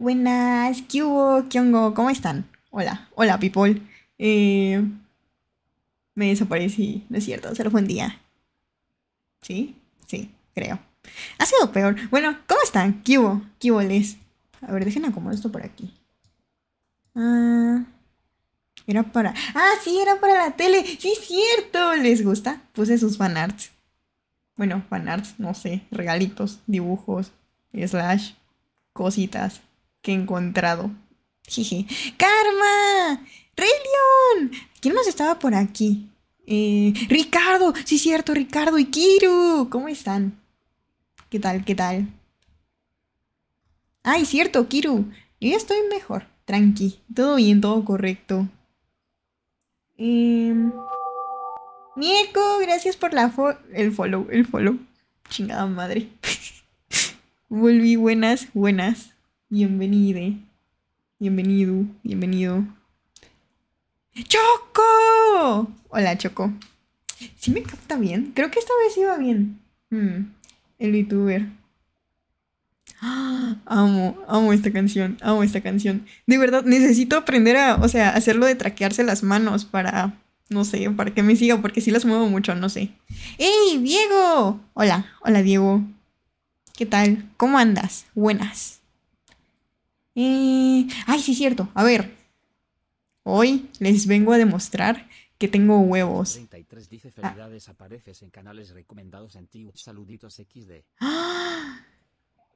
Buenas, ¿qué hubo? ¿Qué? ¿Cómo están? Hola, hola, people. Eh, me desaparecí, no es cierto, solo fue un día. ¿Sí? Sí, creo. Ha sido peor. Bueno, ¿cómo están? ¿Qué hubo? ¿Qué? A ver, dejen acomodar esto por aquí. Ah, era para... Ah, sí, era para la tele. Sí, es cierto. ¿Les gusta? Puse sus fanarts. Bueno, fanarts, no sé, regalitos, dibujos, slash, cositas que he encontrado. Jiji. ¡Karma! ¡Rey! ¿Quién más estaba por aquí? Eh, Ricardo, sí, cierto, Ricardo y Kiru. ¿Cómo están? ¿Qué tal? ¿Qué tal? Ay, cierto, Kiru. Yo ya estoy mejor. Tranqui. Todo bien, todo correcto. Eh... Gracias por la fo el follow, el follow. Chingada madre. Volví buenas, buenas. Bienvenide. Bienvenido, bienvenido. ¡Choco! Hola, Choco. ¿Sí me capta bien? Creo que esta vez iba bien. Hmm, el youtuber. Amo, amo esta canción, amo esta canción. De verdad, necesito aprender a, o sea, hacerlo de traquearse las manos para no sé, para que me siga, porque si las muevo mucho, no sé. ¡Ey, Diego! Hola, hola Diego. ¿Qué tal? ¿Cómo andas? Buenas. Eh... Ay, sí, cierto. A ver. Hoy les vengo a demostrar que tengo huevos. 33 dice felicidades, apareces en canales recomendados en ti. Saluditos XD. ¡Ah!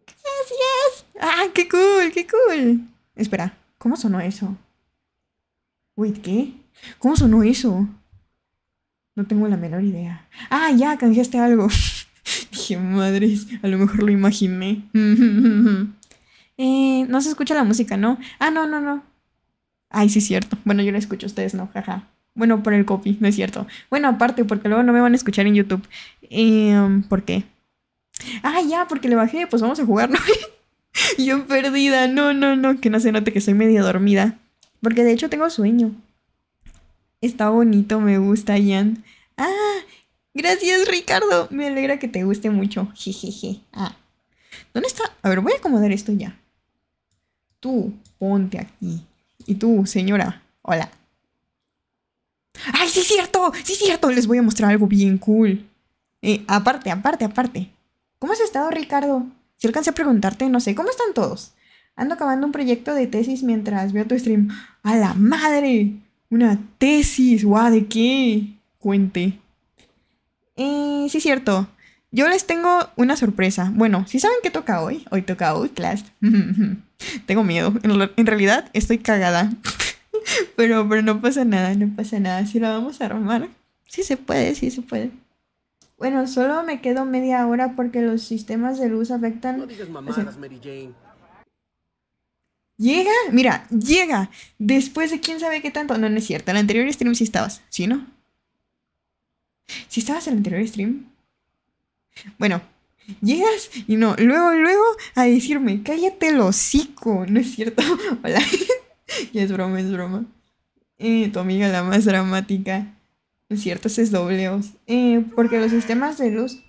Gracias. ¡Ah, qué cool, qué cool! Espera, ¿cómo sonó eso? Wait, ¿qué? ¿Cómo sonó eso? No tengo la menor idea. Ah, ya, canjeaste algo. Dije, madres, a lo mejor lo imaginé. eh, no se escucha la música, ¿no? Ah, no, no, no. Ay, sí es cierto. Bueno, yo la escucho, ustedes no, jaja. Bueno, por el copy, no es cierto. Bueno, aparte, porque luego no me van a escuchar en YouTube. Eh, ¿Por qué? Ah, ya, porque le bajé, pues vamos a jugar, ¿no? yo perdida, no, no, no, que no se note que estoy medio dormida. Porque de hecho tengo sueño. Está bonito, me gusta, Ian. Ah, gracias, Ricardo. Me alegra que te guste mucho. Jejeje. Ah. ¿Dónde está? A ver, voy a acomodar esto ya. Tú, ponte aquí. Y tú, señora. Hola. ¡Ay, sí es cierto! ¡Sí es cierto! Les voy a mostrar algo bien cool. Eh, aparte, aparte, aparte. ¿Cómo has estado, Ricardo? Si alcancé a preguntarte, no sé, ¿cómo están todos? Ando acabando un proyecto de tesis mientras veo tu stream. ¡A la madre! Una tesis, guau, ¿de qué? Cuente. Eh, sí, cierto. Yo les tengo una sorpresa. Bueno, si saben qué toca hoy, hoy toca Outlast. tengo miedo. En, realidad estoy cagada. pero, pero no pasa nada, no pasa nada. Si la vamos a armar, sí se puede, sí se puede. Bueno, solo me quedo media hora porque los sistemas de luz afectan. No digas mamadas, Mary Jane. Llega, mira, llega. Después de quién sabe qué tanto. No, no es cierto. En el anterior stream sí estabas. ¿Sí, no? ¿Sí estabas en el anterior stream? Bueno, llegas y no. Luego, luego a decirme, cállate el hocico. No es cierto. Hola. es broma, es broma. Eh, tu amiga la más dramática. No es cierto, es dobleos. Eh, porque los sistemas de luz.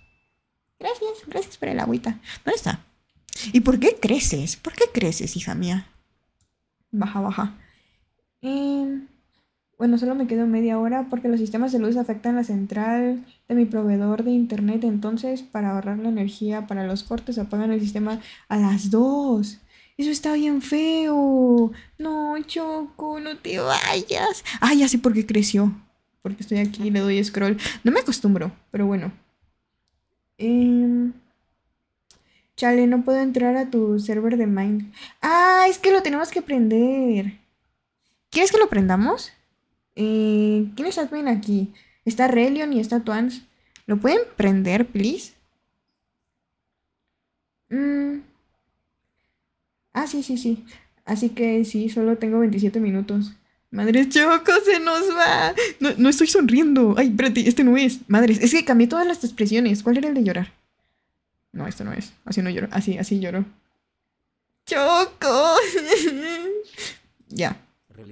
Gracias, gracias por el agüita. ¿Dónde está? ¿Y por qué creces? ¿Por qué creces, hija mía? baja, baja. Y bueno, solo me quedo media hora porque los sistemas de luz afectan la central de mi proveedor de internet. Entonces, para ahorrar la energía para los cortes, apagan el sistema a las dos. Eso está bien feo. No, Choco, no te vayas. Ah, ya sé por qué creció. Porque estoy aquí y le doy scroll. No me acostumbro, pero bueno. Eh... Chale, no puedo entrar a tu server de Mind. Ah, es que lo tenemos que prender. ¿Quieres que lo prendamos? Eh, ¿Quién está admin aquí? Está Relion y está Twans. ¿Lo pueden prender, please? Mm. Ah, sí, sí, sí. Así que sí, solo tengo 27 minutos. Madre Choco, se nos va. No, no estoy sonriendo. Ay, espérate, este no es. Madres, es que cambié todas las expresiones. ¿Cuál era el de llorar? No, esto no es. Así no lloro. Así, así lloro. ¡Choco! ya.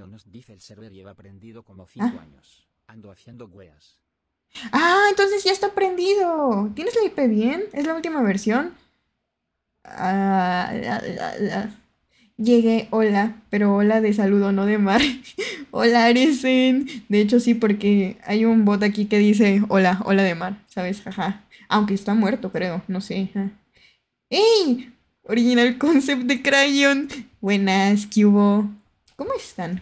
Nos dice el server lleva prendido como 5 Ah. años. Ando haciendo weas. Ah, entonces ya está prendido. ¿Tienes la IP bien? ¿Es la última versión? Ah, ah, ah, ah. Llegué, hola, pero hola de saludo, no de mar. hola, Aresen. De hecho, sí, porque hay un bot aquí que dice hola, hola de mar, ¿sabes? Jaja. Aunque está muerto, creo, no sé. ¡Ey! Original concept de Crayon. Buenas, ¿qué hubo? ¿Cómo están?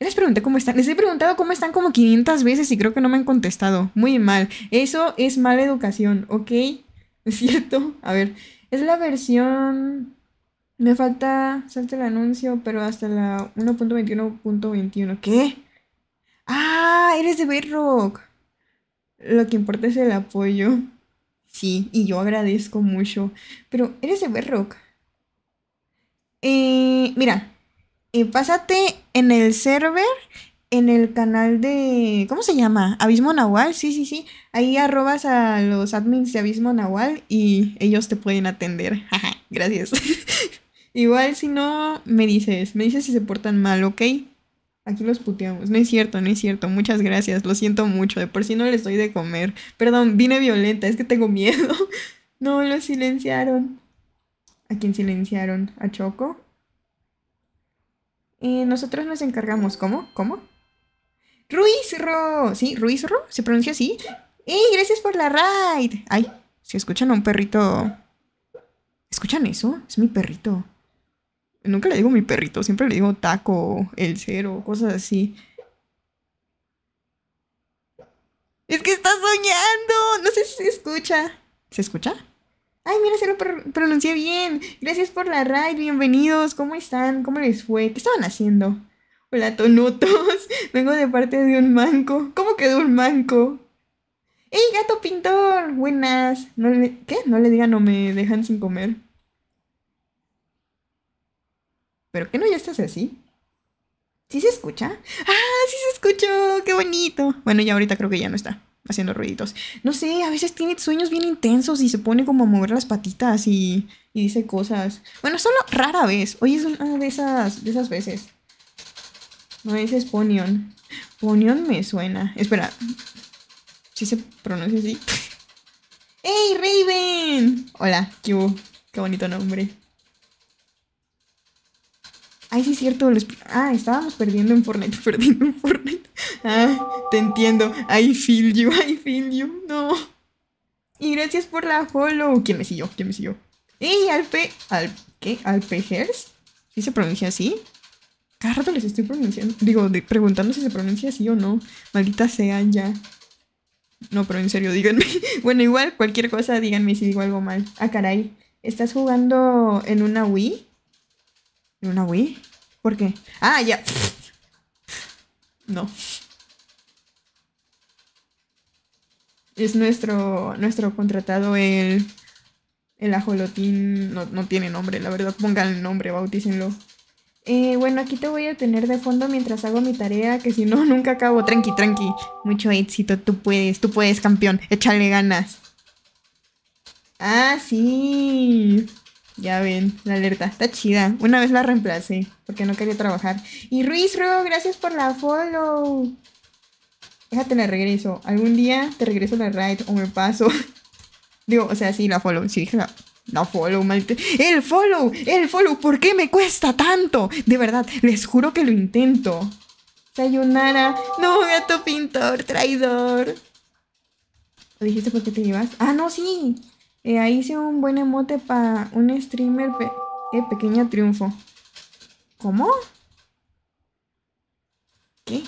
Les pregunté cómo están. Les he preguntado cómo están como 500 veces y creo que no me han contestado. Muy mal. Eso es mala educación, ¿ok? ¿Es cierto? A ver, es la versión me falta, salte el anuncio, pero hasta la 1.21.21. ¿Qué? Ah, eres de Bedrock. Lo que importa es el apoyo. Sí, y yo agradezco mucho. Pero eres de Bedrock. Eh, mira, eh, pásate en el server, en el canal de... ¿Cómo se llama? Abismo Nahual. Sí, sí, sí. Ahí arrobas a los admins de Abismo Nahual y ellos te pueden atender. Gracias. Igual si no, me dices, me dices si se portan mal, ¿ok? Aquí los puteamos. No es cierto, no es cierto. Muchas gracias. Lo siento mucho. De por sí no les doy de comer. Perdón, vine violenta. Es que tengo miedo. No, lo silenciaron. ¿A quién silenciaron? ¿A Choco? Nosotros nos encargamos. ¿Cómo? ¿Cómo? Ruizro. ¿Sí? ¿Ruizro? ¿Se pronuncia así? ¡Ey! Gracias por la ride. Ay, si escuchan a un perrito. ¿Escuchan eso? Es mi perrito. Nunca le digo mi perrito, siempre le digo taco, el cero, cosas así. Es que está soñando. No sé si se escucha. ¿Se escucha? Ay, mira, se lo pronuncié bien. Gracias por la ride, bienvenidos. ¿Cómo están? ¿Cómo les fue? ¿Qué estaban haciendo? Hola, tonotos. Vengo de parte de un manco. ¿Cómo quedó un manco? ¡Ey, gato pintor! Buenas. No ¿Qué? No le digan no me dejan sin comer. ¿Pero qué no ya estás así? ¿Sí se escucha? ¡Ah, sí se escuchó! ¡Qué bonito! Bueno, ya ahorita creo que ya no está haciendo ruiditos. No sé, a veces tiene sueños bien intensos y se pone como a mover las patitas y, y dice cosas. Bueno, solo rara vez. Hoy es una de esas, de esas veces. No, ese es Ponion. Ponion me suena. Espera. ¿Sí se pronuncia así? ¡Hey, Raven! Hola, qué, qué bonito nombre. Ay, sí es cierto. Ah, estábamos perdiendo en Fortnite, perdiendo en Fortnite. Ah, te entiendo. I feel you, I feel you. No. Y gracias por la follow. ¿Quién me siguió? ¿Quién me siguió? ¡Ey, Alpe! ¿Al qué? ¿Alpejers? ¿Sí se pronuncia así? Cada rato les estoy pronunciando. Digo, preguntando si se pronuncia así o no. Maldita sea ya. No, pero en serio, díganme. bueno, igual, cualquier cosa, díganme si digo algo mal. Ah, caray. ¿Estás jugando en una Wii? ¿Una Wii? ¿Por qué? Ah, ya. No. Es nuestro, nuestro contratado, el, el ajolotín. No, no tiene nombre, la verdad. Pongan el nombre, bautícenlo. Eh, bueno, aquí te voy a tener de fondo mientras hago mi tarea, que si no, nunca acabo. Tranqui, tranqui. Mucho éxito, tú puedes, tú puedes, campeón. Échale ganas. Ah, sí. Ya ven, la alerta está chida. Una vez la reemplacé porque no quería trabajar. Y Ruizro, gracias por la follow. Déjate la regreso. Algún día te regreso la raid o me paso. Digo, o sea, sí, la follow. Sí, dije la, follow, maldito. El follow, el follow. ¿Por qué me cuesta tanto? De verdad, les juro que lo intento. Sayonara. No, gato pintor, traidor. ¿Lo dijiste por qué te llevas? Ah, no, sí. Eh, ahí hice un buen emote para un streamer pe eh, pequeño triunfo. ¿Cómo? ¿Qué?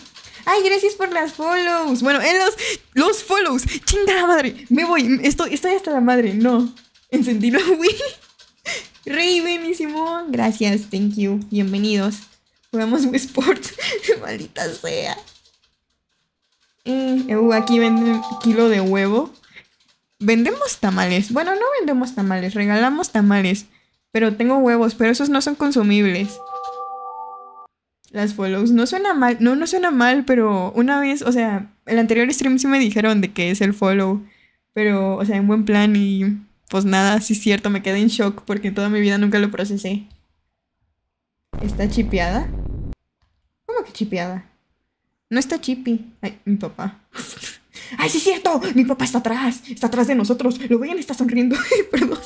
¡Ay, gracias por las follows! Bueno, en los, los follows. ¡Chinga la madre! Me voy. Estoy, estoy hasta la madre. No. Encendí la Wii. Raven y. Gracias. Thank you. Bienvenidos. Jugamos Wii Sports. Maldita sea. Eh, uh, aquí venden kilo de huevo. Vendemos tamales. Bueno, no vendemos tamales, regalamos tamales. Pero tengo huevos, pero esos no son consumibles. Las follows. No suena mal, no, no suena mal, pero una vez, o sea, el anterior stream sí me dijeron de que es el follow. Pero, o sea, en buen plan y pues nada, sí es cierto, me quedé en shock porque toda mi vida nunca lo procesé. ¿Está chipeada? ¿Cómo que chipeada? No está chippy. Ay, mi papá. ¡Ay, sí es cierto! Mi papá está atrás. Está atrás de nosotros. Lo ven, está sonriendo. Perdón.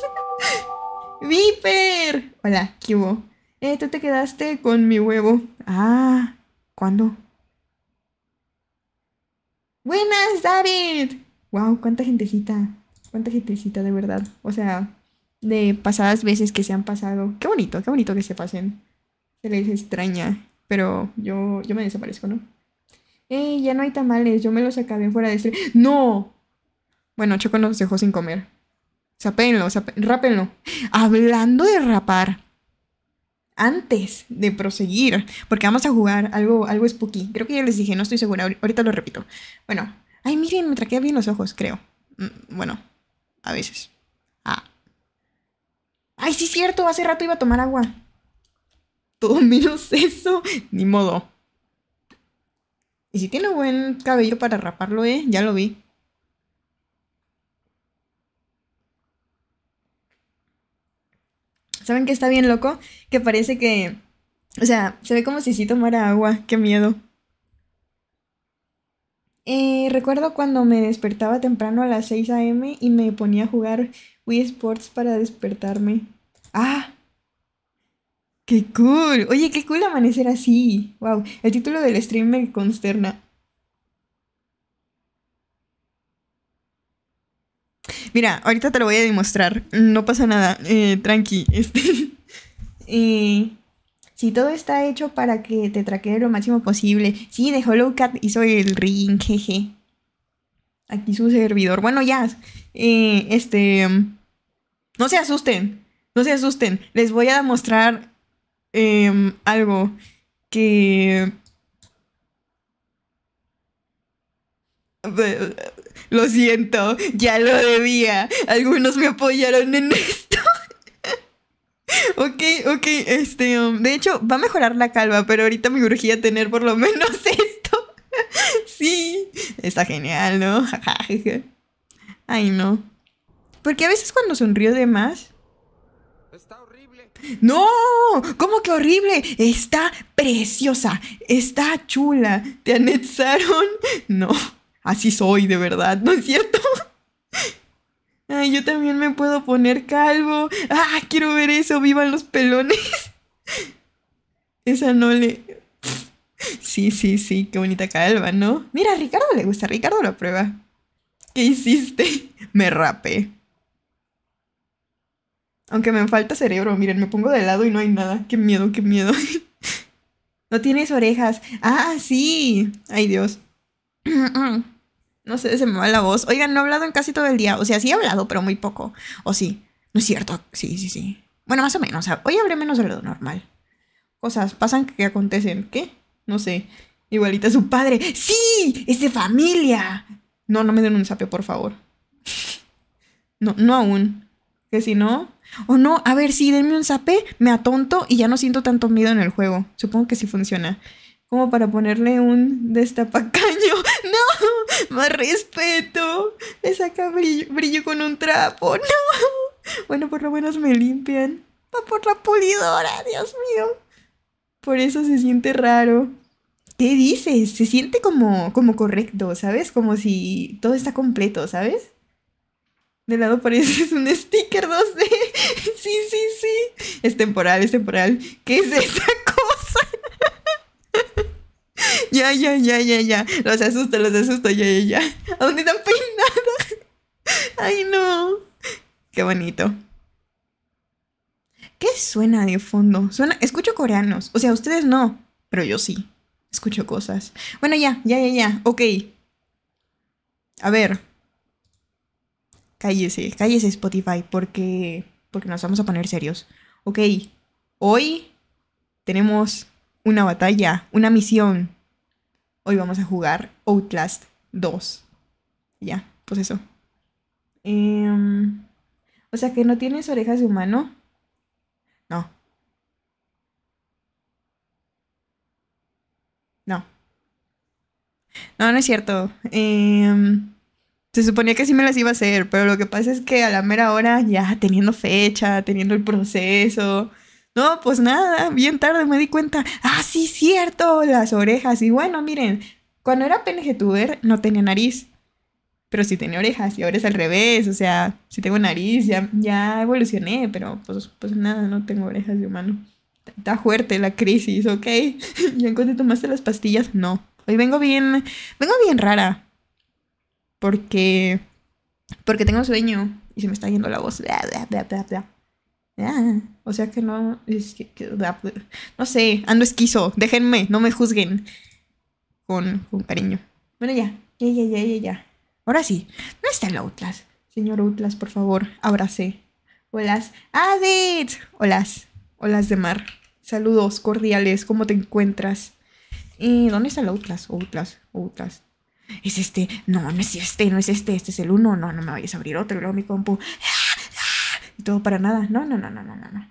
¡Viper! Hola, ¿qué hubo? Eh, tú te quedaste con mi huevo. Ah, ¿cuándo? Buenas, David. Wow, cuánta gentecita. Cuánta gentecita, de verdad. O sea, de pasadas veces que se han pasado. Qué bonito, qué bonito que se pasen. Se les extraña. Pero yo, yo me desaparezco, ¿no? Eh, ya no hay tamales, yo me los acabé fuera de este. ¡No! Bueno, Choco nos dejó sin comer. Sapéenlo, rápenlo. Hablando de rapar. Antes de proseguir, porque vamos a jugar algo, algo spooky. Creo que ya les dije, no estoy segura. Ahorita lo repito. Bueno, ay, miren, me traquea bien los ojos, creo. Mm, bueno, a veces. Ah. Ay, sí, cierto, hace rato iba a tomar agua. Todo menos eso. Ni modo. Y si tiene buen cabello para raparlo, eh, ya lo vi. ¿Saben que está bien loco? Que parece que... O sea, se ve como si sí tomara agua. Qué miedo. Eh, recuerdo cuando me despertaba temprano a las 6 a.m. y me ponía a jugar Wii Sports para despertarme. ¡Ah! ¡Qué cool! Oye, qué cool amanecer así. Wow, el título del stream me consterna. Mira, ahorita te lo voy a demostrar. No pasa nada. Eh, tranqui. Este. eh, si todo está hecho para que te traquee lo máximo posible. Sí, de Hollow Cat hizo el ring, jeje. Aquí su servidor. Bueno, ya. Eh, este. No se asusten. No se asusten. Les voy a demostrar em, algo que Lo siento, ya lo debía. Algunos me apoyaron en esto. ok, ok, este, um, de hecho, va a mejorar la calva, pero ahorita me urgía tener por lo menos esto. sí, está genial, ¿no? Ay, no. Porque a veces cuando sonrío de más... No, ¿cómo que horrible? Está preciosa, está chula. ¿Te anexaron? No. Así soy, de verdad, ¿no es cierto? Ay, yo también me puedo poner calvo. Ah, quiero ver eso, vivan los pelones. Esa no le... Sí, sí, sí, qué bonita calva, ¿no? Mira, a Ricardo le gusta, Ricardo lo prueba. ¿Qué hiciste? Me rapé. Aunque me falta cerebro, miren, me pongo de lado y no hay nada. Qué miedo, qué miedo. No tienes orejas. Ah, sí. Ay, Dios. No sé, se me va la voz. Oigan, no he hablado en casi todo el día. O sea, sí he hablado, pero muy poco. O sí. No es cierto. Sí, sí, sí. Bueno, más o menos. hoy hablé menos de lo normal. Cosas pasan que acontecen. ¿Qué? No sé. Igualita su padre. ¡Sí! ¡Es de familia! No, no me den un sape, por favor. No, no aún. Que si no. O no, a ver, sí, denme un sape, me atonto y ya no siento tanto miedo en el juego. Supongo que sí funciona como para ponerle un destapacaño. No, más respeto. Le saca brillo, con un trapo. No. Bueno, por lo menos me limpian. Va por la pulidora, Dios mío. Por eso se siente raro. ¿Qué dices? Se siente como, como correcto, ¿sabes? Como si todo está completo, ¿sabes? De lado parece un sticker 2D. Sí, sí, sí. Es temporal, es temporal. ¿Qué es esa cosa? ya, ya, ya, ya, ya. Los asusto, los asusto, ya, ya, ya. ¿A dónde están peinados? Ay, no. Qué bonito. ¿Qué suena de fondo? Suena. Escucho coreanos. O sea, ustedes no. Pero yo sí. Escucho cosas. Bueno, ya, ya, ya, ya. Ok. A ver. Cállese, cállese Spotify, porque. Porque nos vamos a poner serios. Ok. Hoy tenemos una batalla, una misión. Hoy vamos a jugar Outlast 2. Ya, pues eso. Em, o sea que no tienes orejas de humano. No. No. No, no es cierto. Em, se suponía que sí me las iba a hacer, pero lo que pasa es que a la mera hora, ya teniendo fecha, teniendo el proceso, no, pues nada, bien tarde me di cuenta. Ah, sí, cierto, las orejas. Y bueno, miren, cuando era PNG no tenía nariz, pero sí tenía orejas y ahora es al revés. O sea, si tengo nariz, ya, ya evolucioné, pero pues, pues nada, no tengo orejas de humano. Está fuerte la crisis, ¿ok? ¿Ya encontré tomaste las pastillas? No. Hoy vengo bien. Vengo bien rara. Porque. Porque tengo sueño. Y se me está yendo la voz. Ah, o sea que no. Es que, no sé, ando esquizo. Déjenme, no me juzguen. Con, con cariño. Bueno, ya. Ya, ya, ya, ya. Ahora sí. No está el Outlast. Señor Outlast, por favor, abrace. Hola. ¡Adit! Hola. Hola de mar. Saludos cordiales. ¿Cómo te encuentras? ¿Y dónde está el Outlast? Outlast, Outlast. Es este. No, no es este, no es este. Este es el uno. No, no me vayas a abrir otro. luego mi compu. Y todo para nada. No, no, no, no, no, no.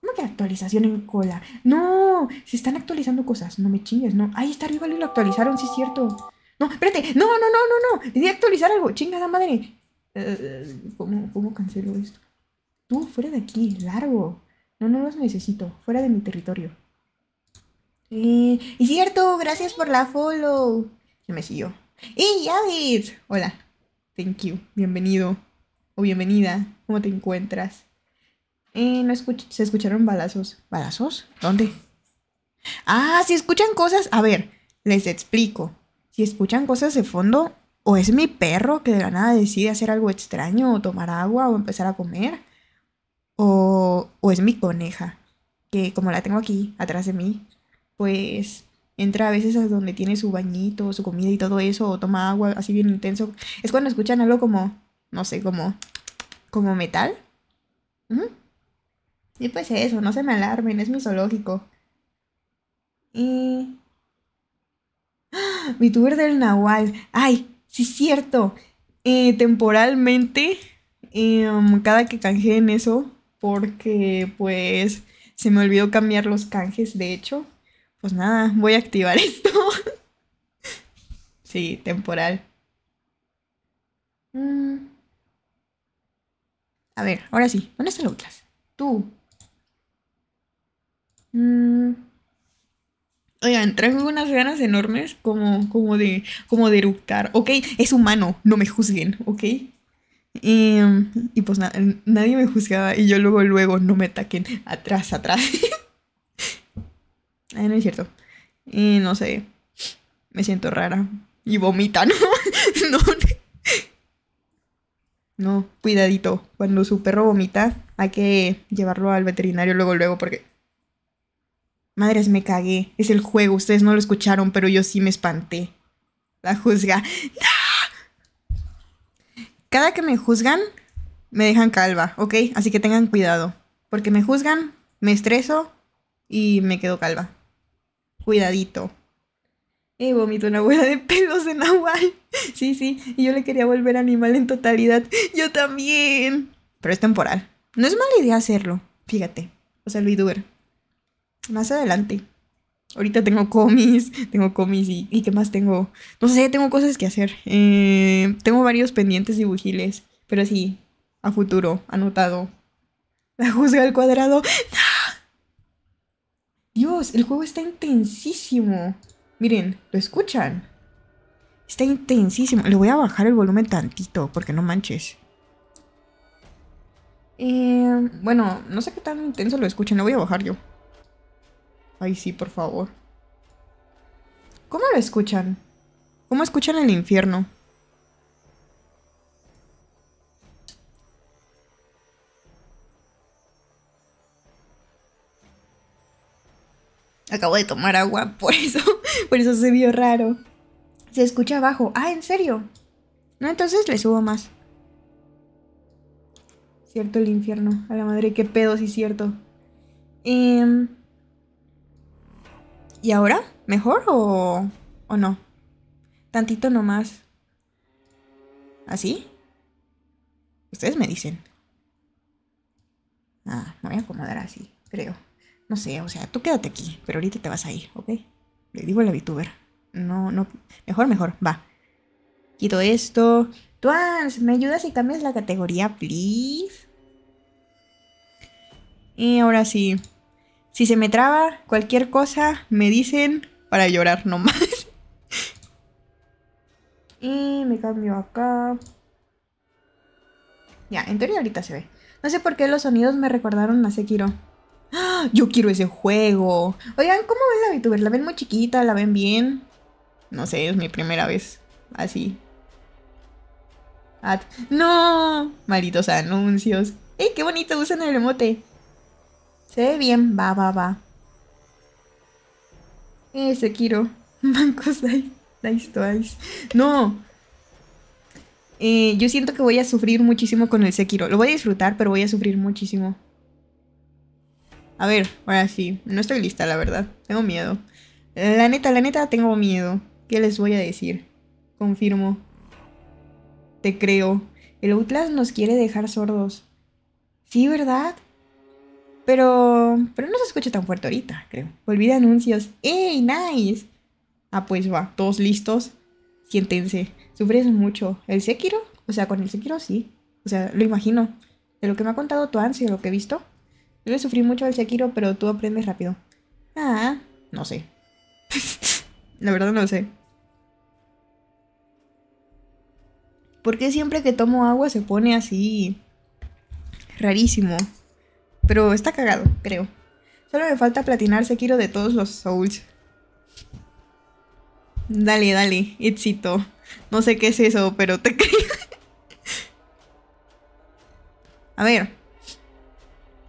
¿Cómo que actualización en cola? No, se están actualizando cosas. No me chingues, no. Ahí está arriba y lo actualizaron, sí es cierto. No, espérate. No, no, no, no, no. Debí actualizar algo. Chingada madre. Eh, ¿cómo, ¿Cómo cancelo esto? Tú, fuera de aquí, largo. No, no los necesito. Fuera de mi territorio. Eh, y cierto, gracias por la follow. Se me siguió. ¡Ey, David! Hola. Thank you. Bienvenido. O bienvenida. ¿Cómo te encuentras? Eh, no se escucharon balazos. ¿Balazos? ¿Dónde? Ah, si escuchan cosas. A ver, les explico. Si escuchan cosas de fondo, o es mi perro que de la nada decide hacer algo extraño, o tomar agua, o empezar a comer o, o es mi coneja, que como la tengo aquí atrás de mí, pues entra a veces a donde tiene su bañito, su comida y todo eso, o toma agua así bien intenso. Es cuando escuchan algo como, no sé, como, como metal. Y pues eso, no se me alarmen, es mi zoológico. Y... ¡Ah! Mi tuber del Nahual. Ay, sí es cierto. Eh, temporalmente, em, cada que canjeen eso, porque pues se me olvidó cambiar los canjes, de hecho. Pues nada, voy a activar esto. sí, temporal. A ver, ahora sí, ¿dónde están las otras? Tú. Mm. Oigan, traigo unas ganas enormes como, como de como de eructar. Ok, es humano, no me juzguen, ¿ok? Y, y pues nadie me juzgaba y yo luego, luego, no me ataquen atrás, atrás. Ay, no es cierto. Y no sé, me siento rara. Y vomita, ¿no? no. Cuidadito. Cuando su perro vomita, hay que llevarlo al veterinario luego, luego, porque... Madres, me cagué. Es el juego. Ustedes no lo escucharon, pero yo sí me espanté. La juzga. Cada que me juzgan, me dejan calva, ¿ok? Así que tengan cuidado. Porque me juzgan, me estreso y me quedo calva. Cuidadito. Eh, vomito una bola de pelos de Nahual. Sí, sí. Y yo le quería volver animal en totalidad. Yo también. Pero es temporal. No es mala idea hacerlo. Fíjate. O sea, Luis Duber. Más adelante. Ahorita tengo comis, tengo comis y, y, ¿qué más tengo? No sé, tengo cosas que hacer. Eh, tengo varios pendientes dibujiles, pero sí, a futuro, anotado. La juzga al cuadrado. Dios, el juego está intensísimo. Miren, ¿lo escuchan? Está intensísimo. Le voy a bajar el volumen tantito, porque no manches. Eh, bueno, no sé qué tan intenso lo escuchan, lo voy a bajar yo. Ay, sí, por favor. ¿Cómo lo escuchan? ¿Cómo escuchan el infierno? Acabo de tomar agua, por eso, por eso se vio raro. Se escucha abajo. Ah, ¿en serio? No, entonces le subo más. Cierto el infierno. A la madre, qué pedo, sí, cierto. Eh, ¿Y ahora? ¿Mejor o, o no? Tantito nomás. ¿Así? Ustedes me dicen. Ah, me voy a acomodar así, creo. No sé, o sea, tú quédate aquí, pero ahorita te vas a ir, ¿ok? Le digo a la VTuber. No, no. Mejor, mejor, va. Quito esto. Twans, ¿me ayudas y cambias la categoría, please? Y ahora sí. Si se me traba cualquier cosa, me dicen para llorar nomás. y me cambio acá. Ya, en teoría ahorita se ve. No sé por qué los sonidos me recordaron a Sekiro. Yo quiero ese juego. Oigan, ¿cómo ven la VTuber? ¿La ven muy chiquita? ¿La ven bien? No sé, es mi primera vez así. ¡No! Malditos anuncios. ¡Ey, qué bonito! Usan el emote. Se ve bien. Va, va, va. Eh, Sekiro. Mancos Dice, Twice. No. Yo siento que voy a sufrir muchísimo con el Sekiro. Lo voy a disfrutar, pero voy a sufrir muchísimo. A ver, ahora sí. No estoy lista, la verdad. Tengo miedo. La neta, la neta, tengo miedo. ¿Qué les voy a decir? Confirmo. Te creo. El Outlast nos quiere dejar sordos. Sí, ¿verdad? Pero. Pero no se escucha tan fuerte ahorita, creo. Olvida anuncios. ¡Ey, nice! Ah, pues va, todos listos. Siéntense. Sufres mucho. ¿El Sekiro? O sea, con el Sekiro sí. O sea, lo imagino. De lo que me ha contado tu ansia, lo que he visto. Yo le sufrí mucho al Sekiro, pero tú aprendes rápido. Ah, no sé. La verdad no sé. ¿Por qué siempre que tomo agua se pone así? Rarísimo. Pero está cagado, creo. Solo me falta platinar Sekiro de todos los Souls. Dale, dale, éxito. No sé qué es eso, pero te creo. A ver.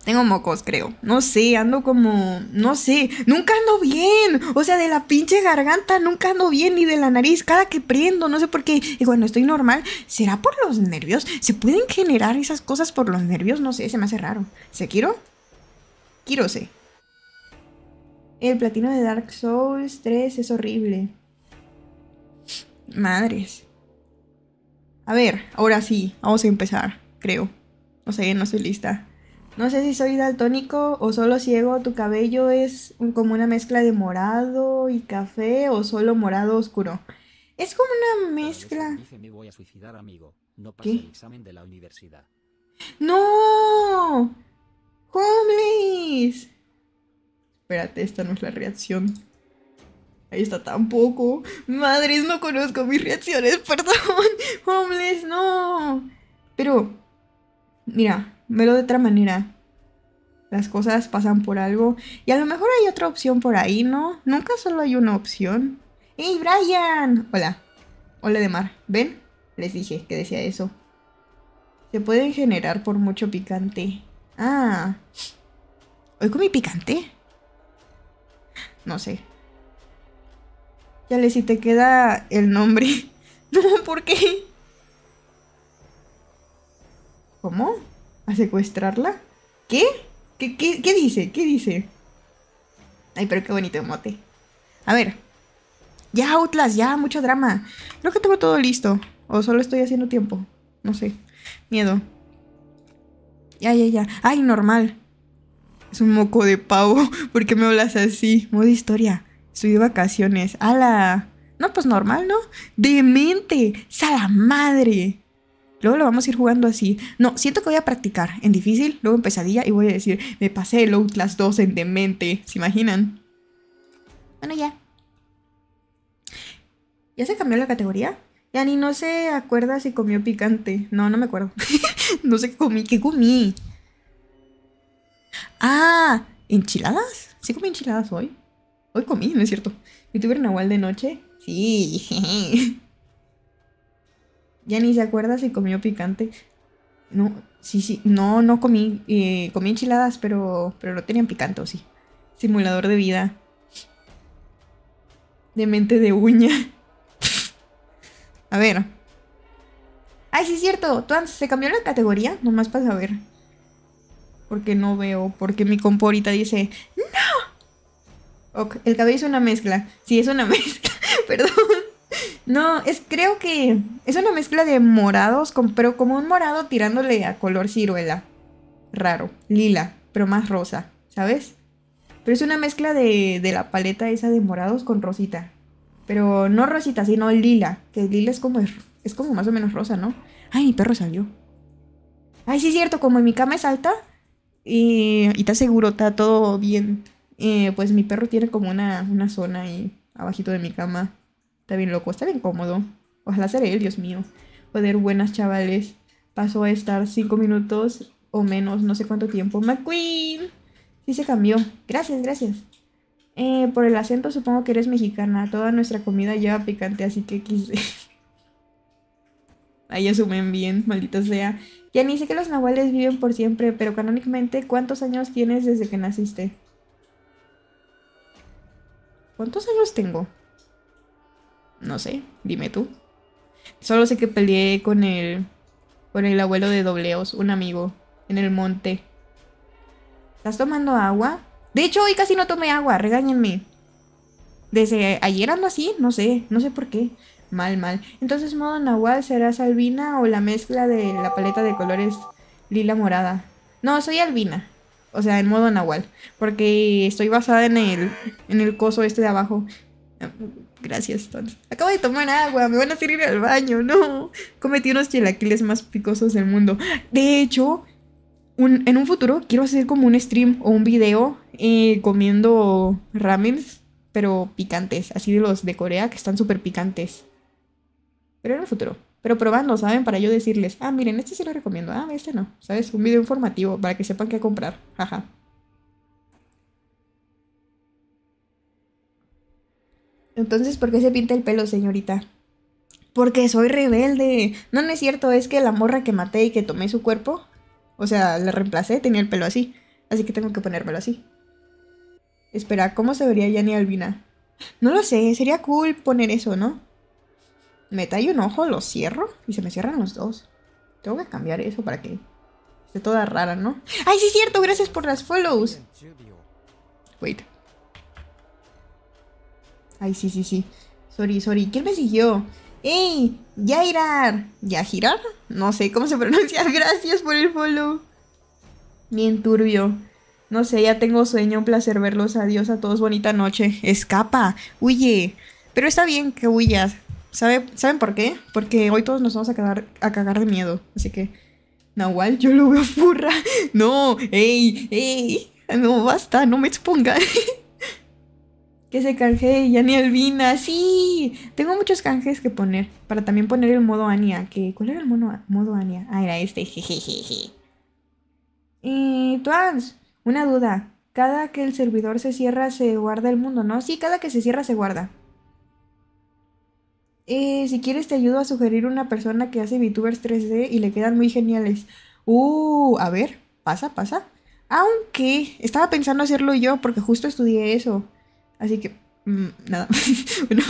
Tengo mocos, creo. No sé, ando como. No sé. Nunca ando bien. O sea, de la pinche garganta nunca ando bien. Ni de la nariz. Cada que prendo. No sé por qué. Y cuando estoy normal. ¿Será por los nervios? ¿Se pueden generar esas cosas por los nervios? No sé, se me hace raro. ¿Se quiero? Quiero sé. El platino de Dark Souls 3 es horrible. Madres. A ver, ahora sí. Vamos a empezar. Creo. No sé, no estoy lista. No sé si soy daltónico o solo ciego. Tu cabello es como una mezcla de morado y café o solo morado oscuro. Es como una mezcla. Dice me voy a suicidar, amigo. No pasé ¿Qué? el examen de la universidad. ¡No! ¡Homeless! Espérate, esta no es la reacción. Ahí está tampoco. Madres, no conozco mis reacciones, perdón. Homeless, no. Pero, mira, velo de otra manera. Las cosas pasan por algo. Y a lo mejor hay otra opción por ahí, ¿no? Nunca solo hay una opción. ¡Hey, Brian! Hola. Hola de mar. ¿Ven? Les dije que decía eso. Se pueden generar por mucho picante. Ah. ¿Hoy comí picante? No sé. Ya si te queda el nombre. No, ¿por qué? ¿Cómo? ¿A secuestrarla? ¿Qué? ¿Qué, qué, qué dice? ¿Qué dice? Ay, pero qué bonito emote. A ver. Ya, Outlast, ya, mucho drama. Creo que tengo todo listo. O solo estoy haciendo tiempo. No sé. Miedo. Ya, ya, ya. Ay, normal. Es un moco de pavo. ¿Por qué me hablas así? Modo historia. Estoy de vacaciones. ¡Hala! No, pues normal, ¿no? ¡Demente! ¡Sala madre! Luego lo vamos a ir jugando así. No, siento que voy a practicar en difícil, luego en pesadilla y voy a decir, me pasé el Outlast 2 en demente. ¿Se imaginan? Bueno, ya. ¿Ya se cambió la categoría? Ya ni no se acuerda si comió picante. No, no me acuerdo. no sé qué comí. ¿Qué comí? Ah, ¿enchiladas? ¿Sí comí enchiladas hoy? Hoy comí, ¿no es cierto? ¿Youtuber Nahual de noche? Sí. ya ni se acuerda si comió picante. No, sí, sí. No, no comí. eh, comí enchiladas, pero, pero no tenían picante, ¿o sí? Simulador de vida. De mente de uña. A ver. Ay, sí es cierto. ¿se cambió la categoría? Nomás para saber. Porque no veo. Porque mi compo ahorita dice. ¡No! Ok, el cabello es una mezcla. Sí, es una mezcla. Perdón. No, es creo que es una mezcla de morados, con, pero como un morado tirándole a color ciruela. Raro. Lila, pero más rosa. ¿Sabes? Pero es una mezcla de, de la paleta esa de morados con rosita. Pero no rosita, sino lila. Que lila es como, es como más o menos rosa, ¿no? Ay, mi perro salió. Ay, sí es cierto, como mi cama es alta. Y, y está seguro, está todo bien. eh, pues mi perro tiene como una, una zona ahí abajito de mi cama. Está bien loco, está bien cómodo. Ojalá sea él, Dios mío. Joder, buenas chavales. Pasó a estar cinco minutos o menos, no sé cuánto tiempo. McQueen. Sí se cambió. Gracias, gracias. Eh, por el acento supongo que eres mexicana. Toda nuestra comida lleva picante, así que quise. Ahí asumen bien, maldita sea. Ya ni sé que los nahuales viven por siempre, pero canónicamente, ¿cuántos años tienes desde que naciste? ¿Cuántos años tengo? No sé, dime tú. Solo sé que peleé con el. con el abuelo de Dobleos, un amigo, en el monte. ¿Estás tomando agua? De hecho, hoy casi no tomé agua, regáñenme. Desde ayer ando así, no sé, no sé por qué. Mal, mal. Entonces, modo Nahual será Albina o la mezcla de la paleta de colores lila morada. No, soy albina. O sea, en modo Nahual. Porque estoy basada en el, en el coso este de abajo. Gracias, entonces. Acabo de tomar agua, me van a hacer ir al baño, no. Cometí unos chilaquiles más picosos del mundo. De hecho, en un futuro quiero hacer como un stream o un video eh, comiendo ramens, pero picantes, así de los de Corea que están súper picantes. Pero en el futuro. Pero probando, ¿saben? Para yo decirles, ah, miren, este sí lo recomiendo, ah, este no, ¿sabes? Un video informativo para que sepan qué comprar, jaja. Entonces, ¿por qué se pinta el pelo, señorita? Porque soy rebelde. No, no es cierto, es que la morra que maté y que tomé su cuerpo o sea, la reemplacé, tenía el pelo así. Así que tengo que ponérmelo así. Espera, ¿cómo se vería Yani Albina? No lo sé, sería cool poner eso, ¿no? Me tallo un ojo, lo cierro y se me cierran los dos. Tengo que cambiar eso para que esté toda rara, ¿no? ¡Ay, sí es cierto! Gracias por las follows. Wait. Ay, sí, sí, sí. Sorry, sorry. ¿Quién me siguió? ¡Ey! Yairar. ¿Yajirar? No sé cómo se pronuncia. Gracias por el follow. Bien turbio. No sé, ya tengo sueño. Un placer verlos. Adiós a todos. Bonita noche. Escapa. Huye. Pero está bien que huyas. ¿Sabe, ¿Saben por qué? Porque hoy todos nos vamos a, quedar, a cagar de miedo. Así que... Nahual, yo lo veo furra. No, ey, ey. No, basta, no me exponga. Que se canje Yani Albina. Sí, tengo muchos canjes que poner. Para también poner el modo Ania. Que, ¿Cuál era el modo, modo Ania? Ah, era este. Jejejeje. Y Twans, una duda. Cada que el servidor se cierra, se guarda el mundo, ¿no? Sí, cada que se cierra, se guarda. Eh, si quieres, te ayudo a sugerir una persona que hace VTubers 3D y le quedan muy geniales. Uh, a ver, pasa, pasa. Aunque estaba pensando hacerlo yo porque justo estudié eso. Así que, mm, nada. bueno.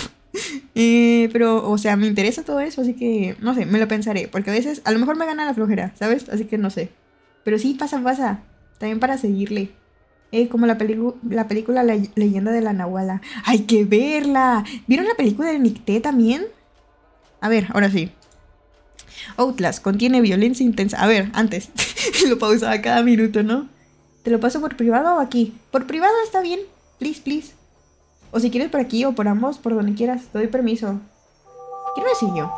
Eh, pero, o sea, me interesa todo eso, así que, no sé, me lo pensaré. Porque a veces, a lo mejor me gana la flojera, ¿sabes? Así que no sé. Pero sí, pasa, pasa. También para seguirle. Eh, como la, la película la Leyenda de la Nahuala. ¡Hay que verla! ¿Vieron la película de Nicté también? A ver, ahora sí. Outlast contiene violencia intensa. A ver, antes. lo pausaba cada minuto, ¿no? ¿Te lo paso por privado o aquí? Por privado está bien. Please, please. O si quieres por aquí o por ambos, por donde quieras, te doy permiso. ¿Quién me siguió?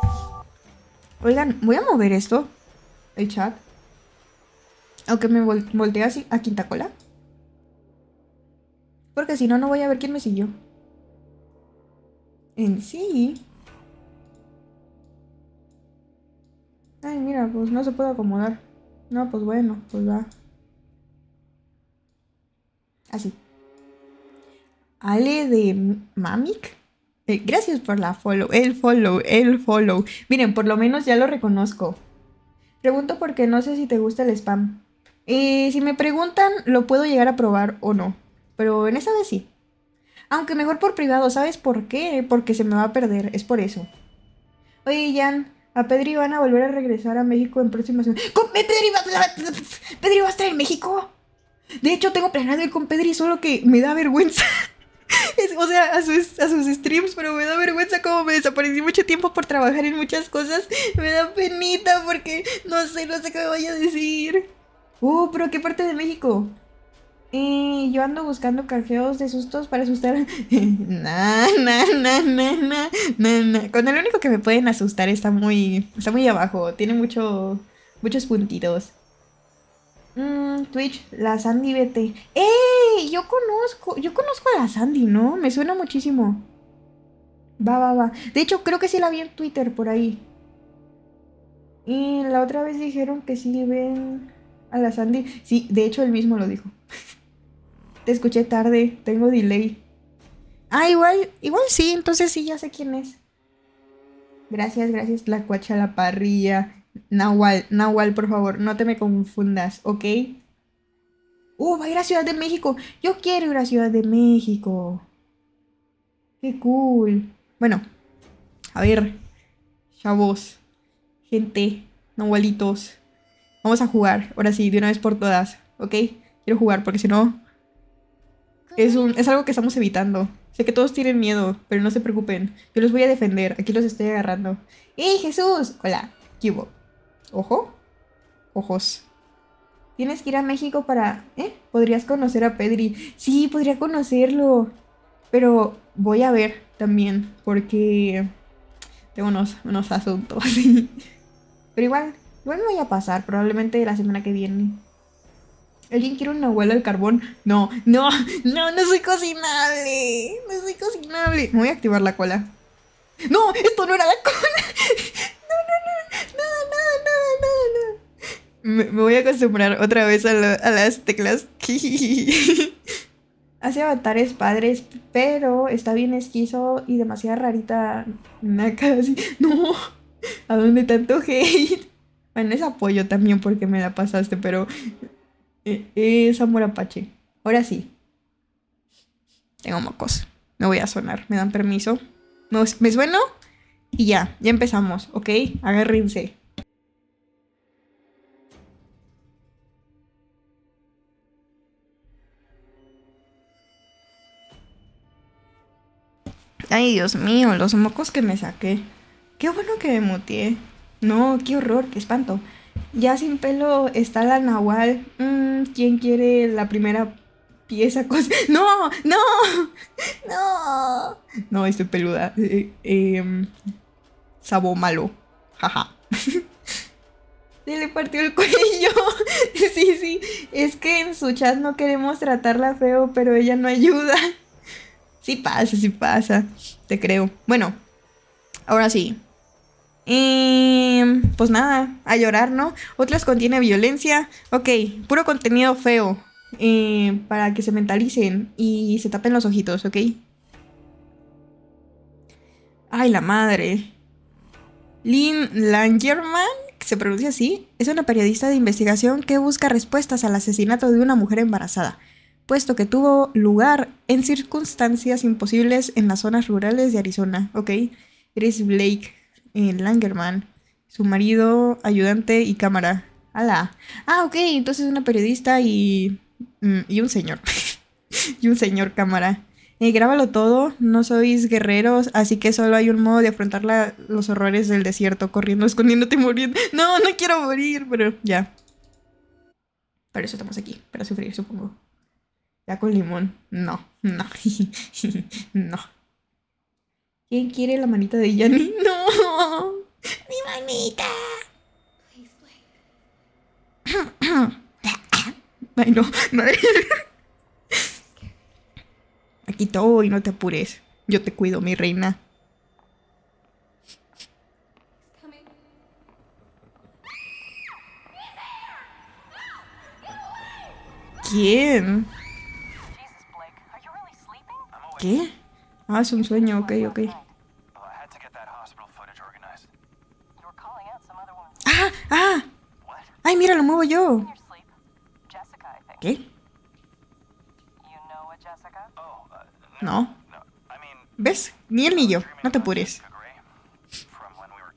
Oigan, voy a mover esto. El chat. Aunque me voltee así a Quinta Cola. Porque si no, no voy a ver quién me siguió. En sí. Ay, mira, pues no se puede acomodar. No, pues bueno, pues va. Así. Ale de Mamic. Eh, gracias por la follow, el follow, el follow. Miren, por lo menos ya lo reconozco. Pregunto porque no sé si te gusta el spam. Eh, si me preguntan, lo puedo llegar a probar o no. Pero en esta vez sí. Aunque mejor por privado, ¿sabes por qué? Porque se me va a perder, es por eso. Oye, Jan, a Pedri van a volver a regresar a México en próximas semanas. ¿Con Pedri va, Pedri va a estar en México? De hecho, tengo planeado ir con Pedri, solo que me da vergüenza. o sea, a sus, a sus streams, pero me da vergüenza como me desaparecí mucho tiempo por trabajar en muchas cosas. Me da penita porque no sé, no sé qué me vaya a decir. Uh, pero ¿qué parte de México? Eh, yo ando buscando canjeos de sustos para asustar. nah, nah, nah, nah, nah, nah, Con el único que me pueden asustar está muy, está muy abajo. Tiene mucho, muchos puntitos. Mm, Twitch, la Sandy vete. ¡Ey! Yo conozco, yo conozco a la Sandy, ¿no? Me suena muchísimo. Va, va, va. De hecho, creo que sí la vi en Twitter por ahí. Y la otra vez dijeron que sí ven a la Sandy. Sí, de hecho él mismo lo dijo. te escuché tarde, tengo delay. Ah, igual, igual sí, entonces sí, ya sé quién es. Gracias, gracias, la cuacha, la parrilla. Nahual, Nahual, por favor, no te me confundas, ¿ok? Uh, va a ir a Ciudad de México. Yo quiero ir a Ciudad de México. Qué cool. Bueno, a ver, chavos, gente, Nahualitos. Vamos a jugar, ahora sí, de una vez por todas, ¿ok? Quiero jugar porque si no... Es, un, es algo que estamos evitando. Sé que todos tienen miedo, pero no se preocupen. Yo los voy a defender. Aquí los estoy agarrando. ¡Eh, Jesús! Hola, ¿qué? ¿Ojo? Ojos. Tienes que ir a México para... ¿Eh? Podrías conocer a Pedri. Sí, podría conocerlo. Pero voy a ver también, porque tengo unos, unos asuntos. Pero igual, igual me voy a pasar, probablemente la semana que viene. ¿Alguien quiere una abuela al carbón? No, no, no, no soy cocinable. No soy cocinable. Me voy a activar la cola. No, esto no era la cola. No, no, no, nada, nada, nada, nada, nada. Me, voy a acostumbrar otra vez a, la- a las teclas. Hace avatares padres, pero está bien esquizo y demasiado rarita. Naca, así. No, ¿a dónde tanto hate? Bueno, es apoyo también porque me la pasaste, pero eh, es amor apache. Ahora sí. Tengo mocos. Me voy a sonar. ¿Me dan permiso? ¿Me, me sueno? Y ya, ya empezamos, ¿ok? Agárrense. Ay, Dios mío, los mocos que me saqué. Qué bueno que me muteé. No, qué horror, qué espanto. Ya sin pelo está la Nahual. Mm, ¿Quién quiere la primera pieza? Cos- ¡No! ¡No! ¡No! No, estoy peluda. Eh, eh, sabo malo. Jaja. Se le partió el cuello. sí, sí. Es que en su chat no queremos tratarla feo, pero ella no ayuda. Sí pasa, sí pasa. Te creo. Bueno, ahora sí. Em, pues nada, a llorar, ¿no? Otras contiene violencia. Ok, puro contenido feo. eh, para que se mentalicen y se tapen los ojitos, ¿ok? Ay, la madre. Lynn Langerman, que se pronuncia así, es una periodista de investigación que busca respuestas al asesinato de una mujer embarazada, puesto que tuvo lugar en circunstancias imposibles en las zonas rurales de Arizona, ¿ok? Chris Blake eh, Langerman, su marido, ayudante y cámara. ¡Hala! Ah, ok, entonces una periodista y. mm, y un señor. y un señor cámara. Eh, grábalo todo, no sois guerreros, así que solo hay un modo de afrontar los horrores del desierto, corriendo, escondiéndote y muriendo. No, no quiero morir, pero ya. Para eso estamos aquí, para sufrir, supongo. Ya con limón. No, no, no. ¿Quién quiere la manita de Yanni? No, mi manita. Ay, no, madre. Aquí estoy, no te apures. Yo te cuido, mi reina. ¿Quién? ¿Qué? Ah, es un sueño, ok, ok. ¡Ah! ¡Ah! ¡Ay, mira, lo muevo yo! ¿Qué? No. ¿Ves? Ni él ni yo. No te apures. Jessica Gray from when we were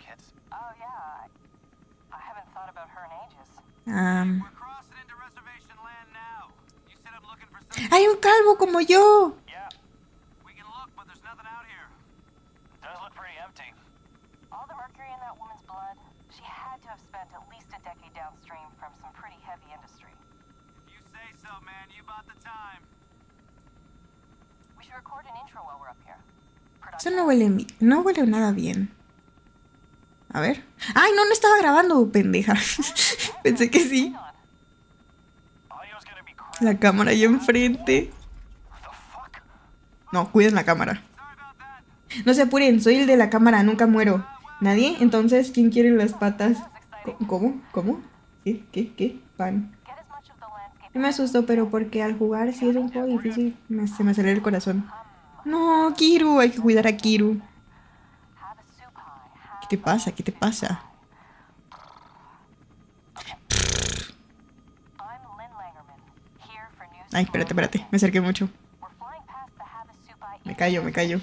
Eso no huele, mi- no huele nada bien. A ver. ¡Ay, no, no estaba grabando, pendeja! Pensé que sí. La cámara ahí enfrente. No, cuiden la cámara. No se apuren, soy el de la cámara, nunca muero. ¿Nadie? Entonces, ¿quién quiere las patas? ¿Cómo? ¿Cómo? ¿Qué? ¿Qué? ¿Qué? Pan. Get as much of the landscape No me asusto, pero porque al jugar si es un juego difícil me- se me acelera el corazón. No, Kiru, hay que cuidar a Kiru. ¿Qué te pasa? ¿Qué te pasa? Ay, espérate, espérate, me acerqué mucho. Me callo, me callo.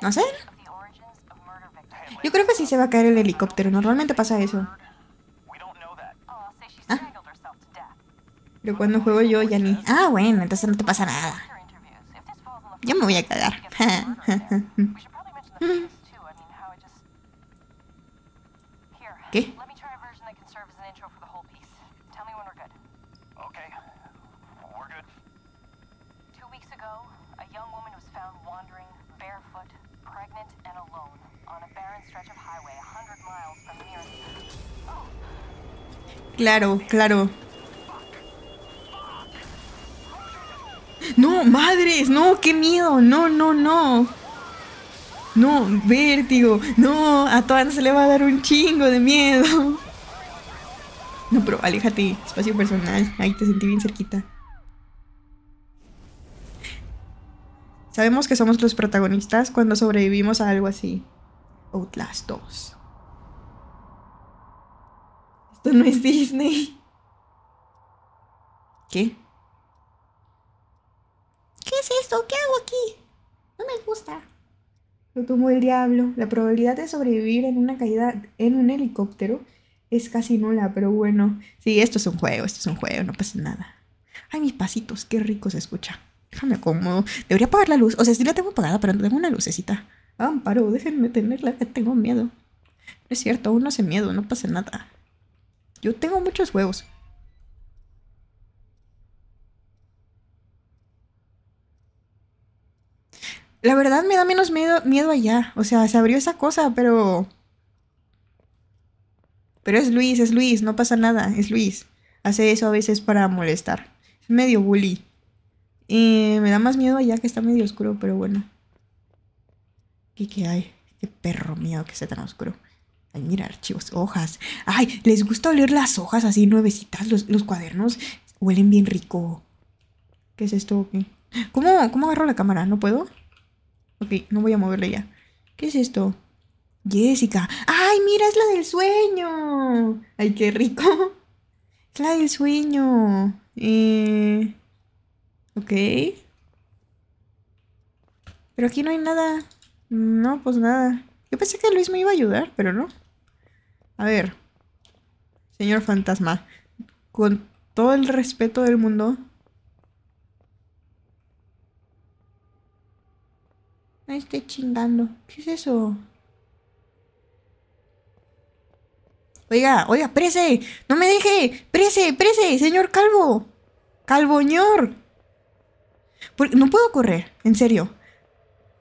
¿No sé? Yo creo que sí se va a caer el helicóptero, normalmente pasa eso. Pero cuando juego yo ya ni... Ah, bueno, entonces no te pasa nada. Yo me voy a cagar. ¿Qué? Claro, claro. No, madres, no, qué miedo, no, no, no. No, vértigo, no, a todas se le va a dar un chingo de miedo. No, pero aléjate, espacio personal, ahí te sentí bien cerquita. Sabemos que somos los protagonistas cuando sobrevivimos a algo así. Outlast 2. Esto no es Disney. ¿Qué? ¿Qué es esto? ¿Qué hago aquí? No me gusta. Lo tomó el diablo. La probabilidad de sobrevivir en una caída en un helicóptero es casi nula, pero bueno. Sí, esto es un juego, esto es un juego, no pasa nada. Ay, mis pasitos, qué rico se escucha. Déjame acomodo. Debería apagar la luz. O sea, sí la tengo apagada, pero tengo una lucecita. Amparo, déjenme tenerla, que tengo miedo. No es cierto, aún no hace miedo, no pasa nada. Yo tengo muchos huevos. La verdad me da menos miedo, miedo allá. O sea, se abrió esa cosa, pero... Pero es Luis, es Luis, no pasa nada, es Luis. Hace eso a veces para molestar. Es medio bully. Y me da más miedo allá que está medio oscuro, pero bueno. ¿Qué, qué hay? Qué perro miedo que esté tan oscuro. Ay, mira, archivos, hojas. Ay, ¿les gusta oler las hojas así nuevecitas? Los, los cuadernos huelen bien rico. ¿Qué es esto? ¿Cómo, ¿Cómo agarro la cámara? ¿No puedo? Ok, no voy a moverle ya. ¿Qué es esto? Jessica. ¡Ay, mira, es la del sueño! ¡Ay, qué rico! Es la del sueño. Eh... Ok. Pero aquí no hay nada. No, pues nada. Yo pensé que Luis me iba a ayudar, pero no. A ver. Señor fantasma. Con todo el respeto del mundo. No esté chingando. ¿Qué es eso? Oiga, oiga, prese. No me deje. Prese, prese, señor Calvo. Calvoñor. Por- No puedo correr, en serio.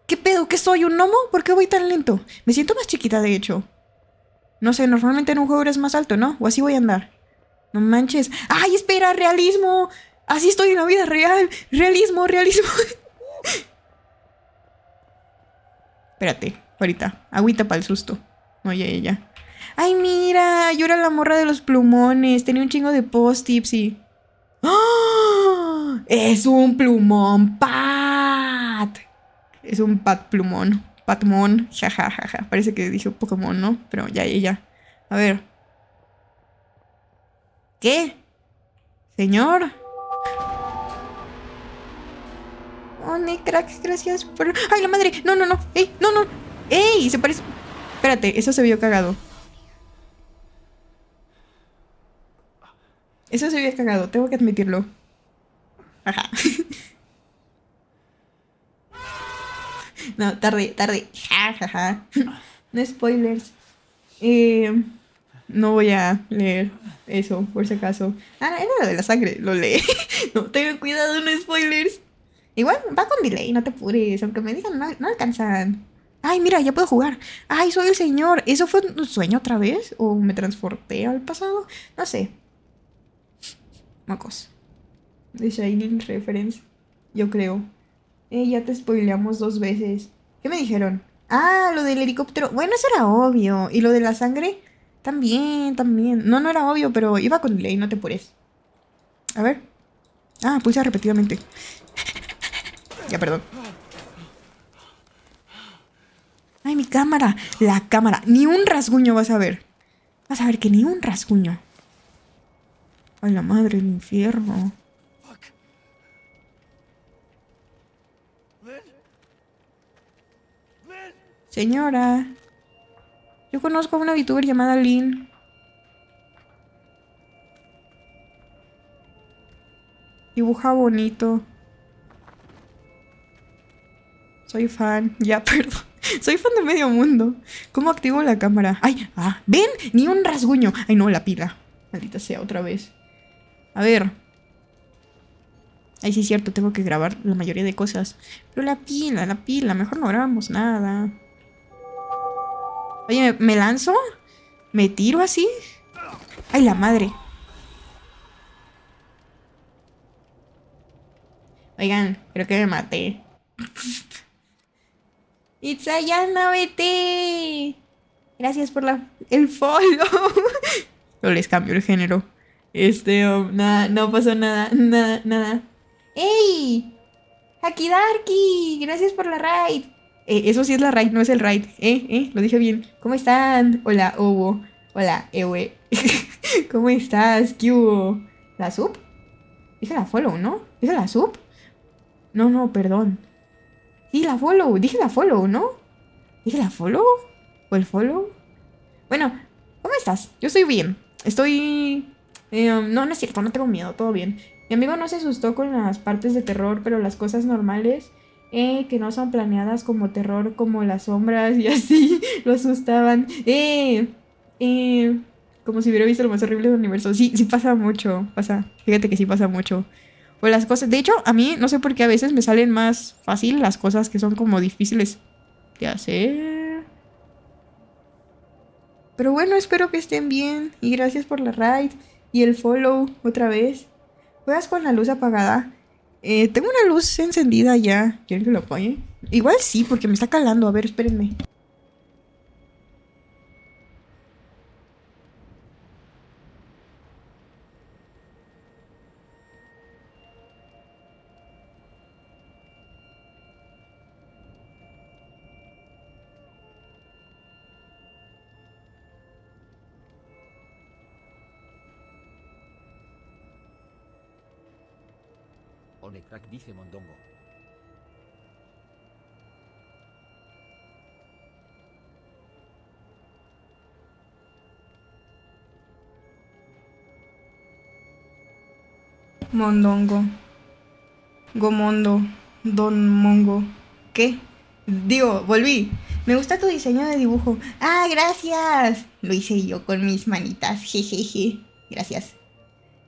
¿Qué pedo? ¿Qué soy? ¿Un gnomo? ¿Por qué voy tan lento? Me siento más chiquita, de hecho. No sé, normalmente en un juego eres más alto, ¿no? O así voy a andar. No manches. ¡Ay, espera! ¡Realismo! Así estoy en la vida real. Realismo, realismo. Espérate, ahorita. Agüita para el susto. Ya, ya. Ay, mira, yo era la morra de los plumones. Tenía un chingo de post-tips y. ¡Ah! Es un plumón, Pat. Es un Pat plumón. Patmón. Ja, ja, ja, ja. Parece que dije Pokémon, ¿no? Pero ya, ya, ya. A ver. ¿Qué? Señor. Oh, crack, gracias por... ¡Ay, la madre! No, no, no. ¡Ey! No, no. ¡Ey! Se parece... Espérate, eso se vio cagado. Eso se vio cagado, tengo que admitirlo. Ajá. No, tarde, tarde. Ja, ja, ja. No spoilers. Eh, no voy a leer eso, por si acaso. Ah, era lo de la sangre, lo leí. No, tengan cuidado, no spoilers. Igual va con delay, no te apures. Aunque me digan, no, no alcanzan. Ay, mira, ya puedo jugar. Ay, soy el señor. ¿Eso fue un sueño otra vez? ¿O me transporté al pasado? No sé. Macos. The Shining Reference. Yo creo. Eh, ya te spoileamos dos veces. ¿Qué me dijeron? Ah, lo del helicóptero. Bueno, eso era obvio. Y lo de la sangre, también, también. No, no era obvio, pero iba con delay, no te apures. A ver. Ah, pulsa repetidamente. Ya, perdón. Ay, mi cámara. La cámara. Ni un rasguño vas a ver. Vas a ver que ni un rasguño. Ay, la madre del infierno. Señora. Yo conozco a una VTuber llamada Lynn. Dibuja bonito. Soy fan. Ya, perdón. Soy fan de medio mundo. ¿Cómo activo la cámara? ¡Ay! ¡Ah! ¿Ven? Ni un rasguño. ¡Ay, no! La pila. Maldita sea, otra vez. A ver. Ay, sí es cierto, tengo que grabar la mayoría de cosas. Pero la pila, la pila. Mejor no grabamos nada. Oye, ¿me, lanzo? ¿Me tiro así? ¡Ay, la madre! Oigan, creo que me maté. Itzayana, vete. Gracias por la, el follow. No les cambio el género. Este, um, nada, no pasó nada, nada, nada. ¡Ey! Hakidarki, gracias por la raid. Eh, eso sí es la raid, no es el raid. Eh, eh, lo dije bien. ¿Cómo están? Hola, Obo. Hola, Ewe. ¿Cómo estás? ¿Qué? ¿La sub? Dije la follow, ¿no? ¿Dije la sub? No, no, perdón. Sí, la follow. Dije la follow, ¿no? ¿Dije la follow? ¿O el follow? Bueno, ¿cómo estás? Yo estoy bien. Estoy... eh, no, no es cierto, no tengo miedo, todo bien. Mi amigo no se asustó con las partes de terror, pero las cosas normales eh, que no son planeadas como terror, como las sombras y así, lo asustaban. Eh, eh, como si hubiera visto lo más horrible del universo. Sí, sí pasa mucho, pasa. Fíjate que sí pasa mucho. O las cosas. De hecho, a mí no sé por qué a veces me salen más fácil las cosas que son como difíciles de hacer. Pero bueno, espero que estén bien. Y gracias por la raid. Y el follow otra vez. Juegas con la luz apagada. Eh, tengo una luz encendida ya. ¿Quieren que lo apague? Igual sí, porque me está calando. A ver, espérenme. Mondongo. Gomondo. Don Mongo. ¿Qué? Digo, volví. Me gusta tu diseño de dibujo. Ah, gracias. Lo hice yo con mis manitas. Jejeje. Gracias.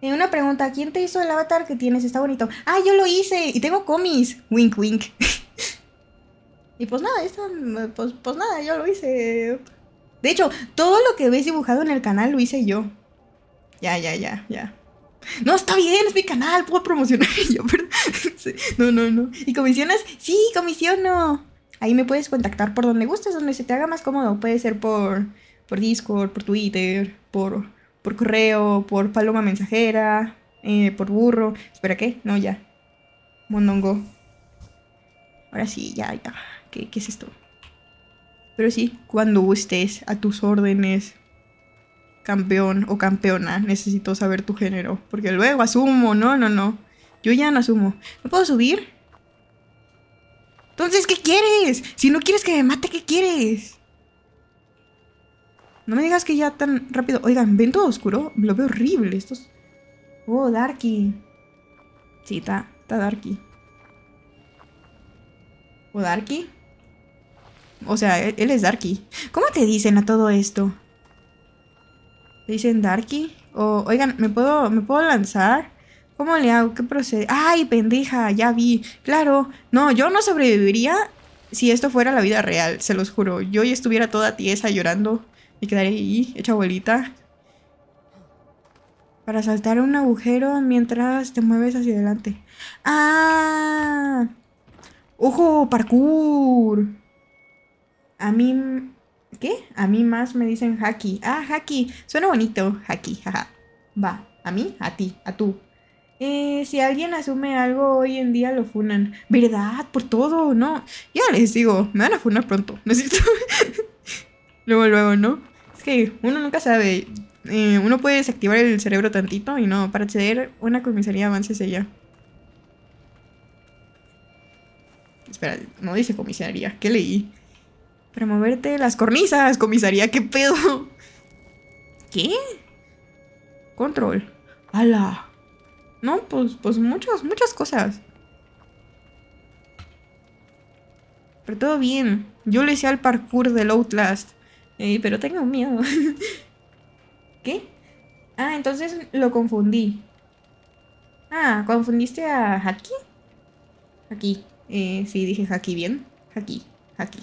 Eh, una pregunta, ¿quién te hizo el avatar que tienes? Está bonito. Ah, yo lo hice y tengo comis. Wink, wink. y pues nada, esta, pues, pues nada, yo lo hice. De hecho, todo lo que ves dibujado en el canal lo hice yo. Ya, ya, ya, ya. No, está bien, es mi canal, puedo promocionar yo, No, no, no. ¿Y comisionas? Sí, comisiono. Ahí me puedes contactar por donde gustes, donde se te haga más cómodo. Puede ser por, por Discord, por Twitter, por, por correo, por paloma mensajera, eh, por burro. Espera, ¿qué? No, ya. Mondongo. Ahora sí, ya, ya. ¿Qué, ¿Qué es esto? Pero sí, cuando gustes, a tus órdenes, campeón o campeona, necesito saber tu género. Porque luego asumo, no, no, no. Yo ya no asumo. ¿No puedo subir? Entonces, ¿qué quieres? Si no quieres que me mate, ¿qué quieres? No me digas que ya tan rápido. Oigan, ¿ven todo oscuro? Lo veo horrible. Estos. Oh, Darky. Sí, está, está Darky. ¿O Darky? O sea, él, él es Darky. ¿Cómo te dicen a todo esto? ¿Te dicen Darky? O, oigan, ¿me puedo, ¿me puedo lanzar? ¿Cómo le hago? ¿Qué procede? ¡Ay, pendeja! Ya vi. Claro. No, yo no sobreviviría si esto fuera la vida real, se los juro. Yo ya estuviera toda tiesa llorando. Me quedaría ahí, hecha abuelita. Para saltar un agujero mientras te mueves hacia adelante. ¡Ah! ¡Ojo! ¡Parkour! A mí... ¿Qué? A mí más me dicen haki. Ah, haki. Suena bonito. Haki, jaja. Va. ¿A mí? A ti. A tú. Eh, si alguien asume algo hoy en día lo funan. ¿Verdad? Por todo, ¿no? Ya les digo, me van a funar pronto, ¿no es cierto? luego, luego, ¿no? Es que uno nunca sabe. Eh, uno puede desactivar el cerebro tantito y no, para acceder una comisaría avances ella. Espera, no dice comisaría, ¿qué leí? Para moverte las cornisas, comisaría, ¿qué pedo? ¿Qué? Control. ¡Hala! No, pues, pues muchas, muchas cosas. Pero todo bien. Yo le hice al parkour del Outlast. Eh, pero tengo miedo. ¿Qué? Ah, entonces lo confundí. Ah, ¿confundiste a Haki? Haki. Eh, sí, dije Haki bien. Haki, Haki,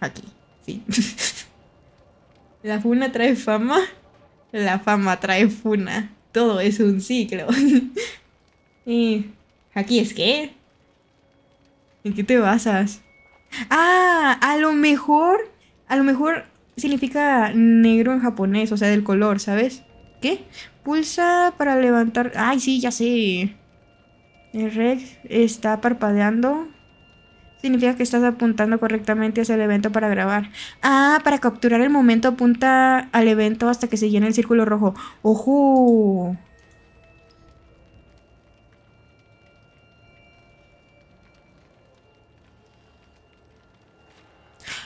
Haki. La funa trae fama. La fama trae funa. Todo es un ciclo. y aquí es que. ¿En qué te basas? Ah, a lo mejor. A lo mejor significa negro en japonés, o sea, del color, ¿sabes? ¿Qué? Pulsa para levantar. Ay, sí, ya sé. El red está parpadeando. Significa que estás apuntando correctamente hacia el evento para grabar. Ah, para capturar el momento apunta al evento hasta que se llene el círculo rojo. ¡Ojo!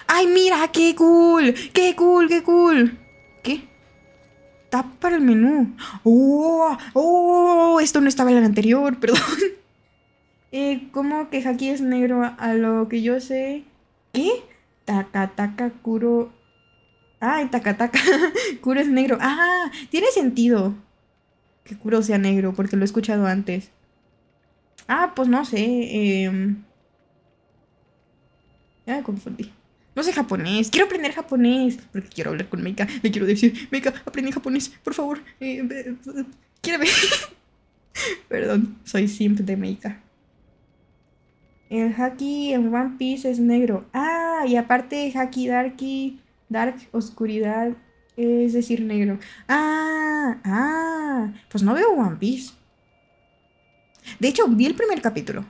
¡Ay, mira! ¡Qué cool! ¡Qué cool! ¡Qué cool! ¿Qué? Tap para el menú. ¡Oh! ¡Oh! Esto no estaba en el anterior, perdón. Eh, ¿Cómo que Haki es negro? A lo que yo sé. ¿Qué? Takataka Kuro. Ay, Takataka. Kuro es negro. Ah, tiene sentido que Kuro sea negro, porque lo he escuchado antes. Ah, pues no sé. Eh... Ya me confundí. No sé japonés. Quiero aprender japonés. Porque quiero hablar con Meika. Le quiero decir, Meika, aprendí japonés. Por favor. Eh, eh, quiéreme. Perdón, soy simp de Meika. El Haki en One Piece es negro. Ah, y aparte Haki Darky, Dark Oscuridad, es decir, negro. Ah, ah, pues no veo One Piece. De hecho, vi el primer capítulo.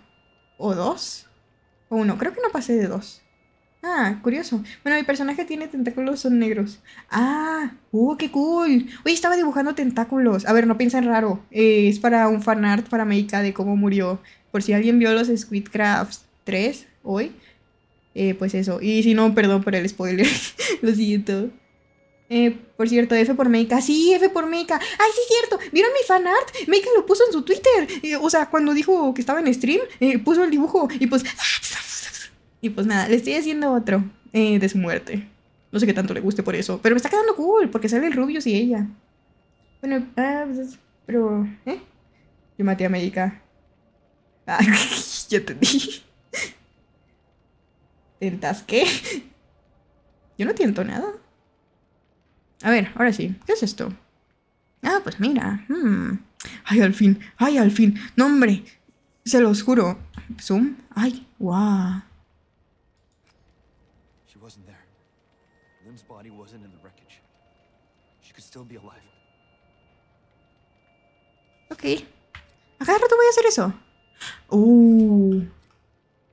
¿O dos? O uno, creo que no pasé de dos. Ah, curioso. Bueno, mi personaje tiene tentáculos, son negros. Ah, uh, qué cool. Oye, estaba dibujando tentáculos. A ver, no piensen raro. Eh, es para un fanart para Meika de cómo murió. Por si alguien vio los Squidcrafts 3 hoy. Eh, pues eso. Y si no, perdón por el spoiler. Lo siento. Eh, por cierto, F por Meika. Sí, F por Meika. Ay, sí, cierto. ¿Vieron mi fanart? Meika lo puso en su Twitter. Eh, o sea, cuando dijo que estaba en stream, puso el dibujo. Y pues. Y pues nada, le estoy haciendo otro de su muerte. No sé qué tanto le guste por eso. Pero me está quedando cool, porque sale el Rubius y ella. Bueno, ah, pues, pero. ¿Eh? Yo maté a Meika. Ah, ya te di. ¿Tentas qué? Yo no tiento nada. A ver, ahora sí. ¿Qué es esto? Ah, pues mira. Hmm. Ay, al fin. Ay, al fin. No, hombre. Se los juro. Zoom. Ay, wow. She wasn't there. Lim's body wasn't in the wreckage. She could still be alive. Ok. A cada rato voy a hacer eso. Uh.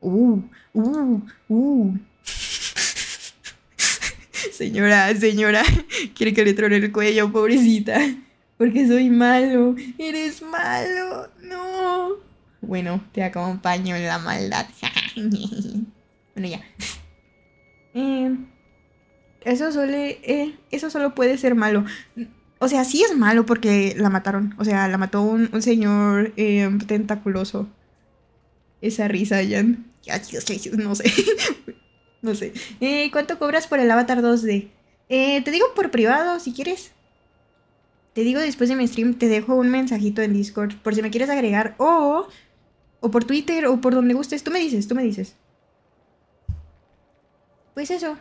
Uh. Uh. Uh. Señora, señora, quiere que le trone el cuello, pobrecita. Porque soy malo. Eres malo. No. Bueno, te acompaño en la maldad. bueno, ya. Eh, eso suele. eh, eso solo puede ser malo. O sea, sí es malo porque la mataron. O sea, la mató un, un señor eh, tentaculoso. Esa risa, Jan. No sé. no sé. Eh, ¿Cuánto cobras por el Avatar 2D? Eh, te digo por privado, si quieres. Te digo después de mi stream, te dejo un mensajito en Discord por si me quieres agregar. O, o por Twitter o por donde gustes. Tú me dices, tú me dices. Pues eso.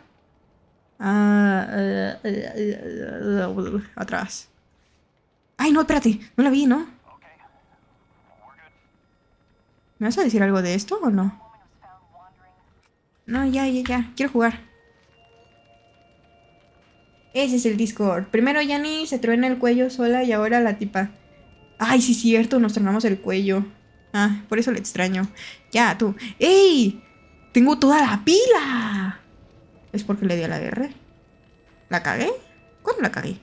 Ah, eh, eh, eh, atrás. Ay, no, espérate. No la vi, ¿no? ¿Me vas a decir algo de esto o no? No, ya, ya, ya. Quiero jugar. Ese es el Discord. Primero Yani se truena el cuello sola y ahora la tipa. Ay, sí, cierto, nos tronamos el cuello. Ah, por eso le extraño. Ya, tú. ¡Ey! Tengo toda la pila. ¿Es porque le di a la R? ¿La cagué? ¿Cuándo la cagué?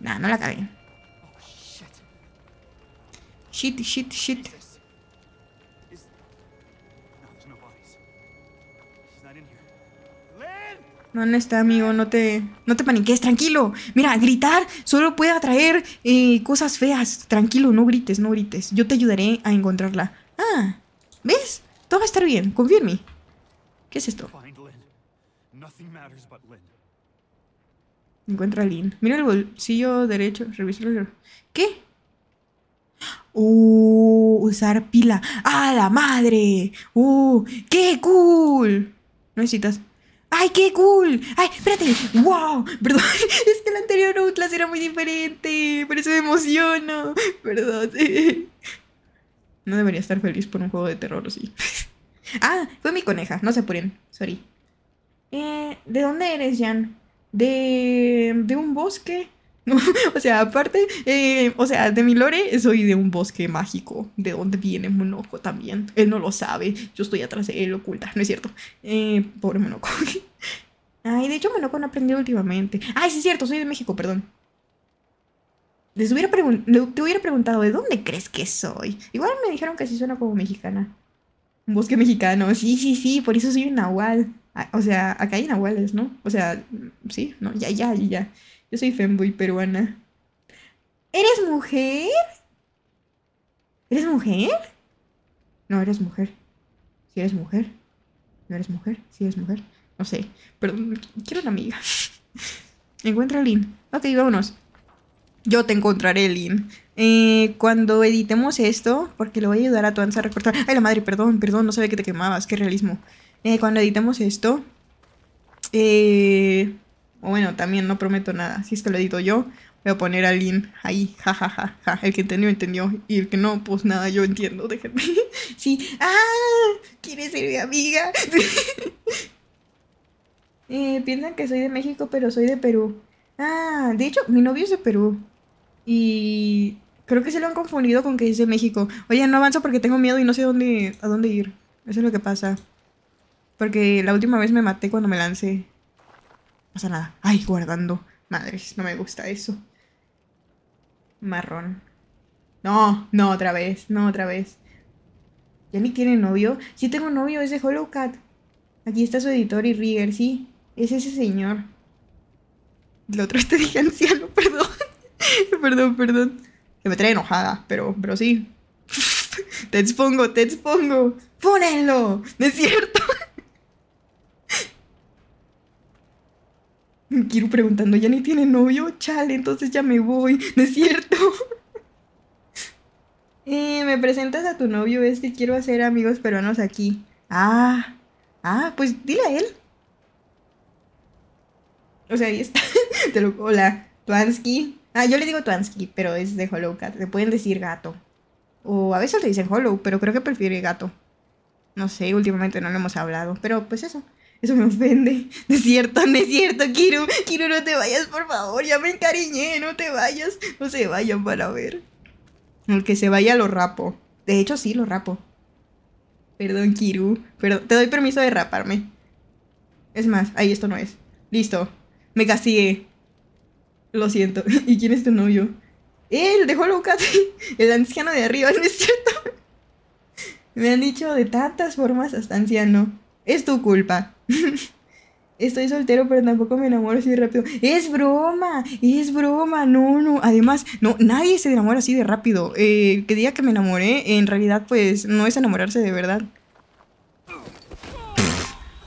Nah, no la cagué. Shit. Shit, shit. No, no bodies. She's not in here. Lynn! ¿Dónde está, amigo? No te, no te paniques, tranquilo. Mira, gritar solo puede atraer eh, cosas feas. Tranquilo, no grites, no grites. Yo te ayudaré a encontrarla. Ah, ¿ves? Todo va a estar bien, confía en mí. ¿Qué es esto? Encuentra a Lynn. Mira el bolsillo derecho. Revisa el... ¿Qué? Uh, usar pila. ¡Ah, la madre! ¡Uh, qué cool! No necesitas. ¡Ay, qué cool! ¡Ay, espérate! ¡Wow! Perdón, es que el anterior Outlast era muy diferente. Por eso me emociono. Perdón. No debería estar feliz por un juego de terror, ¿o sí? Ah, fue mi coneja. No se apuren. Sorry. Eh, ¿De dónde eres, Jan? De, de un bosque. o sea, aparte, eh, o sea, de mi lore soy de un bosque mágico. ¿De dónde viene Monoco también? Él no lo sabe. Yo estoy atrás de él oculta, no es cierto. Eh, pobre Monoco. Ay, de hecho Monoco no aprendió últimamente. Ay, sí es cierto, soy de México, perdón. Les hubiera te hubiera preguntado, ¿de dónde crees que soy? Igual me dijeron que sí suena como mexicana. Un bosque mexicano, sí, sí, sí, por eso soy un nahual. Ah, O sea, acá hay nahuales, ¿no? O sea, mm, sí, no, ya, ya, ya. Yo soy femboy peruana. ¿Eres mujer? ¿Eres mujer? No, eres mujer. Si eres mujer. ¿No eres mujer? Si eres mujer. No sé. Perdón, quiero una amiga. Encuentra a Lynn. Ok, vámonos. Yo te encontraré, Lynn. Eh, cuando editemos esto, porque le voy a ayudar a Tuanza a recortar. Ay, la madre, perdón, perdón, no sabía que te quemabas, qué realismo. Eh, cuando editemos esto, eh, bueno, también no prometo nada. Si es que lo edito yo, voy a poner a Lynn ahí, jajaja. Ja, ja. El que entendió, entendió. Y el que no, pues nada, yo entiendo, déjenme. Sí, ah, ¿quieres ser mi amiga? eh, piensan que soy de México, pero soy de Perú. Ah, de hecho, mi novio es de Perú. Y creo que se lo han confundido con que es de México. Oye, no avanzo porque tengo miedo y no sé dónde, a dónde ir. Eso es lo que pasa. Porque la última vez me maté cuando me lancé. No pasa nada. Ay, guardando. Madres, no me gusta eso. Marrón. No, no otra vez, no otra vez. ¿Ya ni tiene novio? Sí tengo novio, es de Hollow Cat. Aquí está su editor y Rigger, sí. Es ese señor. El otro te dije anciano, perdón. perdón, perdón. Que me trae enojada, pero, pero sí. te expongo, te expongo. ¡Pónenlo! ¿No es cierto? Quiero preguntando, ¿ya ni tiene novio? Chale, entonces ya me voy. ¿No es cierto? eh, me presentas a tu novio, es que quiero hacer amigos peruanos aquí. Ah, ah, pues dile a él. O sea, ahí está. Hola, Twansky. Ah, yo le digo Twansky, pero es de Hollow Cat. Le pueden decir gato. O a veces le dicen Hollow, pero creo que prefiere gato. No sé, últimamente no lo hemos hablado. Pero pues eso. Eso me ofende. No es cierto, no es cierto, Kiru. Kiru, no te vayas, por favor. Ya me encariñé, no te vayas. No se vayan para ver. El que se vaya lo rapo. De hecho, sí, lo rapo. Perdón, Kiru. Perdón, te doy permiso de raparme. Es más, ahí esto no es. Listo. Me castigué. Lo siento. ¿Y quién es tu novio? Él, de Hollow Cat. El anciano de arriba, ¿no es cierto? Me han dicho de tantas formas hasta anciano. Es tu culpa. Estoy soltero, pero tampoco me enamoro así de rápido. Es broma, es broma, no, no. Además, no, nadie se enamora así de rápido. Eh, que diga que me enamoré, en realidad, pues, no es enamorarse de verdad.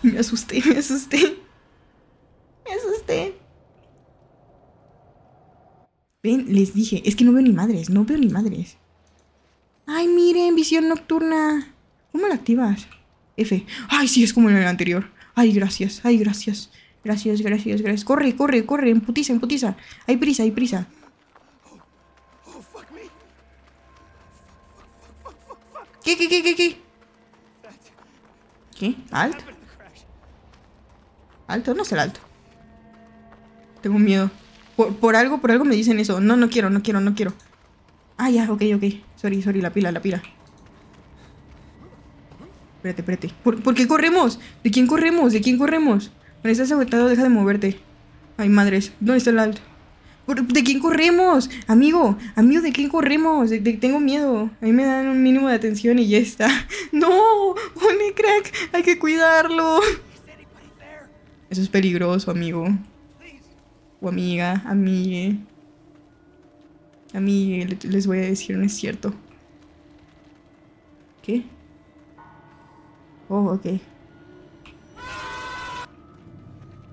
Me asusté, me asusté. Me asusté. Ven, les dije, es que no veo ni madres, no veo ni madres. Ay, miren, visión nocturna. ¿Cómo la activas? F. Ay, sí, es como en el anterior. Ay, gracias, ay, gracias. Gracias, gracias, gracias. Corre, corre, corre, emputiza, emputiza. Hay prisa, hay prisa. ¿Qué, qué, qué, qué, qué? ¿Qué? ¿Alt? Happened in the crash. ¿Alto? No es el alto. Tengo miedo. Por, por algo, por algo me dicen eso. No, no quiero, no quiero, no quiero. Ah, ya, ok, ok. Sorry, sorry, la pila, la pila. Espérate, espérate. ¿Por, por qué corremos? ¿De quién corremos? ¿De quién corremos? Cuando estás agotado, deja de moverte. Ay, madres. ¿Dónde está el alt? ¿Por- ¿De quién corremos? Amigo, amigo, ¿de quién corremos? Tengo miedo. A mí me dan un mínimo de atención y ya está. ¡No! ¡One crack! ¡Hay que cuidarlo! Eso es peligroso, amigo. O amiga, amigue. Amigue, le- les voy a decir, no es cierto. ¿Qué? Oh, ok.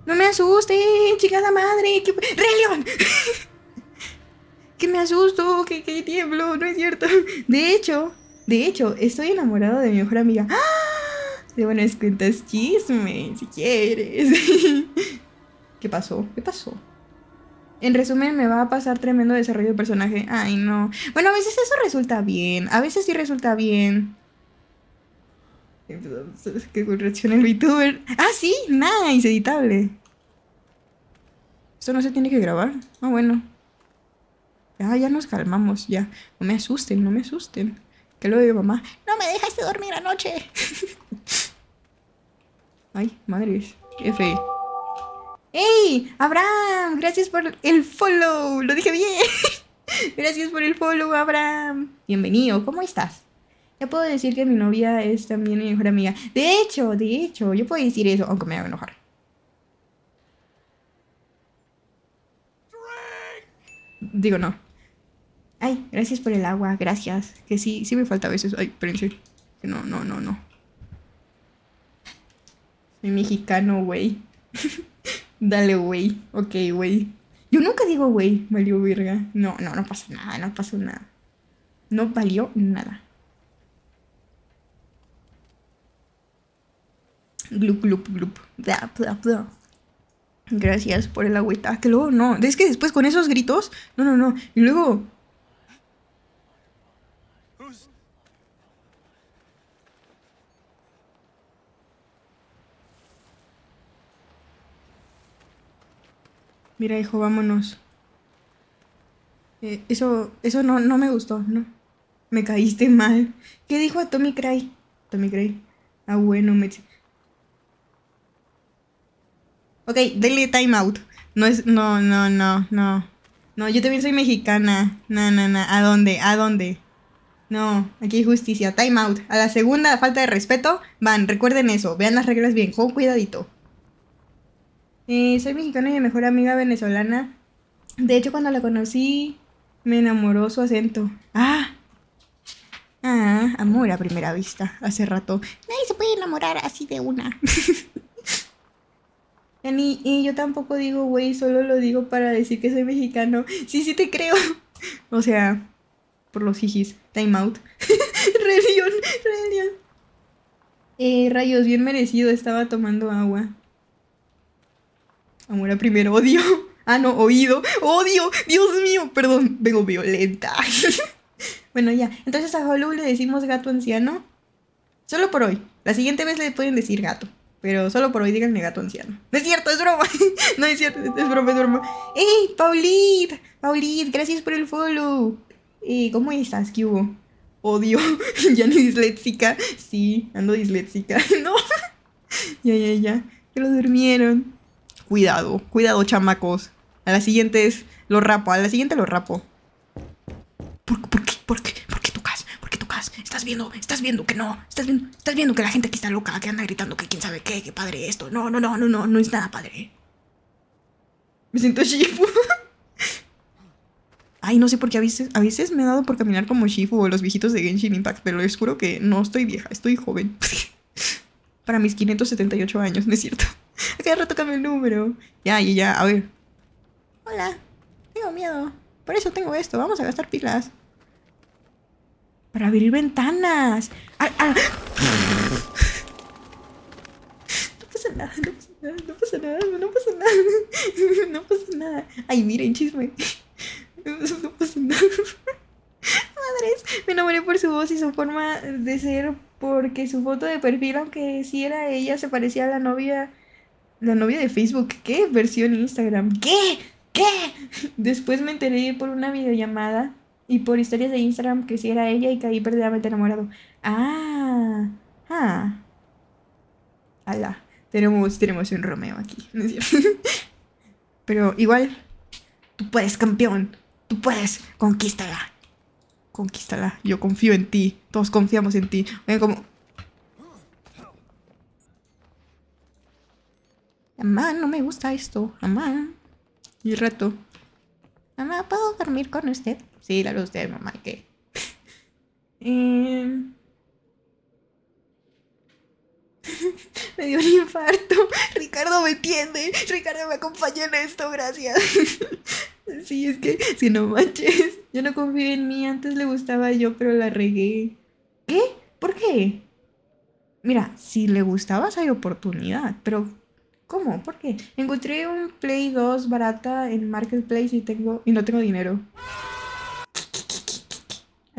No me asusten, chingada madre. ¿Qué... ¡Relion! que me asusto, que, que tiemblo, no es cierto. De hecho, de hecho, estoy enamorado de mi mejor amiga. ¡Ah! De buenas cuentas, chisme, si quieres. ¿Qué pasó? ¿Qué pasó? En resumen, me va a pasar tremendo desarrollo de personaje. Ay, no. Bueno, a veces eso resulta bien. A veces sí resulta bien. Que reacciona el VTuber. Ah, sí, nice, editable. Esto no se tiene que grabar. Ah, bueno. Ya, ya nos calmamos, ya. No me asusten, no me asusten. Que lo de mamá. No me dejaste dormir anoche. Ay, madres. F. ¡Ey! Abraham, gracias por el follow. Lo dije bien. gracias por el follow, Abraham. Bienvenido, ¿cómo estás? Ya puedo decir que mi novia es también mi mejor amiga. De hecho, de hecho, yo puedo decir eso, aunque me haga enojar. Digo no. Ay, gracias por el agua, gracias. Que sí, sí me falta a veces. Ay, espérense. No, no, no, no. Soy mexicano, güey. Dale, güey. Ok, güey. Yo nunca digo güey, valió verga. No, no, no pasa nada, no pasó nada. No valió nada. Glup, glup, glup. Bla, bla, bla. Gracias por el agüita. Que luego no. Es que después con esos gritos. No, no, no. Y luego. Mira, hijo, vámonos. Eh, eso, eso no, no me gustó, ¿no? Me caíste mal. ¿Qué dijo a Tommy Cray? Tommy Cray. Ah, bueno, me... Ok, dale time out. No es... No, no, no, no. No, yo también soy mexicana. No, no, no. ¿A dónde? ¿A dónde? No, aquí hay justicia. Time out. A la segunda falta de respeto, van, recuerden eso. Vean las reglas bien, con cuidadito. Eh, soy mexicana y mi mejor amiga venezolana. De hecho, cuando la conocí, me enamoró su acento. Ah. Ah, amor a primera vista. Hace rato. Nadie se puede enamorar así de una. Ni, y yo tampoco digo güey, solo lo digo para decir que soy mexicano. Sí, sí te creo. O sea, por los jijis. Time out. Religión, religión. Eh, rayos, bien merecido. Estaba tomando agua. Amor a primero odio. Ah, no, oído. Odio. Dios mío. Perdón, vengo violenta. bueno, ya. Entonces a Hollow le decimos gato anciano. Solo por hoy. La siguiente vez le pueden decir gato. Pero solo por hoy díganle gato anciano. No es cierto, es broma. no es cierto, es broma, es broma. ¡Ey, Paulit! Paulit, gracias por el follow. Eh, ¿Cómo estás? ¿Qué hubo? Odio. ya no disléxica. Sí, ando disléxica. no. ya, ya, ya. Que lo durmieron. Cuidado, cuidado, chamacos. A la siguiente es lo rapo, a la siguiente lo rapo. ¿Por, por qué? ¿Por qué? Estás viendo, estás viendo que no. Estás viendo, estás viendo que la gente aquí está loca, que anda gritando que quién sabe qué, que padre esto. No, no, no, no, no, no es nada padre. Me siento Shifu. Ay, no sé por qué a veces, a veces me ha dado por caminar como Shifu o los viejitos de Genshin Impact, pero les juro que no estoy vieja, estoy joven. Para mis 578 años, ¿no es cierto? A cada rato cambio el número. Ya, ya, ya, a ver. Hola, tengo miedo. Por eso tengo esto, vamos a gastar pilas. Para abrir ventanas. Ah, ah. No pasa nada, no pasa nada, no pasa nada, no pasa nada. Ay, miren, chisme. No pasa nada. Madres, me enamoré por su voz y su forma de ser porque su foto de perfil, aunque sí era ella, se parecía a la novia, la novia de Facebook. ¿Qué? Versión Instagram. ¿Qué? ¿Qué? Después me enteré por una videollamada Y por historias de Instagram que sí era ella y caí perdidamente enamorado. Ah, ah. Ala, tenemos, tenemos un Romeo aquí. Pero igual, tú puedes, campeón. Tú puedes, conquístala. Conquístala. Yo confío en ti. Todos confiamos en ti. Oigan, como. Mamá, no me gusta esto. Mamá. Y reto. Mamá, ¿puedo dormir con usted? Sí, claro, usted, mamá. ¿Qué? Eh, Me dio un infarto. Ricardo me entiende. Ricardo me acompaña en esto, gracias. Sí, es que, si no manches, yo no confío en mí. Antes le gustaba yo, pero la regué. ¿Qué? ¿Por qué? Mira, si le gustabas hay oportunidad, pero ¿cómo? ¿Por qué? Encontré un Play 2 barata en Marketplace y tengo y no tengo dinero.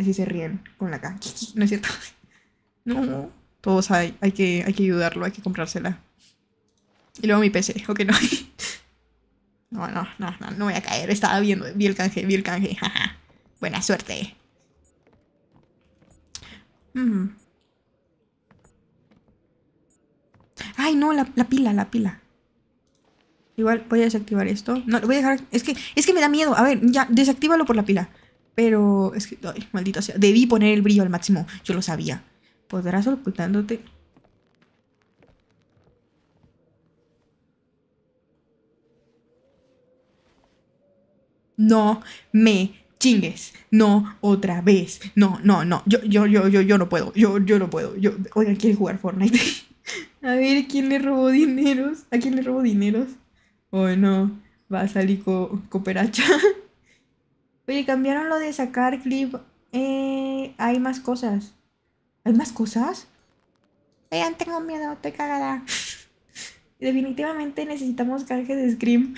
Así se ríen con la cara. No es cierto. No. Todos hay, que, ayudarlo, hay que comprársela. Y luego mi PC, ok, no. No, no, no, no, no voy a caer. Estaba viendo, vi el canje, vi el canje. Buena suerte. Ay, no, la, la pila, la pila. Igual voy a desactivar esto. No, lo voy a dejar. Es que, es que me da miedo. A ver, ya, desactívalo por la pila. Pero es que, ay, maldita sea. Debí poner el brillo al máximo. Yo lo sabía. Podrás ocultándote. No me chingues. No, otra vez. No, no, no. Yo, yo, yo, yo, yo no puedo. Yo, yo no puedo. Yo, oigan, ¿quiere jugar Fortnite? a ver, ¿quién le robó dineros? ¿A quién le robó dineros? Oh, no. Va a salir co cooperacha. Oye, cambiaron lo de sacar clip. Eh, hay más cosas. ¿Hay más cosas? Vean, tengo miedo, estoy cagada. Definitivamente necesitamos canje de Scream.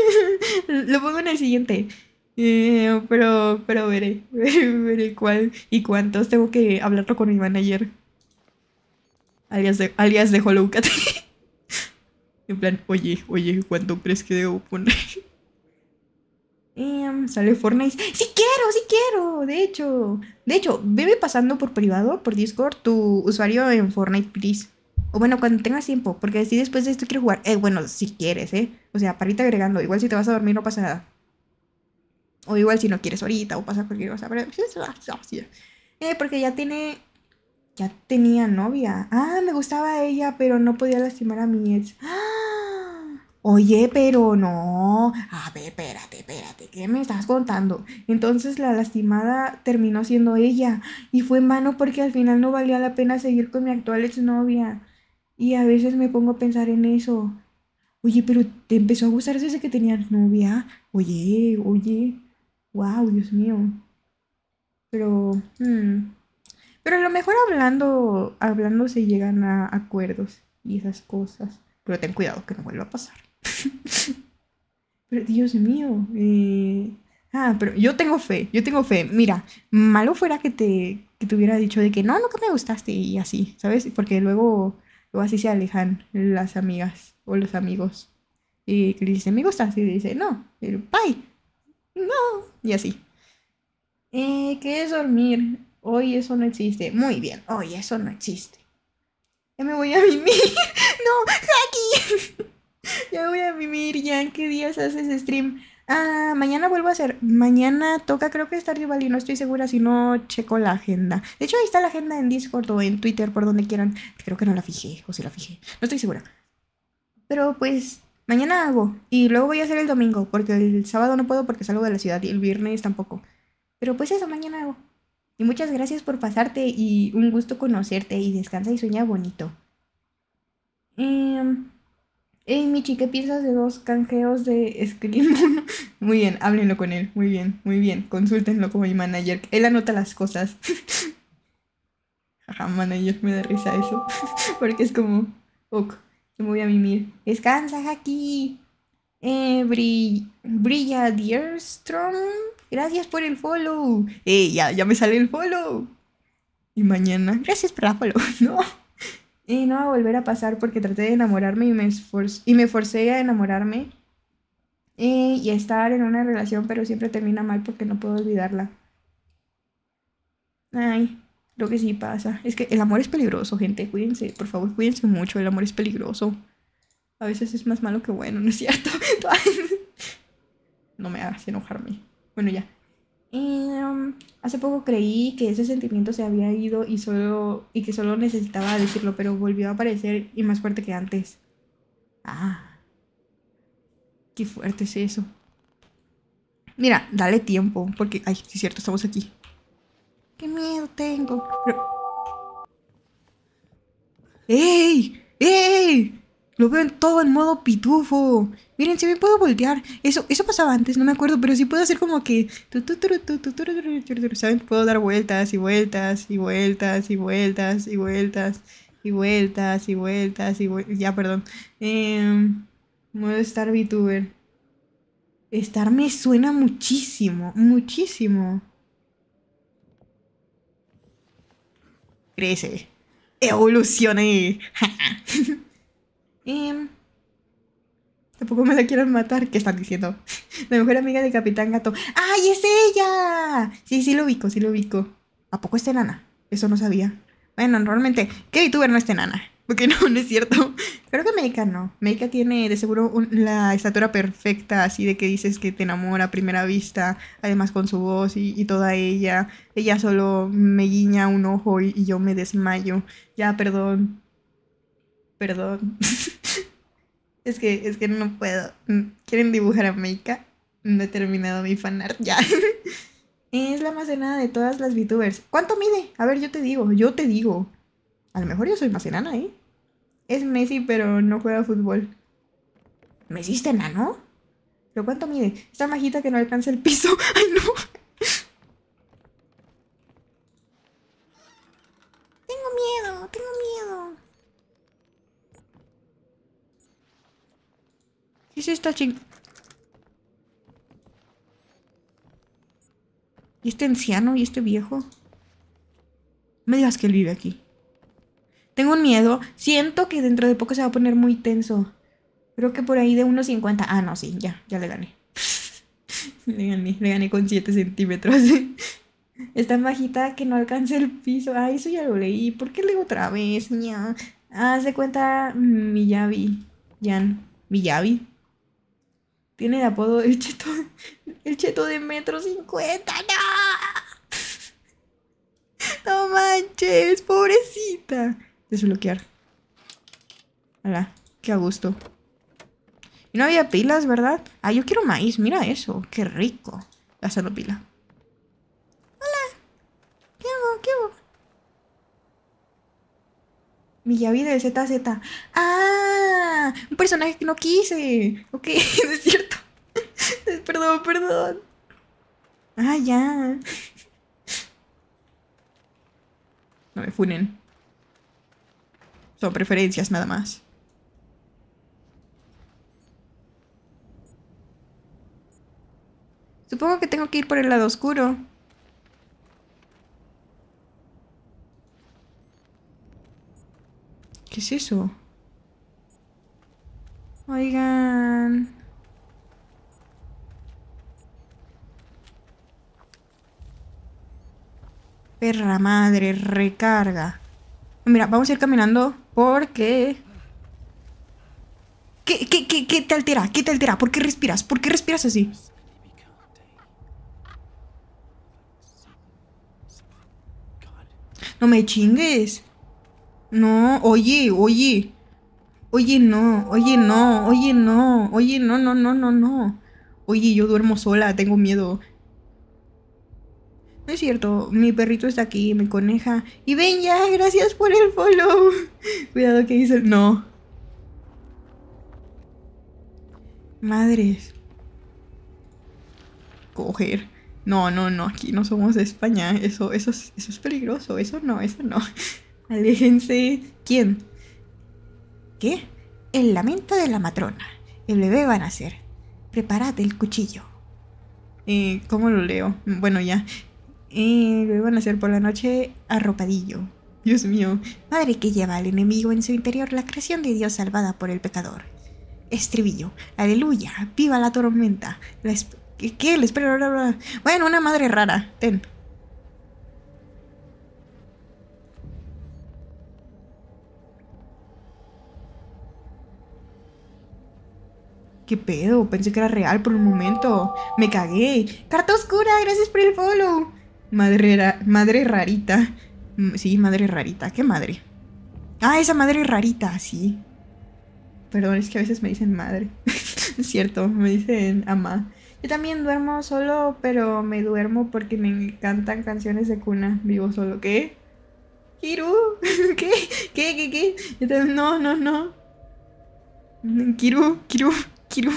Lo pongo en el siguiente. Eh, pero, pero veré, veré, veré cuál y cuántos. Tengo que hablarlo con mi manager. Alias de, alias de Hollow Cat. en plan, oye, oye, ¿cuánto crees que debo poner? Em, sale Fortnite. Sí quiero, sí quiero. De hecho, de hecho, veme pasando por privado, por Discord, tu usuario en Fortnite, please. O bueno, cuando tengas tiempo, porque si después de esto quiero jugar. Eh, bueno, si quieres, ¿eh? O sea, para agregando. Igual si te vas a dormir no pasa nada. O igual si no quieres ahorita o pasa cualquier cosa. Pero, eh, porque ya tiene... Ya tenía novia. Ah, me gustaba ella, pero no podía lastimar a mi ex. ¡Ah! Oye, pero no. A ver, espérate, espérate. ¿Qué me estás contando? Entonces la lastimada terminó siendo ella. Y fue en vano porque al final no valía la pena seguir con mi actual exnovia. Y a veces me pongo a pensar en eso. Oye, pero te empezó a gustar desde que tenías novia. Oye, oye. Wow, Dios mío. Pero. hmm, Pero a lo mejor hablando, hablando se llegan a acuerdos y esas cosas. Pero ten cuidado que no vuelva a pasar. Pero Dios mío. eh, Ah, pero yo tengo fe, yo tengo fe. Mira, malo fuera que te, que hubiera dicho de que no, nunca me gustaste y así, ¿sabes? Porque luego, luego así se alejan las amigas o los amigos. Y que le dicen, me gustas, y dice, no, pero bye, no, y así. Eh, ¿qué es dormir? Hoy eso no existe. Muy bien, hoy eso no existe. Ya me voy a mimir. no, Jackie. ya voy a mimir, ya. ¿En qué días haces stream? Ah, mañana vuelvo a hacer. Mañana toca, creo que estar igual y no estoy segura si no checo la agenda. De hecho, ahí está la agenda en Discord o en Twitter, por donde quieran. Creo que no la fijé, o si la fijé. No estoy segura. Pero pues, mañana hago. Y luego voy a hacer el domingo, porque el sábado no puedo porque salgo de la ciudad y el viernes tampoco. Pero pues eso, mañana hago. Y muchas gracias por pasarte y un gusto conocerte y descansa y sueña bonito. Em, Hey, Michi, ¿qué piensas de dos canjeos de Scream? muy bien, háblenlo con él. Muy bien, muy bien. Consúltenlo como mi manager. Él anota las cosas. Jaja, manager, me da risa eso. Porque es como, ok, me voy a mimir. Descansa, Haki. Eh, Bri Brilla Dearstrom. Gracias por el follow. Eh, ya, ya me sale el follow. Y mañana, gracias por la follow. No. Y no va a volver a pasar porque traté de enamorarme y me, y me forcé a enamorarme eh, y a estar en una relación, pero siempre termina mal porque no puedo olvidarla. Ay, lo que sí pasa. Es que el amor es peligroso, gente. Cuídense, por favor, cuídense mucho. El amor es peligroso. A veces es más malo que bueno, ¿no es cierto? no me hagas enojarme. Bueno, ya. Em, hace poco creí que ese sentimiento se había ido y solo y que solo necesitaba decirlo, pero volvió a aparecer y más fuerte que antes. Ah. Qué fuerte es eso. Mira, dale tiempo, porque ay, sí es cierto, estamos aquí. Qué miedo tengo. ¡Ey! ¡Ey! Lo veo en todo en modo pitufo. Miren, si me puedo voltear. Eso, eso pasaba antes, no me acuerdo, pero sí puedo hacer como que. ¿Saben? Puedo dar vueltas y vueltas y vueltas y vueltas y vueltas y vueltas y vueltas y vueltas. Ya, perdón. Eh, modo Star VTuber. Star me suena muchísimo, muchísimo. Crece. Evolucioné. Em, tampoco me la quieran matar. ¿Qué están diciendo? La mejor amiga de Capitán Gato. ¡Ay, es ella! Sí, sí lo ubico, sí lo ubico. ¿A poco es enana? Eso no sabía. Bueno, normalmente, ¿qué VTuber no es enana? Porque no, no es cierto. Creo que Meika no. Meika tiene de seguro la estatura perfecta, así de que dices que te enamora a primera vista, además con su voz y, toda ella. Ella solo me guiña un ojo y yo me desmayo. Ya, perdón. Perdón. es que, es que no puedo. ¿Quieren dibujar a Meika? No he terminado mi fanart ya. es la más enana de todas las VTubers. ¿Cuánto mide? A ver, yo te digo, yo te digo. A lo mejor yo soy más enana, ¿eh? Es Messi, pero no juega fútbol. ¿Messi es enano? ¿Pero cuánto mide? Esta majita que no alcanza el piso. ¡Ay, no! Tengo miedo, tengo miedo. ¿Qué es esta ching... ¿Y este anciano y este viejo? Me digas que él vive aquí. Tengo un miedo. Siento que dentro de poco se va a poner muy tenso. Creo que por ahí de unos 50. Ah, no, sí, ya, ya le gané. le gané, le gané con 7 centímetros. Esta majita que no alcanza el piso. Ah, eso ya lo leí. ¿Por qué leo otra vez? Haz de cuenta Miyavi. Jan. Miyavi. Tiene de apodo el cheto. El cheto de metro 50. ¡No! No manches, pobrecita. Desbloquear. Hola, qué a gusto. Y no había pilas, ¿verdad? Ah, yo quiero maíz, mira eso, qué rico. Gastando pila. Hola, ¿qué hago? ¿Qué hago? Miyavi del ZZ. ¡Ah! Un personaje que no quise. Ok, es cierto. perdón, perdón. Ah, ya. No me funen. Son preferencias nada más. Supongo que tengo que ir por el lado oscuro. ¿Qué es eso? Oigan. Perra madre, recarga. Mira, vamos a ir caminando porque... ¿Qué, qué, qué, qué te altera? ¿Qué te altera? ¿Por qué respiras? ¿Por qué respiras así? No me chingues. No, oye, oye. Oye, no, oye, no, oye, no, oye, no, no, no, no, no. Oye, yo duermo sola, tengo miedo. No es cierto, mi perrito está aquí, mi coneja. Y ven ya, gracias por el follow. Cuidado que el... No. Madres. Coger. No, no, no, aquí no somos de España. Eso, eso, es- eso es peligroso. Eso no, eso no. Aléjense. ¿Quién? ¿Qué? El lamento de la matrona. El bebé va a nacer. Prepárate el cuchillo. Eh, ¿Cómo lo leo? Bueno, ya. Eh, bebé va a nacer por la noche arropadillo. Dios mío. Madre que lleva al enemigo en su interior la creación de Dios salvada por el pecador. Estribillo. Aleluya. Viva la tormenta. ¿Qué? Bueno, una madre rara. Ten. ¿Qué pedo? Pensé que era real por un momento. Me cagué. Carta oscura, gracias por el follow. Madre, madre rarita. Mm, Sí, madre rarita. ¿Qué madre? Ah, esa madre rarita, sí. Perdón, es que a veces me dicen madre. es cierto, me dicen ama. Yo también duermo solo, pero me duermo porque me encantan canciones de cuna. Vivo solo. ¿Qué? Kiru, ¿qué? ¿Qué? ¿Qué? ¿Qué? No, no, no. Kiru, Kiru, Kiru.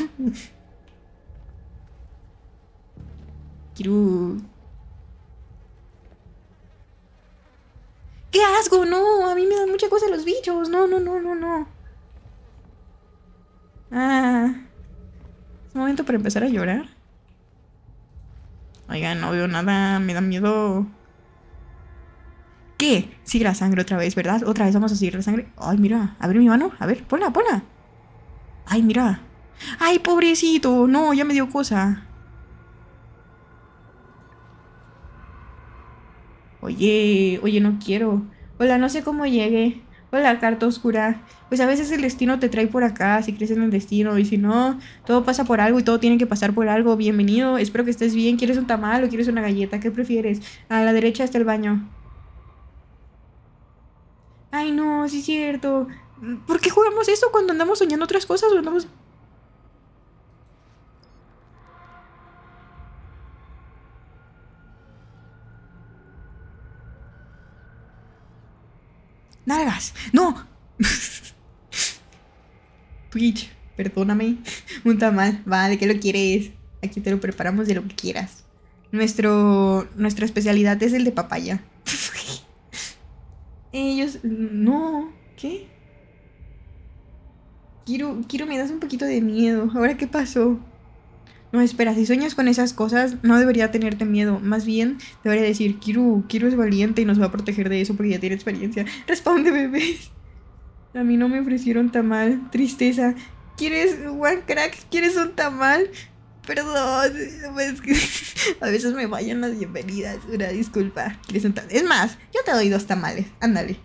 Kiru. ¡Qué asco! No, a mí me dan mucha cosa los bichos. No, no, no, no, no. Ah. Es momento para empezar a llorar. Oigan, no veo nada, me da miedo. ¿Qué? Sigue la sangre otra vez, ¿verdad? Otra vez vamos a seguir la sangre. Ay, mira, a ver mi mano. A ver, ponla, ponla. Ay, mira. Ay, pobrecito. No, ya me dio cosa. Oye, oye, no quiero. Hola, no sé cómo llegué. Hola, carta oscura. Pues a veces el destino te trae por acá, si crees en el destino, y si no, todo pasa por algo y todo tiene que pasar por algo. Bienvenido, espero que estés bien. ¿Quieres un tamal o quieres una galleta? ¿Qué prefieres? A la derecha está el baño. Ay, no, sí es cierto. ¿Por qué jugamos eso cuando andamos soñando otras cosas o andamos... ¡Nalgas! ¡No! Twitch, perdóname. Un tamal. Va, ¿de qué lo quieres? Aquí te lo preparamos de lo que quieras. Nuestro, nuestra especialidad es el de papaya. Ellos... No. ¿Qué? Quiero, quiero, me das un poquito de miedo. ¿Ahora qué pasó? No, espera, si sueñas con esas cosas, no debería tenerte miedo. Más bien, debería decir, Kiru, Kiru es valiente y nos va a proteger de eso porque ya tiene experiencia. Responde, bebés. A mí no me ofrecieron tamal. Tristeza. ¿Quieres one crack? ¿Quieres un tamal? Perdón. A veces me vayan las bienvenidas. Una disculpa. ¿Quieres un tamal? Es más, yo te doy dos tamales. Ándale.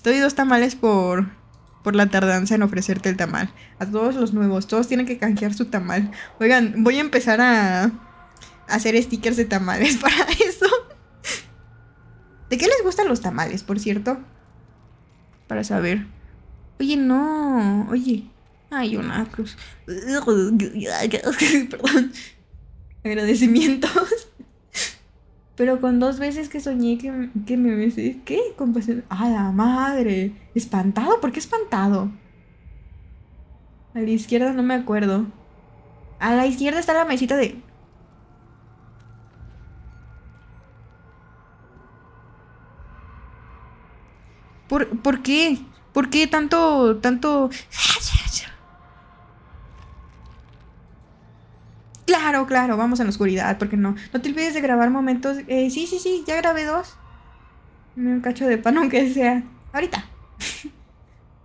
Te doy dos tamales por, por la tardanza en ofrecerte el tamal. A todos los nuevos, todos tienen que canjear su tamal. Oigan, voy a empezar a, hacer stickers de tamales para eso. ¿De qué les gustan los tamales, por cierto? Para saber. Oye, no. Oye. Ay, una cruz. Perdón. Agradecimientos. Pero con dos veces que soñé que, que me besé. ¿Qué? Con pasión. ¡A la madre! ¿Espantado? ¿Por qué espantado? A la izquierda no me acuerdo. A la izquierda está la mesita de. ¿Por, ¿por qué? ¿Por qué tanto, tanto... Claro, claro, vamos en la oscuridad, porque no. No te olvides de grabar momentos. Eh, sí, sí, sí, ya grabé dos. Un cacho de pan, aunque sea. Ahorita.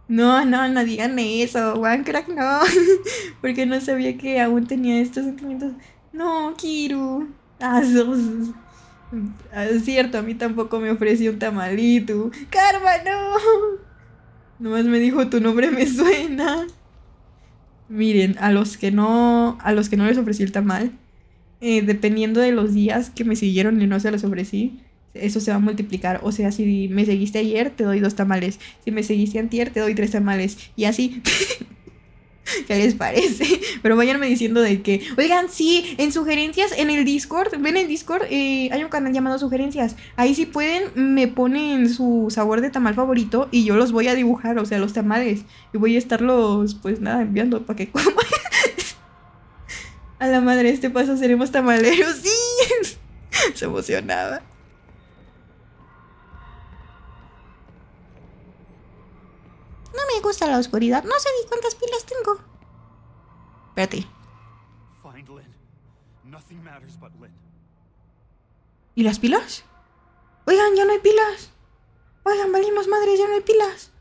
No, no, no digan eso. One crack no. porque no sabía que aún tenía estos sentimientos. No, Kiru. Ah, Ah, Es cierto, a mí tampoco me ofreció un tamalito. Karma, no. Nomás me dijo tu nombre me suena. Miren, a los que no, a los que no les ofrecí el tamal, eh, dependiendo de los días que me siguieron y no se los ofrecí, eso se va a multiplicar. O sea, si me seguiste ayer, te doy dos tamales. Si me seguiste antier, te doy tres tamales. Y así. ¿Qué les parece? Pero váyanme diciendo de que, oigan, sí, en sugerencias, en el Discord, ven en Discord, eh, hay un canal llamado sugerencias. Ahí si pueden, me ponen su sabor de tamal favorito y yo los voy a dibujar, o sea, los tamales. Y voy a estarlos, pues nada, enviando para que coman. A la madre, este paso seremos tamaleros, sí. Se emocionaba. Me gusta la oscuridad. No sé ni cuántas pilas tengo. Espérate. Find Lynn. Nothing matters but Lynn. ¿Y las pilas? Oigan, ya no hay pilas. Oigan, valimos madres, ya no hay pilas.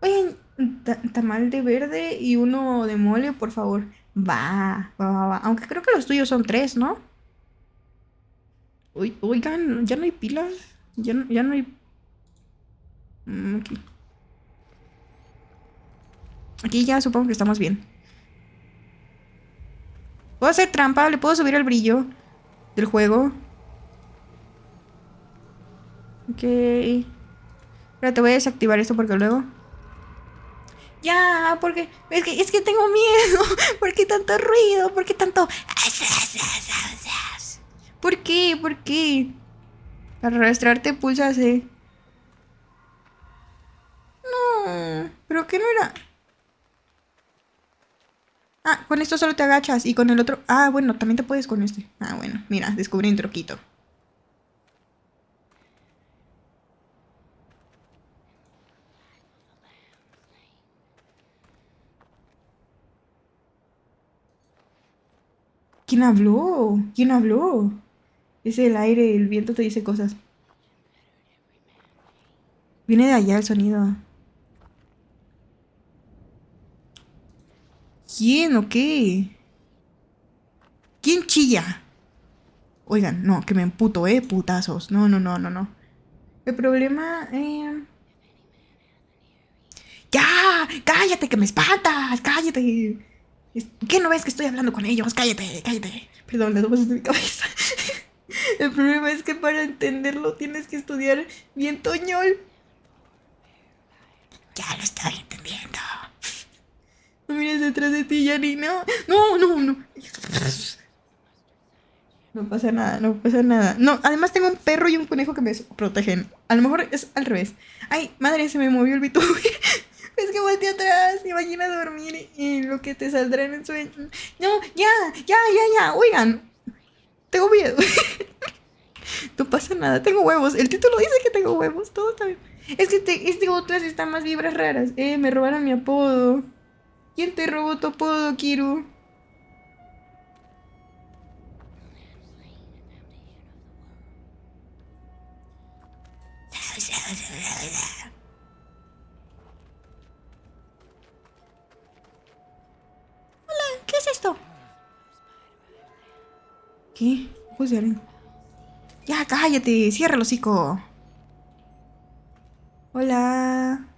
Oigan, ta- tamal de verde y uno de mole, por favor. Va, va, va, va. Aunque creo que los tuyos son tres, ¿no? Oi- Oigan, ya no hay pilas. Ya no, ya no hay. Mm, Aquí. Aquí ya supongo que estamos bien. ¿Puedo hacer trampa? ¿Le puedo subir el brillo del juego? Ok. Pero te voy a desactivar esto porque luego... Ya, porque es que, es que tengo miedo. ¿Por qué tanto ruido? ¿Por qué tanto... ¿Por qué? ¿Por qué? Para arrastrarte pulsa C. No, pero que no era... Ah, con esto solo te agachas y con el otro... Ah, bueno, también te puedes con este. Ah, bueno, mira, descubrí un troquito. ¿Quién habló? ¿Quién habló? Es el aire, el viento te dice cosas. Viene de allá el sonido. ¿Quién o qué? ¿Quién chilla? Oigan, no, que me emputo, eh, putazos. No, no, no, no, no. El problema, eh... ¡Ya! ¡Cállate, que me espantas! ¡Cállate! ¿Qué no ves que estoy hablando con ellos? ¡Cállate, cállate! Perdón, las voces de mi cabeza. El problema es que para entenderlo tienes que estudiar bien toñol. Ya lo estoy. No mires detrás de ti, Yanni, no. No, no, no. No pasa nada, no pasa nada. No, además tengo un perro y un conejo que me protegen. A lo mejor es al revés. Ay, madre, se me movió el VTuber. Es que volteé atrás, imagina dormir y lo que te saldrá en el sueño. No, ya, ya, ya, ya. Oigan, tengo miedo. No pasa nada, tengo huevos. El título dice que tengo huevos, todo está bien. Es que te, este otras están más vibras raras. Eh, me robaron mi apodo. ¿Quién te robó tu apodo, Kiru? Hola, ¿qué es esto? ¿Qué? Ojos de. Ya, cállate, cierra el hocico. Hola.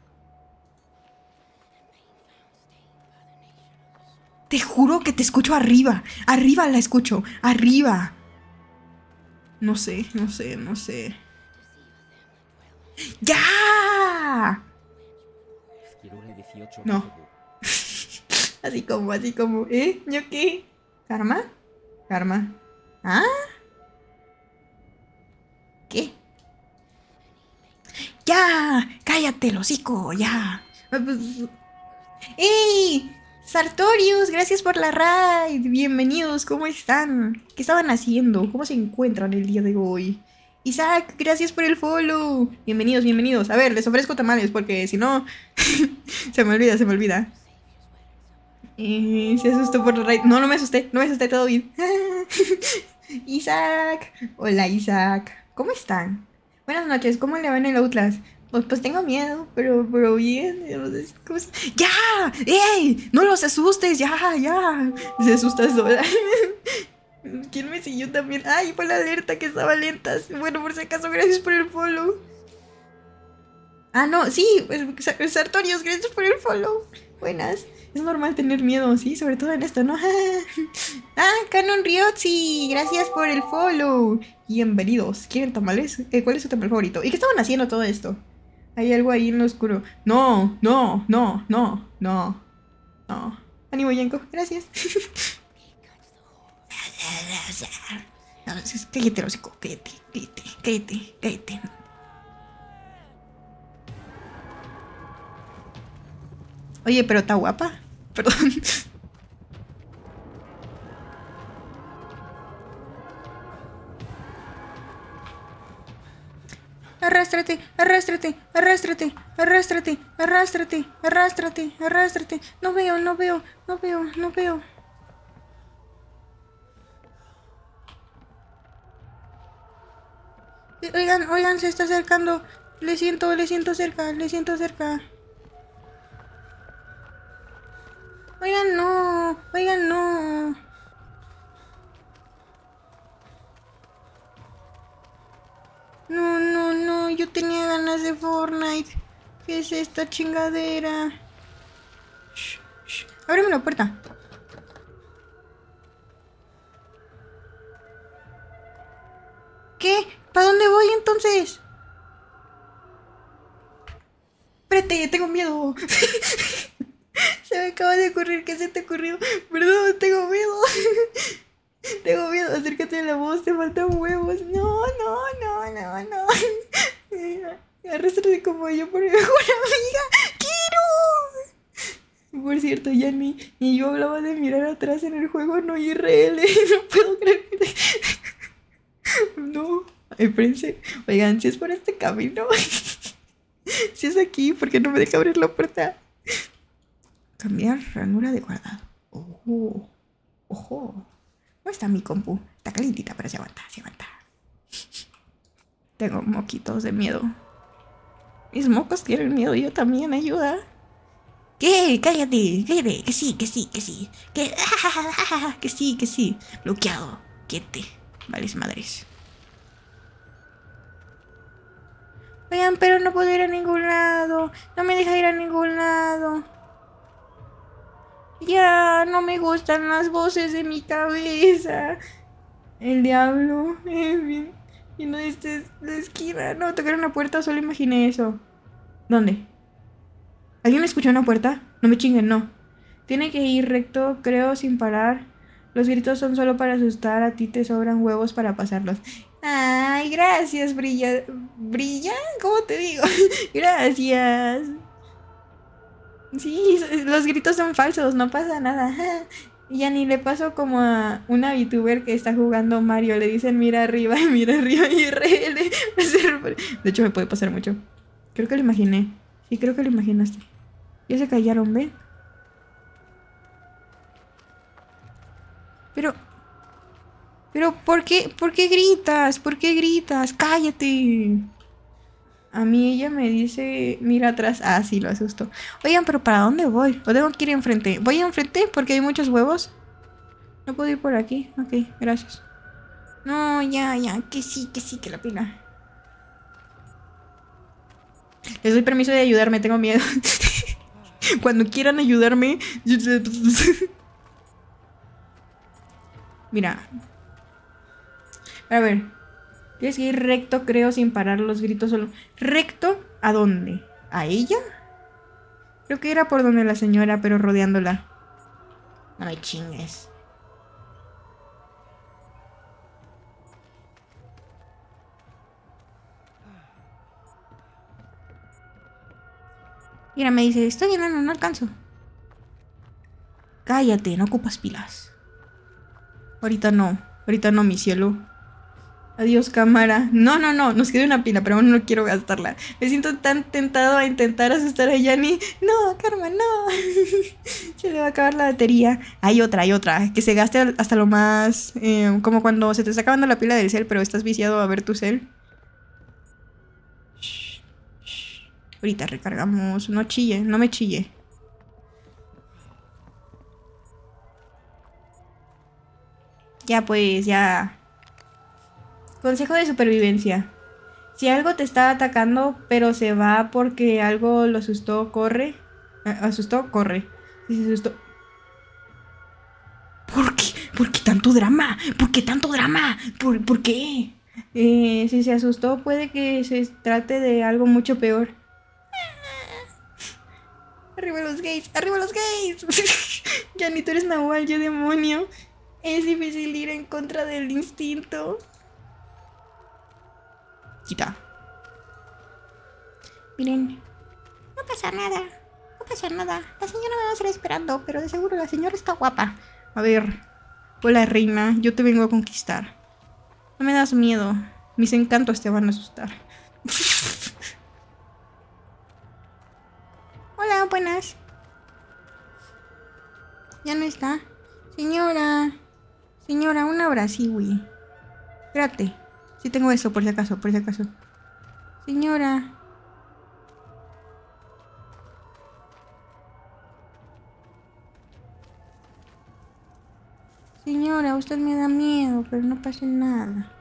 Te juro que te escucho arriba. Arriba la escucho. Arriba. No sé, no sé, no sé. ¡Ya! Kirule 18 No. Así como, así como, ¿eh? ¿Yo qué? ¿Karma? ¿Karma? ¿Ah? ¿Qué? ¡Ya! ¡Cállate, hocico! ¡Ya! Ah, pues, ¡Ey! Sartorius, gracias por la raid. Bienvenidos, ¿cómo están? ¿Qué estaban haciendo? ¿Cómo se encuentran el día de hoy? Isaac, gracias por el follow. Bienvenidos, bienvenidos. A ver, les ofrezco tamales porque si no, se me olvida, se me olvida. Eh, se asustó por la raid. No, no me asusté, no me asusté, todo bien. Isaac. Hola, Isaac. ¿Cómo están? Buenas noches, ¿cómo le va en el Outlast? Pues, pues tengo miedo, pero, pero bien. ¡Ya! ¡Ey! ¡No los asustes! ¡Ya, ya! Se asusta sola. ¿Quién me siguió también? ¡Ay, fue la alerta que estaba lenta! Bueno, por si acaso, gracias por el follow. Ah, no, sí, Sa- Sartorius, gracias por el follow. Buenas. Es normal tener miedo, sí, sobre todo en esto, ¿no? ah, Canon Riotzi, gracias por el follow. Bienvenidos. ¿Quieren tamales? Eh, ¿Cuál es su tamal favorito? ¿Y qué estaban haciendo todo esto? Hay algo ahí en lo oscuro. No, no, no, no, no, no. Ánimo, Yanko, gracias. Cállate, hocico, cállate, cállate, cállate, cállate. Oye, pero está guapa. Perdón. Arrástrate, arrástrate, arrástrate, arrástrate, arrástrate, arrástrate, arrástrate. No veo, no veo, no veo, no veo. Oigan, oigan, se está acercando. Le siento, le siento cerca, le siento cerca. Oigan, no, oigan, no. No, no, no, yo tenía ganas de Fortnite. ¿Qué es esta chingadera? Shh, shh. Ábreme la puerta. ¿Qué? ¿Para dónde voy entonces? Espérate, tengo miedo. se me acaba de ocurrir, ¿qué se te ocurrió? Perdón, tengo miedo. tengo miedo. Acércate a la voz, te faltan huevos. No, no, no, no, no. Arrastrate como yo por mi mejor amiga. ¡Quiero! Por cierto, Yanni, y yo hablaba de mirar atrás en el juego no IRL. No puedo creer que... No, espérense. Oigan, si es por este camino. si es aquí, ¿por qué no me deja abrir la puerta? Cambiar ranura de guardado. Ojo. Ojo. ¿Cómo está mi compu? Está calientita, pero se aguanta, se aguanta. Tengo moquitos de miedo. Mis mocos tienen miedo, yo también, ayuda. ¿Qué? Cállate, cállate. Que sí, que sí, que sí. Que, que sí, que sí. Bloqueado. Quiete. Vales madres. Oigan, pero no puedo ir a ningún lado. No me deja ir a ningún lado. Ya no me gustan las voces de mi cabeza. El diablo. Y no este la esquina. No, tocar una puerta, solo imaginé eso. ¿Dónde? ¿Alguien escuchó una puerta? No me chinguen, no. Tiene que ir recto, creo, sin parar. Los gritos son solo para asustar, a ti te sobran huevos para pasarlos. Ay, gracias, Brilla. ¿Brilla? ¿Cómo te digo? gracias. Sí, los gritos son falsos, no pasa nada. Ya ni le paso como a una VTuber que está jugando Mario. Le dicen mira arriba, mira arriba y RL. De hecho, me puede pasar mucho. Creo que lo imaginé. Sí, creo que lo imaginaste. Ya se callaron, ¿ven? Pero... Pero, ¿por qué, ¿por qué gritas? ¿Por qué gritas? ¡Cállate! A mí ella me dice, mira atrás. Ah, sí, lo asusto. Oigan, pero ¿para dónde voy? ¿O tengo que ir enfrente? ¿Voy enfrente porque hay muchos huevos? No puedo ir por aquí. Ok, gracias. No, ya, ya. Que sí, que sí, que la pila. Les doy permiso de ayudarme, tengo miedo. Cuando quieran ayudarme... Mira. A ver. Tienes que ir recto, creo, sin parar los gritos solo. ¿Recto? ¿A dónde? ¿A ella? Creo que era por donde la señora, pero rodeándola. No me chingues. Mira, me dice, estoy llenando, no alcanzo. Cállate, no ocupas pilas. Ahorita no, ahorita no, mi cielo. Adiós, cámara. No, no, no, nos queda una pila, pero aún no quiero gastarla. Me siento tan tentado a intentar asustar a Yanni. No, Karma, no. se le va a acabar la batería. Hay otra, hay otra. Que se gaste hasta lo más. Eh, como cuando se te está acabando la pila del cel, pero estás viciado a ver tu cel. Ahorita recargamos. No chille, no me chille. Ya pues, ya. Consejo de supervivencia. Si algo te está atacando, pero se va porque algo lo asustó, corre. Asustó, corre. Si se asustó. ¿Por qué? ¿Por qué tanto drama? ¿Por qué tanto drama? ¿Por, ¿por qué? Eh, si se asustó, puede que se trate de algo mucho peor. Arriba los gays, arriba los gays. ya ni tú eres Nahual, yo demonio. Es difícil ir en contra del instinto. Quita. Miren. No pasa nada. No pasa nada. La señora me va a estar esperando, pero de seguro la señora está guapa. A ver. Hola, reina. Yo te vengo a conquistar. No me das miedo. Mis encantos te van a asustar. Hola, buenas. Ya no está. Señora. Señora, un abrazo, güey. Espérate. Sí tengo eso, por si acaso, por si acaso. Señora. Señora, usted me da miedo, pero no pasa nada.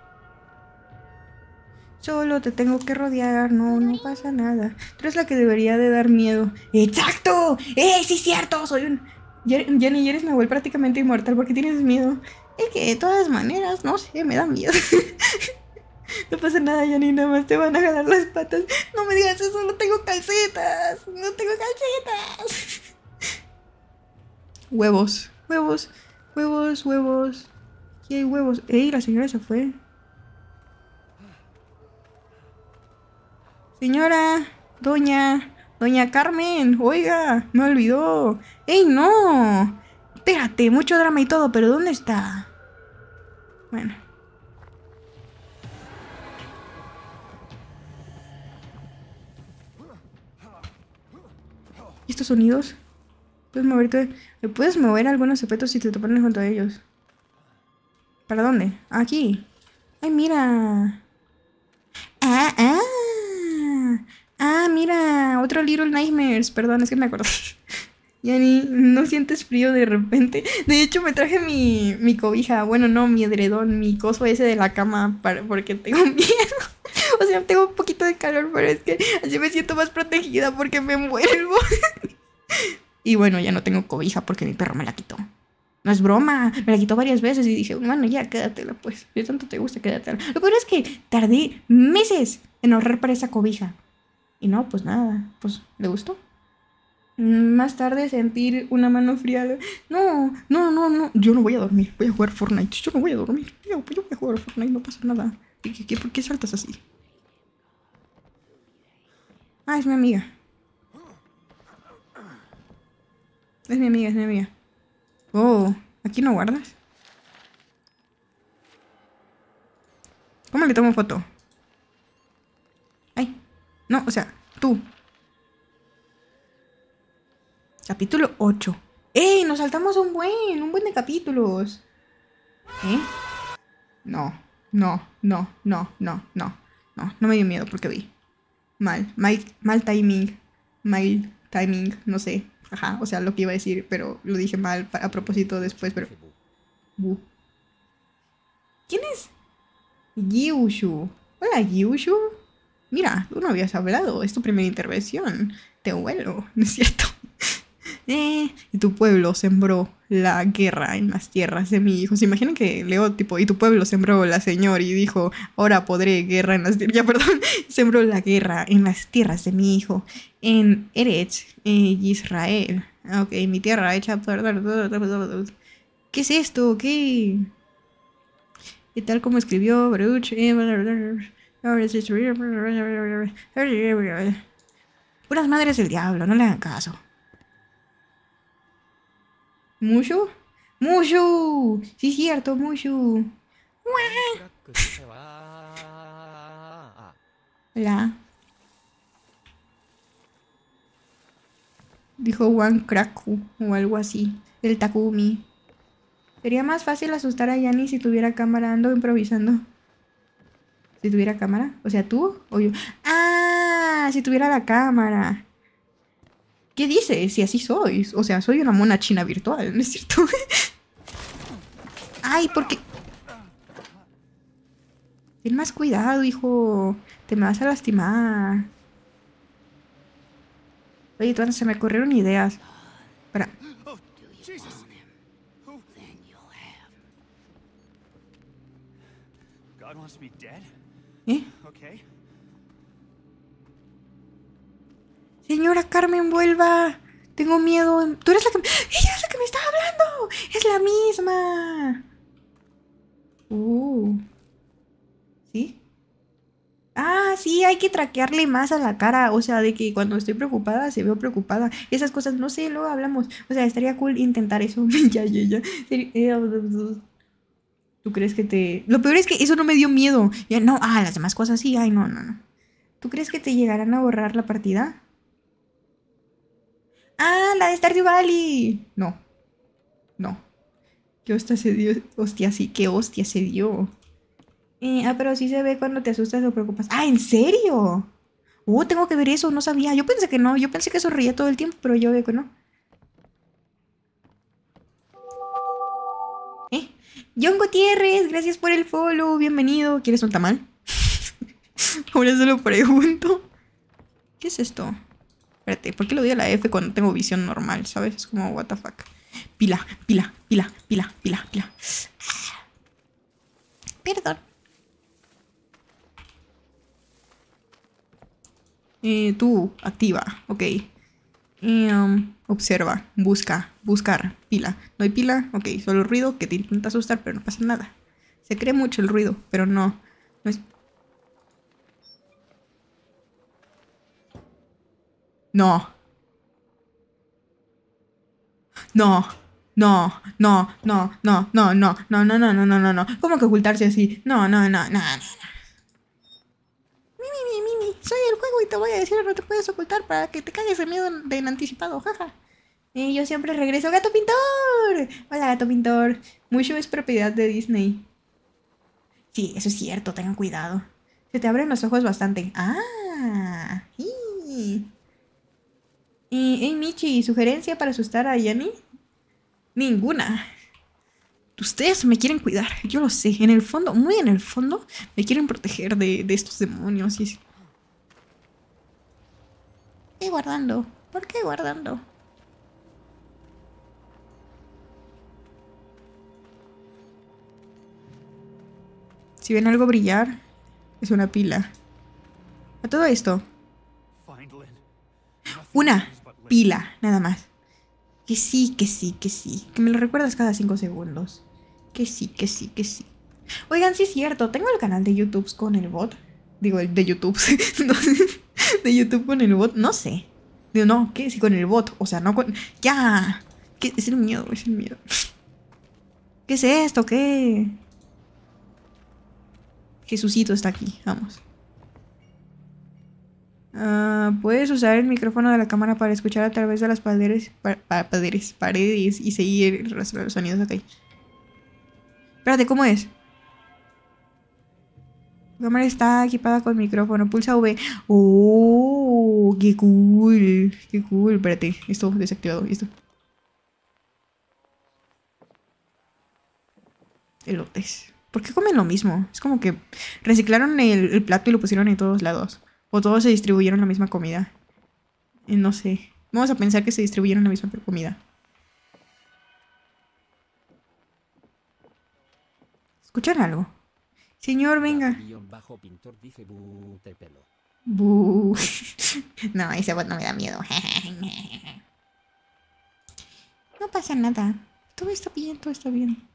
Solo te tengo que rodear, no, no pasa nada. Tú eres la que debería de dar miedo. ¡Exacto! ¡Eh, sí es cierto! Soy un... Jenny, eres Nahuel prácticamente inmortal. ¿Por qué tienes miedo? Es que de todas maneras, no sé, me da miedo. No pasa nada, Yanni, nada más te van a jalar las patas. No me digas eso, no tengo calcetas. No tengo calcetas. Huevos, huevos, huevos, huevos. Aquí hay huevos. ¡Ey, la señora se fue! Señora, doña, doña Carmen, oiga, me olvidó. ¡Ey, no! Espérate, mucho drama y todo, pero ¿dónde está? Bueno. ¿Y estos sonidos? ¿Puedes mover, qué? ¿Puedes mover algunos objetos si te pones junto a ellos? ¿Para dónde? Aquí. ¡Ay, mira! ¡Ah, ah! Ah, mira, otro Little Nightmares. Perdón, es que me acuerdo. Yani, ¿no sientes frío de repente? De hecho, me traje mi, mi cobija. Bueno, no, mi edredón, mi coso ese de la cama, para, porque tengo miedo. O sea, tengo un poquito de calor, pero es que así me siento más protegida porque me envuelvo. Y bueno, ya no tengo cobija porque mi perro me la quitó. No es broma, me la quitó varias veces y dije, bueno, ya quédatela, pues. Si tanto te gusta, quédatela. Lo peor es que tardé meses en ahorrar para esa cobija. Y no, pues nada, pues le gustó. Más tarde sentir una mano fría. No, no, no, no. Yo no voy a dormir. Voy a jugar Fortnite. Yo no voy a dormir. Yo, voy a jugar Fortnite. No pasa nada. ¿Qué, qué, por qué saltas así? Ah, es mi amiga. Es mi amiga, es mi amiga. Oh, ¿aquí no guardas? ¿Cómo le tomo foto? Ay, no, o sea, tú. Capítulo 8. ¡Ey! Nos saltamos un buen, un buen de capítulos. ¿Eh? No, no, no, no, no, no. No, no me dio miedo porque vi. Mal, mal, mal timing. Mal timing, no sé. Ajá, o sea, lo que iba a decir, pero lo dije mal a propósito después, pero... ¿Quién es? Gyushu. Hola, Gyushu. Mira, tú no habías hablado, es tu primera intervención. Te huelo, ¿no es cierto? Eh, y tu pueblo sembró la guerra en las tierras de mi hijo. ¿Se imaginan que leo tipo, y tu pueblo sembró la señor y dijo, ahora podré guerra en las tierras, perdón, sembró la guerra en las tierras de mi hijo, en Eretz, eh, Israel. Ok, mi tierra hecha... ¿Qué es esto? ¿Qué? Y tal como escribió Baruch... Puras madres del diablo, no le hagan caso. ¿Mushu? ¡Mushu! Sí, es cierto, Mushu. Hola. Dijo Juan Kraku o algo así. El Takumi. Sería más fácil asustar a Yanni si tuviera cámara. Ando improvisando. Si tuviera cámara. O sea, tú o yo. ¡Ah! Si tuviera la cámara. ¿Qué dices? Si así sois. O sea, soy una mona china virtual, ¿no es cierto? Ay, porque... Ten más cuidado, hijo. Te me vas a lastimar. Oye, entonces se me ocurrieron ideas. Para... ¿Eh? Okay. Señora Carmen, vuelva. Tengo miedo. Tú eres la que... me- ¡Ella es la que me está hablando! ¡Es la misma! Uh. ¿Sí? Ah, sí, hay que traquearle más a la cara. O sea, de que cuando estoy preocupada se veo preocupada. Esas cosas, no sé, luego hablamos. O sea, estaría cool intentar eso. ya, ya, ya. Eh, ¿Tú crees que te.? Lo peor es que eso no me dio miedo. Ya, no, ah, las demás cosas sí. Ay, no, no, no. ¿Tú crees que te llegarán a borrar la partida? ¡Ah, la de Stardew Valley! No. No. ¿Qué hostia se dio? Hostia, sí, qué hostia se dio. Eh, ah, pero sí se ve cuando te asustas o preocupas. ¡Ah, en serio! Oh, tengo que ver eso, no sabía. Yo pensé que no, yo pensé que sonreía todo el tiempo, pero yo veo que no. ¿Eh? John Gutiérrez, gracias por el follow, bienvenido. ¿Quieres un tamal? Ahora se lo pregunto. ¿Qué es esto? espérate, ¿por qué lo dio la F cuando tengo visión normal? ¿Sabes? Es como, what the fuck. Pila, pila, pila, pila, pila, pila. Perdón. Eh, tú, activa, ok. Um, observa, busca, buscar, pila. No hay pila, ok, solo ruido que te intenta asustar, pero no pasa nada. Se cree mucho el ruido, pero no. No es No. No. No, no, no, no, no, no, no, no, no, no, no, no, no. ¿Cómo que ocultarse así? No, no, no, no, no. Mimi, mimi, mimi, soy el juego y te voy a decir, no te puedes ocultar para que te cagues de miedo de anticipado, jaja. Y yo siempre regreso, gato pintor. Hola, gato pintor. Mucho es propiedad de Disney. Sí, eso es cierto, tengan cuidado. Se te abren los ojos bastante. Ah, y... Y, hey, Michi, ¿sugerencia para asustar a Yami? Ninguna. Ustedes me quieren cuidar, yo lo sé. En el fondo, muy en el fondo, me quieren proteger de, de estos demonios. Y... ¿Qué guardando? ¿Por qué guardando? Si ven algo brillar, es una pila. A todo esto, una. Pila, nada más. Que sí, que sí, que sí. Que me lo recuerdas cada cinco segundos. Que sí, que sí, que sí. Oigan, sí es cierto, tengo el canal de YouTube con el bot. Digo, el de YouTube. De YouTube con el bot, no sé. Digo, no, ¿qué? Sí, con el bot. O sea, no con. ¡Ya! ¿Qué? Es el miedo, es el miedo. ¿Qué es esto? ¿Qué? Jesucito está aquí, vamos. Ah, puedes usar el micrófono de la cámara para escuchar a través de las paredes, pa- pa- paredes, y seguir los sonidos. Ok. Espérate, ¿cómo es? La cámara está equipada con micrófono. Pulsa V. ¡Oh! ¡Qué cool! ¡Qué cool! Espérate, esto desactivado. Esto. Elotes. ¿Por qué comen lo mismo? Es como que reciclaron el plato y lo pusieron en todos lados. O todos se distribuyeron la misma comida. Eh, No sé. Vamos a pensar que se distribuyeron la misma comida. ¿Escuchan algo? Señor, venga. Bajo pintor dice. No, ese bot no me da miedo. No pasa nada. Todo está bien, todo está bien.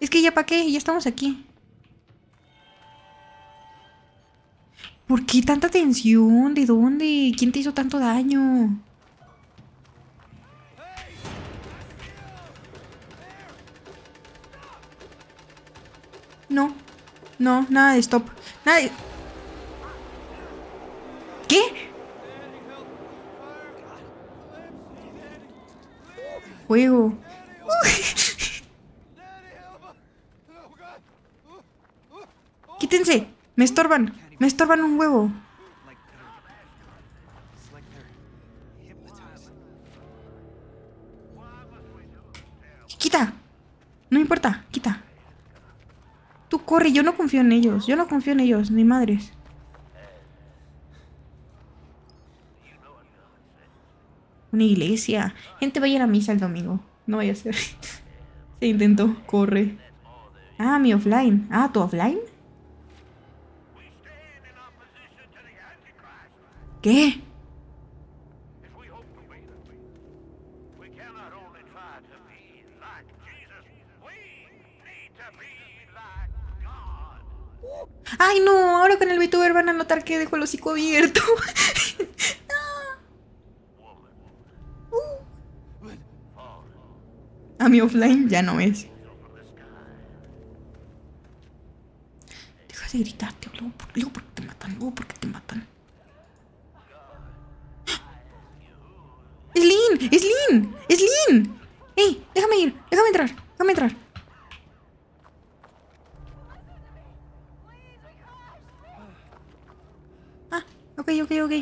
Es que ya para qué, ya estamos aquí. ¿Por qué tanta tensión? ¿De dónde? ¿Quién te hizo tanto daño? No, no, nada de stop. Nada. ¿Qué? Juego. Quítense. Me estorban. Me estorban un huevo. Quita. No importa. Quita. Tú corre. Yo no confío en ellos. Yo no confío en ellos. Ni madres. Una iglesia. Gente, vaya a la misa el domingo. No vaya a ser. Se intentó. Corre. Ah, mi offline. Ah, ¿tu offline? God. Ay, no. Ahora con el VTuber van a notar que dejo el hocico abierto. Lynn, A mi offline ya no es. Deja de gritar, tío. Luego, luego porque te matan. Luego porque te matan. ¡Es Lynn! ¡Es Lynn! ¡Ey! Déjame ir. Déjame entrar. Déjame entrar. Ah, ok, ok, ok.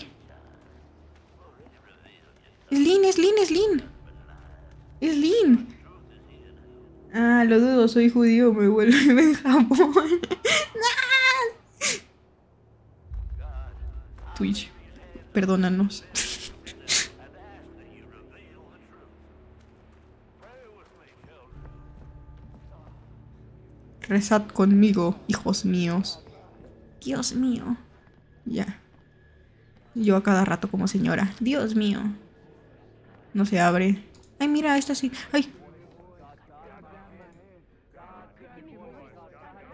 Es Lynn, es Lynn. Ah, lo dudo, soy judío, me vuelve en Japón. Twitch, perdónanos. Rezad conmigo, hijos míos. Dios mío. Ya. Yo a cada rato como señora. Dios mío. No se abre. Ay, mira, esta sí. Ay.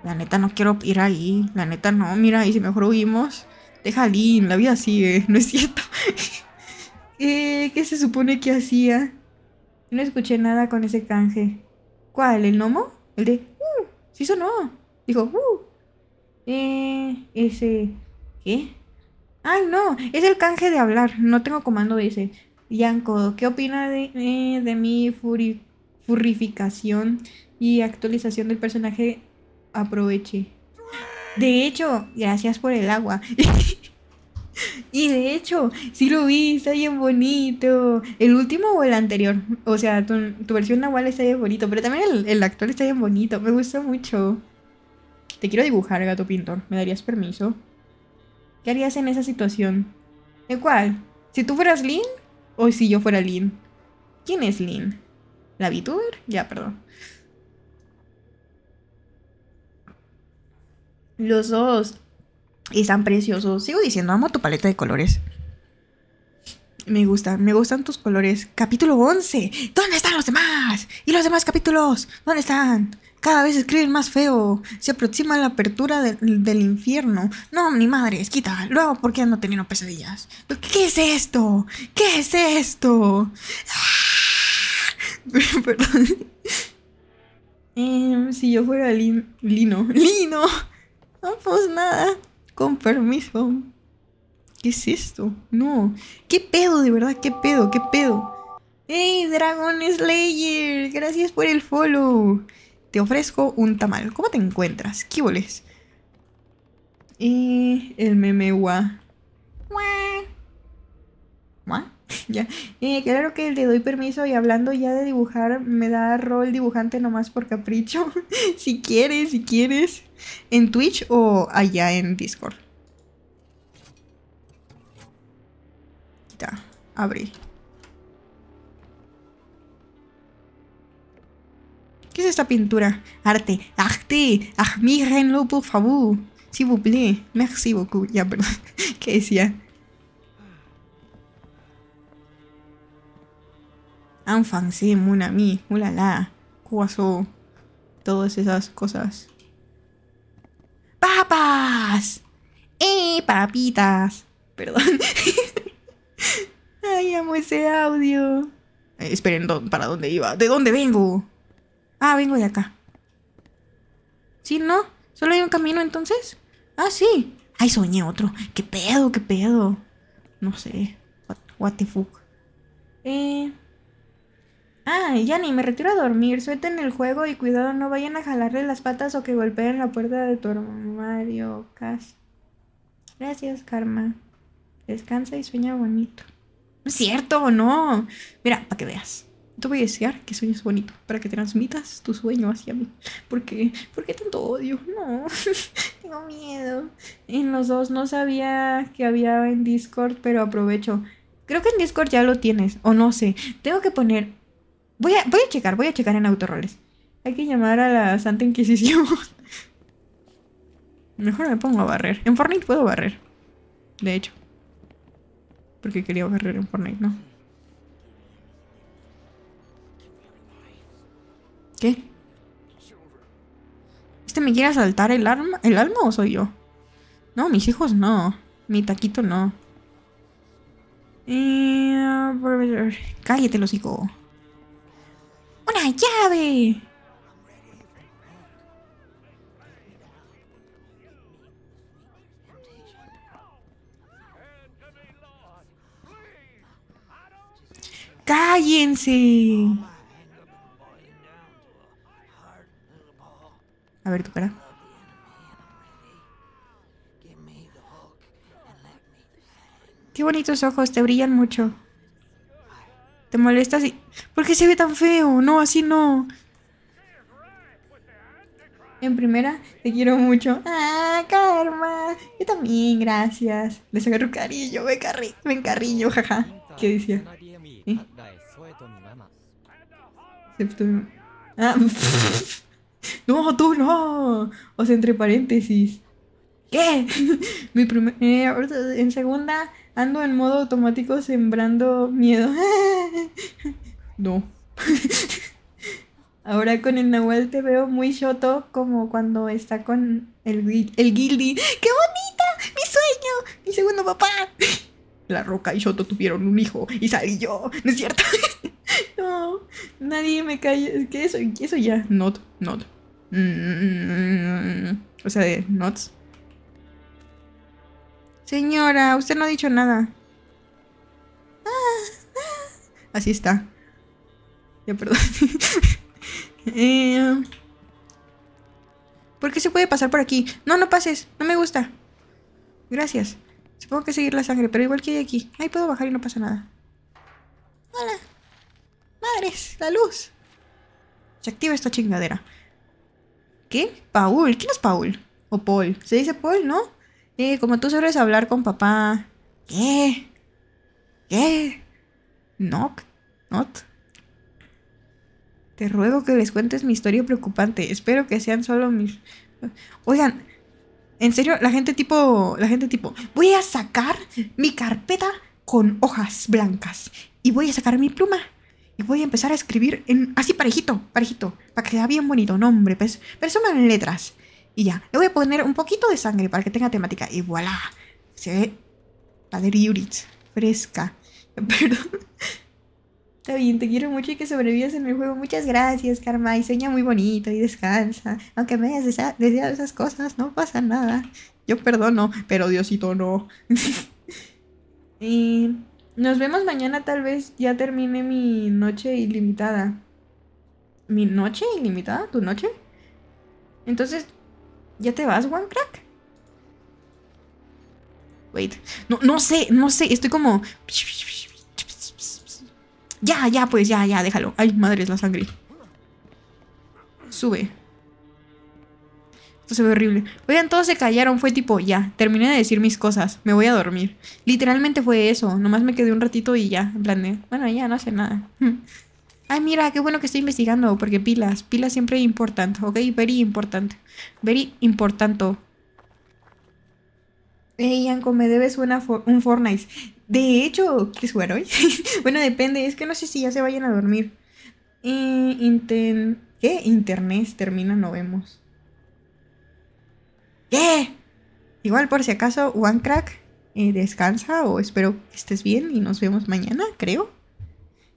La neta no quiero ir ahí. La neta no. Mira, y si mejor huimos. Deja Lynn, la vida sigue. No es cierto. Eh, ¿Qué se supone que hacía? No escuché nada con ese canje. ¿Cuál? ¿El gnomo? El de... Sí sonó. Dijo... Uh. Eh, ese... ¿Qué? Ay, no. Es el canje de hablar. No tengo comando ese. Yanko, ¿qué opina de, eh, de mi furi- furrificación y actualización del personaje? Aproveche. De hecho, gracias por el agua. y de hecho, sí lo vi, está bien bonito. ¿El último o el anterior? O sea, tu, tu versión nahual está bien bonito, pero también el, el actual está bien bonito. Me gusta mucho. Te quiero dibujar, gato pintor. ¿Me darías permiso? ¿Qué harías en esa situación? ¿De cuál? ¿Si tú fueras Lynn o si yo fuera Lynn? ¿Quién es Lynn? ¿La VTuber? Ya, perdón. Los dos están preciosos. Sigo diciendo, amo tu paleta de colores. Me gustan, me gustan tus colores. Capítulo 11. ¿Dónde están los demás? ¿Y los demás capítulos? ¿Dónde están? Cada vez escriben más feo. Se aproxima la apertura de- del infierno. No, ni madre, quita. Luego, ¿por qué ando teniendo pesadillas? ¿Qué es esto? ¿Qué es esto? ¡Ah! Perdón. Em, si yo fuera Lin- Lino. ¡Lino! No, pues nada. Con permiso. ¿Qué es esto? No. ¿Qué pedo, de verdad? ¿Qué pedo? ¿Qué pedo? ¡Hey, Dragon Slayer! Gracias por el follow. Te ofrezco un tamal. ¿Cómo te encuentras? ¿Qué boles? Y el meme gua. Gua. Ya. Eh, claro que le doy permiso y hablando ya de dibujar, me da rol dibujante nomás por capricho. si quieres, si quieres. ¿En Twitch o allá en Discord? Quita, abre. ¿Qué es esta pintura? Arte. Arte. Admírenlo, por favor. S'il vous plaît. Merci beaucoup. Ya, perdón. ¿Qué decía? Français, mon ami. Ulala. Cuaso. Todas esas cosas. ¡Papas! ¡Eh, papitas! Perdón. Ay, amo ese audio. Eh, esperen, ¿dó- ¿para dónde iba? ¿De dónde vengo? Ah, vengo de acá. ¿Sí, no? ¿Solo hay un camino entonces? Ah, sí. Ay, soñé otro. ¿Qué pedo? ¿Qué pedo? No sé. What, what the fuck. Eh... Ah, Yanni, me retiro a dormir. Suelten el juego y cuidado, no vayan a jalarle las patas o que golpeen la puerta de tu armario. Cas. Gracias, Karma. Descansa y sueña bonito. ¿No es cierto o no? Mira, para que veas. Te voy a desear que sueñes bonito, para que transmitas tu sueño hacia mí. ¿Por qué? ¿Por qué tanto odio? No, tengo miedo. En los dos no sabía que había en Discord, pero aprovecho. Creo que en Discord ya lo tienes, o no sé. Tengo que poner Voy a, voy a checar, voy a checar en autorroles. Hay que llamar a la Santa Inquisición. Mejor me pongo a barrer. En Fortnite puedo barrer. De hecho. Porque quería barrer en Fortnite, ¿no? ¿Qué? ¿Este me quiere asaltar el alma, el alma o soy yo? No, mis hijos no. Mi taquito no. Eh, cállate, los hijos. ¡Una llave! ¡Cállense! A ver tu cara. Qué bonitos ojos, te brillan mucho. ¿Te molesta así? ¿Por qué se ve tan feo? No, así no. En primera, te quiero mucho. Ah, Karma. Yo también, gracias. Les agarro cariño, me, carri me encariño, jaja. ¿Qué decía? ¿Eh? Ah, No, tú no. O sea, entre paréntesis. ¿Qué? Mi primer, eh, en segunda ando en modo automático sembrando miedo. No. Ahora con el Nahual te veo muy shoto como cuando está con el, el Gildy. ¡Qué bonita! ¡Mi sueño! ¡Mi segundo papá! La Roca y Shoto tuvieron un hijo y salí yo. ¿No es cierto? no, nadie me cae. Es que eso, eso ya. Not, not. Mm, o sea, de nots. Señora, usted no ha dicho nada. Ah, ah. Así está. Ya, perdón. Eh, ¿Por qué se puede pasar por aquí? No, no pases. No me gusta. Gracias. Supongo que seguir la sangre, pero igual que hay aquí. Ahí puedo bajar y no pasa nada. Hola. Madres, la luz. Se activa esta chingadera. ¿Qué? Paul. ¿Quién es Paul? O Paul. Se dice Paul, ¿no? Eh, como tú sabes hablar con papá. ¿Qué? ¿Qué? Knock. Not. Te ruego que les cuentes mi historia preocupante. Espero que sean solo mis. Oigan, en serio, la gente tipo. La gente tipo. Voy a sacar mi carpeta con hojas blancas. Y voy a sacar mi pluma. Y voy a empezar a escribir en. Así parejito, parejito. Para que sea bien bonito. Nombre, pues. Persona en letras. Y ya. Le voy a poner un poquito de sangre para que tenga temática. Y voilà. Se ve. Padriuritz. Fresca. Perdón. Está bien, te quiero mucho y que sobrevivas en el juego. Muchas gracias, Karma. Y sueña muy bonito y descansa. Aunque me hayas deseado esas cosas, no pasa nada. Yo perdono, pero Diosito no. y nos vemos mañana, tal vez ya termine mi noche ilimitada. ¿Mi noche ilimitada? ¿Tu noche? Entonces, ¿ya te vas, One Crack? Wait. No, no sé, no sé. Estoy como. Ya, ya, pues, ya, ya, déjalo. Ay, madre, es la sangre. Sube. Esto se ve horrible. Oigan, todos se callaron. Fue tipo, ya, terminé de decir mis cosas. Me voy a dormir. Literalmente fue eso. Nomás me quedé un ratito y ya. En plan de, bueno, ya no hace nada. Ay, mira, qué bueno que estoy investigando. Porque pilas, pilas siempre important. Ok, very important. Very importante. Ey, Anko, me debes una for- un Fortnite. De hecho, ¿quieres jugar hoy? bueno, depende. Es que no sé si ya se vayan a dormir. Eh, ¿Qué? Internet termina, no vemos. ¿Qué? Igual por si acaso, One Crack eh, descansa o espero que estés bien y nos vemos mañana, creo.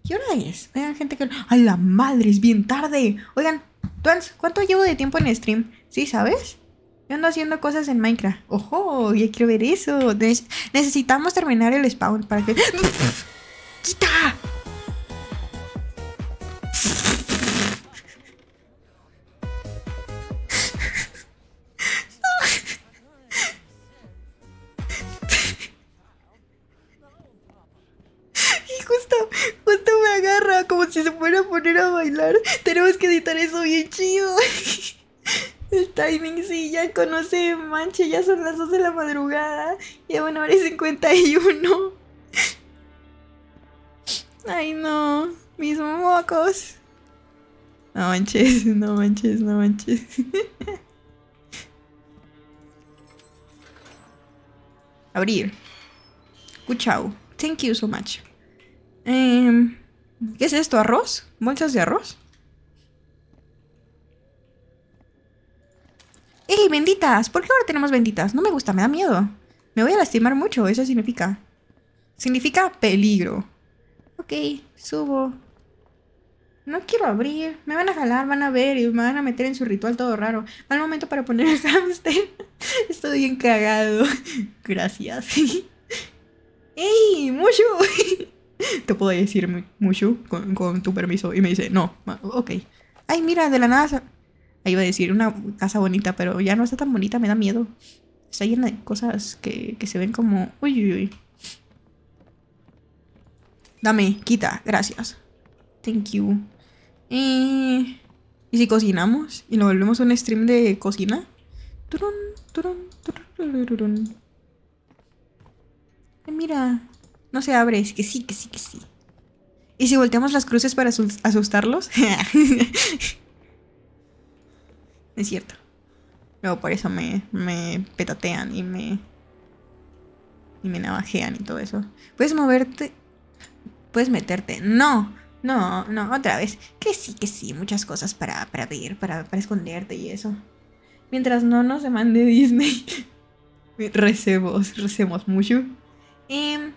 ¿Qué hora es? Oigan, gente que... ¡A la madre! Es bien tarde. Oigan, Twans, ¿cuánto llevo de tiempo en stream? ¿Sí sabes? Yo ando haciendo cosas en Minecraft. ¡Ojo! Ya quiero ver eso. Ne- necesitamos terminar el spawn para que... ¡Quita! Tenemos que editar eso bien chido. El timing, sí, ya conoce manche, ya son las 2 de la madrugada. Ya una hora y 51. Ay, no. Mis mocos. No manches, no manches, no manches. Abrir. Cuchao. Thank you so much. Em, ¿Qué es esto? ¿Arroz? ¿Bolsas de arroz? ¡Ey, benditas! ¿Por qué ahora tenemos benditas? No me gusta, me da miedo. Me voy a lastimar mucho, eso significa. Significa peligro. Ok, subo. No quiero abrir. Me van a jalar, van a ver y me van a meter en su ritual todo raro. Al momento para poner el hamster. Estoy bien cagado. Gracias. ¡Ey, Mushu! Te puedo decir Mu- Mushu con, con tu permiso. Y me dice, no, ok. Ay, mira, de la nada. Ahí iba a decir una casa bonita, pero ya no está tan bonita, me da miedo. Está llena de cosas que, que se ven como. Uy, uy, uy. Dame, quita, gracias. Thank you. Eh, ¿Y si cocinamos? ¿Y lo volvemos un stream de cocina? Turun, turun, turun. Eh, mira, no se abre, es que sí, que sí, que sí. ¿Y si volteamos las cruces para asus- asustarlos? Es cierto. Luego por eso me, me petatean y me. Y me navajean y todo eso. Puedes moverte. Puedes meterte. No, no, no, otra vez. Que sí, que sí, muchas cosas para, para ver, para, para esconderte y eso. Mientras no nos demande Disney. recemos, recemos mucho. Em,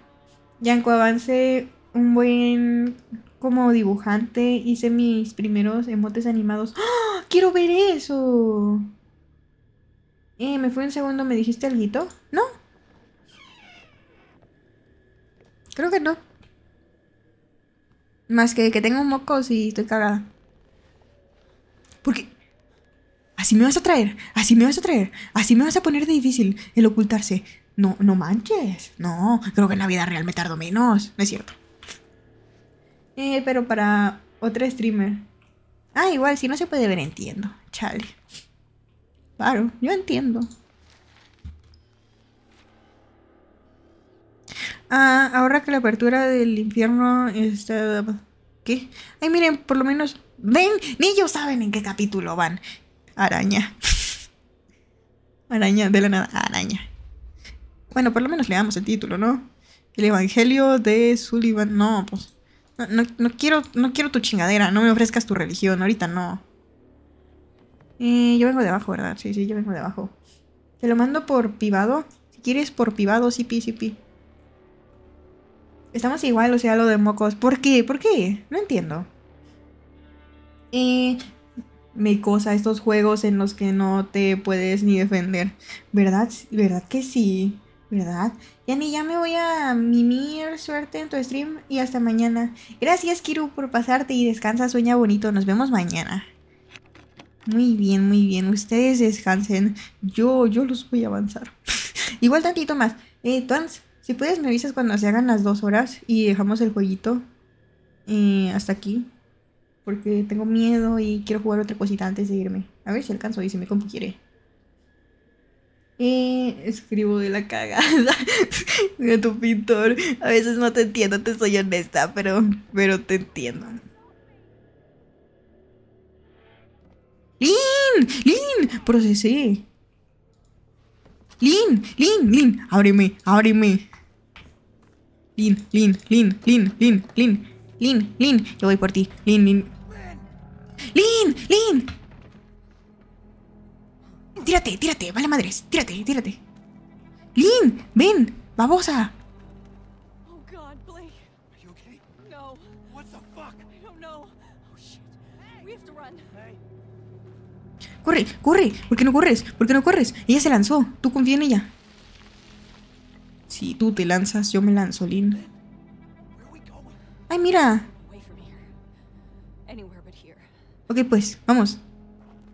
Yanko avancé un buen como dibujante. Hice mis primeros emotes animados. ¡Ah! ¡Quiero ver eso! Eh, me fue un segundo, ¿me dijiste algo? ¿No? Creo que no. Más que que tengo mocos y estoy cagada. Porque... Así me vas a traer, así me vas a traer, así me vas a poner de difícil el ocultarse. No, no manches. No, creo que en la vida real me tardo menos. No es cierto. Eh, pero para otra streamer. Ah, igual, si no se puede ver, entiendo. Chale. Claro, yo entiendo. Ah, ahora que la apertura del infierno está... ¿Qué? Ay, miren, por lo menos... Ven, ni ellos saben en qué capítulo van. Araña. Araña, de la nada, araña. Bueno, por lo menos leamos el título, ¿no? El Evangelio de Sullivan. No, pues... No, no, quiero, no quiero tu chingadera, no me ofrezcas tu religión, ahorita no. Eh, yo vengo de abajo, ¿verdad? Sí, sí, yo vengo de abajo. Te lo mando por privado. Si quieres por privado, sí, sí, sí. Estamos igual, o sea, lo de mocos. ¿Por qué? ¿Por qué? No entiendo. Eh, me cosa estos juegos en los que no te puedes ni defender. ¿Verdad? ¿Verdad que sí? ¿Verdad? Yani, ya me voy a mimir. Suerte en tu stream y hasta mañana. Gracias, Kiru, por pasarte y descansa, sueña bonito. Nos vemos mañana. Muy bien, muy bien. Ustedes descansen. Yo, yo los voy a avanzar. Igual tantito más. Eh, Twans, si puedes me avisas cuando se hagan las dos horas y dejamos el jueguito eh, hasta aquí. Porque tengo miedo y quiero jugar otra cosita antes de irme. A ver si alcanzo y si mi compu quiere. Eh, escribo de la cagada de tu pintor. A veces no te entiendo, te soy honesta, pero, pero te entiendo. ¡Lin! ¡Lin! Procesé. ¡Lin! ¡Lin! ¡Lin! ¡Ábreme! ¡Ábreme! ¡Lin! ¡Lin! ¡Lin! ¡Lin! ¡Lin! ¡Lin! ¡Lin! ¡Lin! Yo voy por ti. ¡Lin! ¡Lin! ¡Lin! ¡Lin! tírate, tírate, vale madres, tírate, tírate. Lin, ven, babosa. Corre, corre, ¿por qué no corres? ¿Por qué no corres? Ella se lanzó, tú confía en ella. Si tú te lanzas, yo me lanzo, Lin. Ay, mira. Ok, pues, vamos.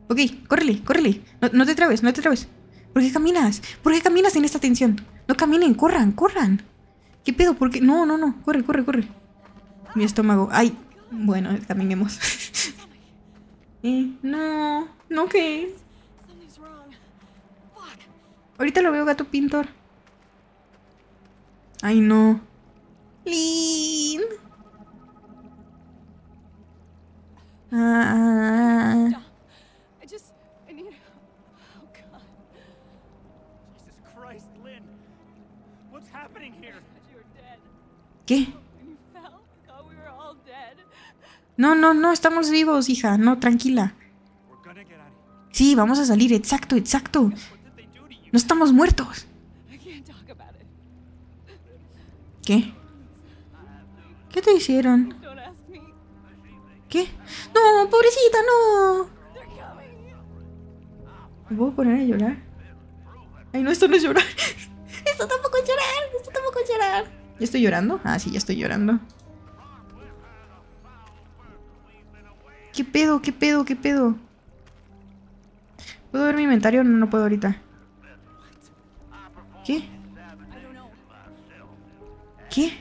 Ok, córrele, córrele. No, no te trabes, no te trabes. ¿Por qué caminas? ¿Por qué caminas en esta tensión? No caminen, corran, corran. ¿Qué pedo? ¿Por qué? No, no, no. Corre, corre, corre. Mi estómago. Ay, bueno, caminemos. eh, no, no, ¿qué? Ahorita lo veo, gato pintor. Ay, no. Lin. Ah, dead. No, no, no, estamos vivos, hija. No, tranquila. Sí, vamos a salir, exacto, exacto. No estamos muertos. ¿Qué? ¿Qué te hicieron? ¿Qué? No, pobrecita, no. ¿Me puedo poner a llorar? Ay, no, esto no es llorar. Esto tampoco es llorar. Esto tampoco es llorar. ¿Ya estoy llorando? Ah, sí, ya estoy llorando. ¿Qué pedo? ¿Qué pedo? ¿Qué pedo? ¿Puedo ver mi inventario? No, no puedo ahorita. ¿Qué? ¿Qué?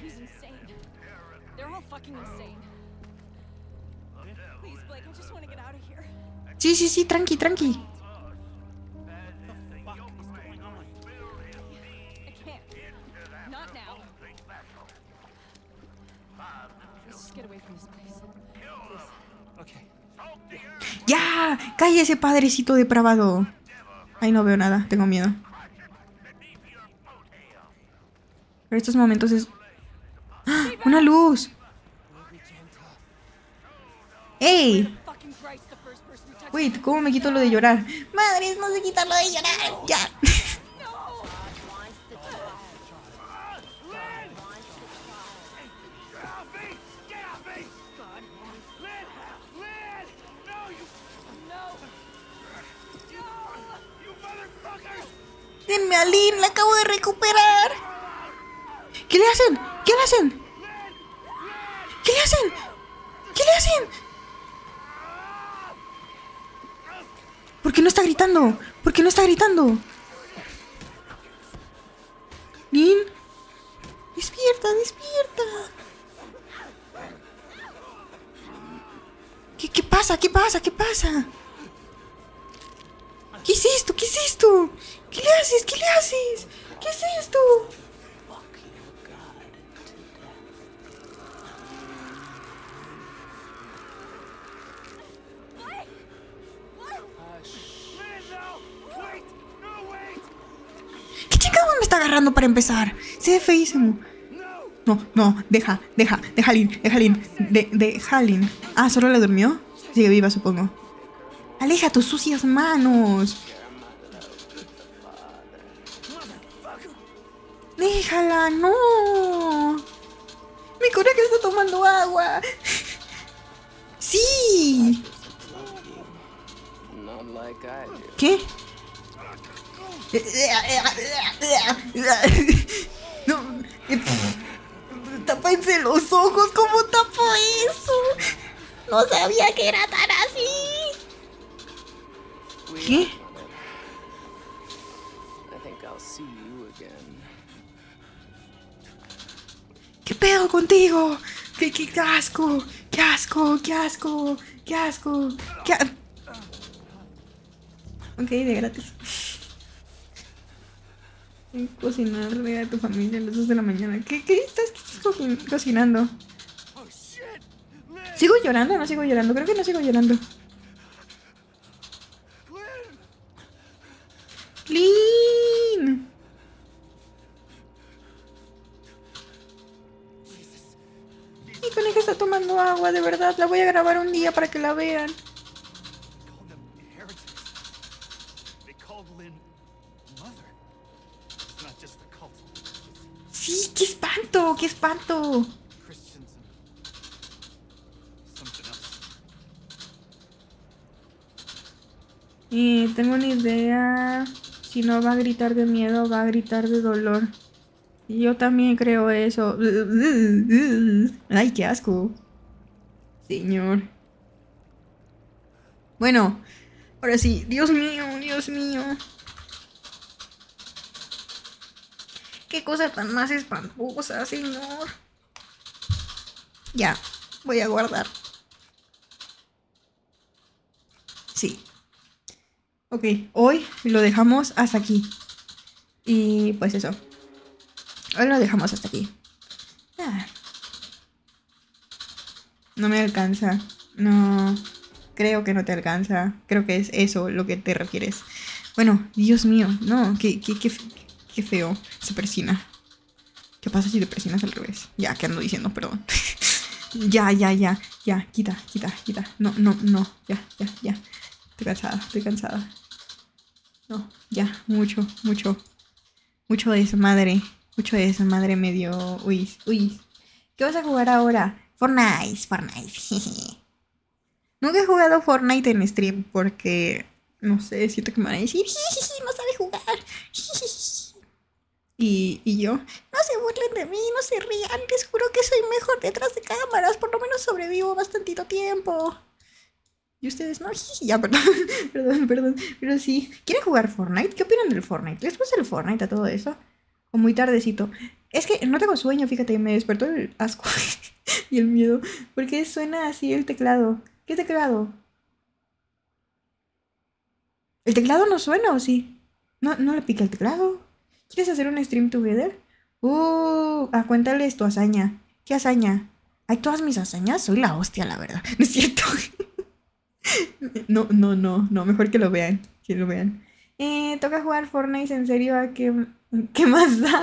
Sí, sí, sí, tranqui, tranqui. ¡Ya! ¡Cállese, padrecito depravado! Ay, no veo nada, tengo miedo. Pero estos momentos es. ¡Ah! ¡Una luz! ¡Ey! Wait, ¿cómo me quito lo de llorar? Madres, no sé quitar lo de llorar. Ya. Denme a Lynn, la acabo de recuperar. ¿Qué le hacen? ¿Qué le hacen? ¿Qué le hacen? ¿Qué le hacen? ¿Por qué no está gritando? ¿Por qué no está gritando? Lynn, despierta, despierta. ¿Qué, ¿Qué pasa? ¿Qué pasa? ¿Qué pasa? ¿Qué es esto? ¿Qué es esto? ¿Qué le haces? ¿Qué le haces? ¿Qué es esto? ¿Qué chingados me está agarrando para empezar? Se ve feísimo. No, no, deja, deja, deja Lin, deja Lin, de, deja. Ah, ¿solo le durmió? Sigue viva, supongo. Aleja tus sucias manos. Déjala, no. Mi coraje está tomando agua. Sí. ¿Qué? No. Tápense los ojos, ¿cómo tapo eso? No sabía que era tan así. ¿Qué? ¿Qué pedo contigo? ¿Qué, qué, asco? ¿Qué asco? ¿Qué asco? ¿Qué asco? ¿Qué a- Ok, de gratis. Cocinarle a tu familia a las 2 de la mañana. ¿Qué, qué estás, cocinando? ¿Sigo llorando o no sigo llorando? Creo que no sigo llorando. Lynn! Está tomando agua, de verdad. La voy a grabar un día para que la vean. Sí, qué espanto, qué espanto. Y tengo una idea. Si no va a gritar de miedo, va a gritar de dolor. Yo también creo eso. Ay, qué asco. Señor. Bueno, ahora sí. Dios mío, Dios mío. Qué cosa tan más espantosa, señor. Ya, voy a guardar. Sí. Ok, hoy lo dejamos hasta aquí. Y pues eso. Hoy lo dejamos hasta aquí. Ah. No me alcanza. No. Creo que no te alcanza. Creo que es eso lo que te refieres. Bueno, Dios mío. No, qué, qué, qué, qué feo. Se persina. ¿Qué pasa si te persinas al revés? Ya, ¿qué ando diciendo? Perdón. ya, ya, ya. Ya, quita, quita, quita. No, no, no. Ya, ya, ya. Estoy cansada, estoy cansada. No, ya, mucho, mucho. Mucho desmadre. Mucho desmadre medio. Uy, uy. ¿Qué vas a jugar ahora? Fortnite, Fortnite. Nunca he jugado Fortnite en stream porque. No sé, siento que me van a decir, "Jijiji, no sabe jugar. jijiji". Y, y yo, no se burlen de mí, no se rían, les juro que soy mejor detrás de cámaras, por lo menos sobrevivo bastantito tiempo. Y ustedes no, ya, perdón, perdón, perdón. Pero sí, ¿quieren jugar Fortnite? ¿Qué opinan del Fortnite? ¿Les gusta el Fortnite a todo eso? O muy tardecito. Es que no tengo sueño, fíjate, me despertó el asco y el miedo. Porque suena así el teclado. ¿Qué teclado? ¿El teclado no suena o sí? ¿No, no le pica el teclado? ¿Quieres hacer un stream together? Uh, ah, cuéntales tu hazaña. ¿Qué hazaña? ¿Hay todas mis hazañas? Soy la hostia, la verdad. No es cierto. No, no, no, no, mejor que lo vean, que lo vean. Eh, toca jugar Fortnite, en serio, ¿a qué, qué más da?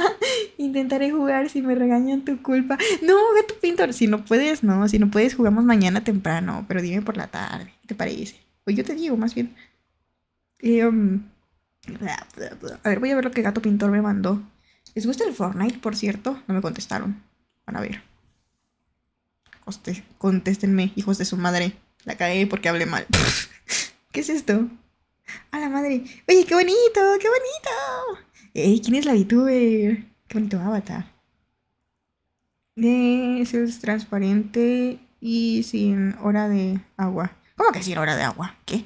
Intentaré jugar si me regañan tu culpa. No, gato pintor, si no puedes, no, si no puedes jugamos mañana temprano, pero dime por la tarde, ¿qué te parece? O yo te digo, más bien. Eh, um, a ver, voy a ver lo que gato pintor me mandó. ¿Les gusta el Fortnite, por cierto? No me contestaron. Van a ver. Contéstenme, hijos de su madre. La cagué porque hablé mal. ¿Qué es esto? A la madre. Oye, qué bonito, qué bonito. Ey, ¿quién es la VTuber? Qué bonito avatar. Ese es transparente y sin hora de agua. ¿Cómo que sin hora de agua? ¿Qué?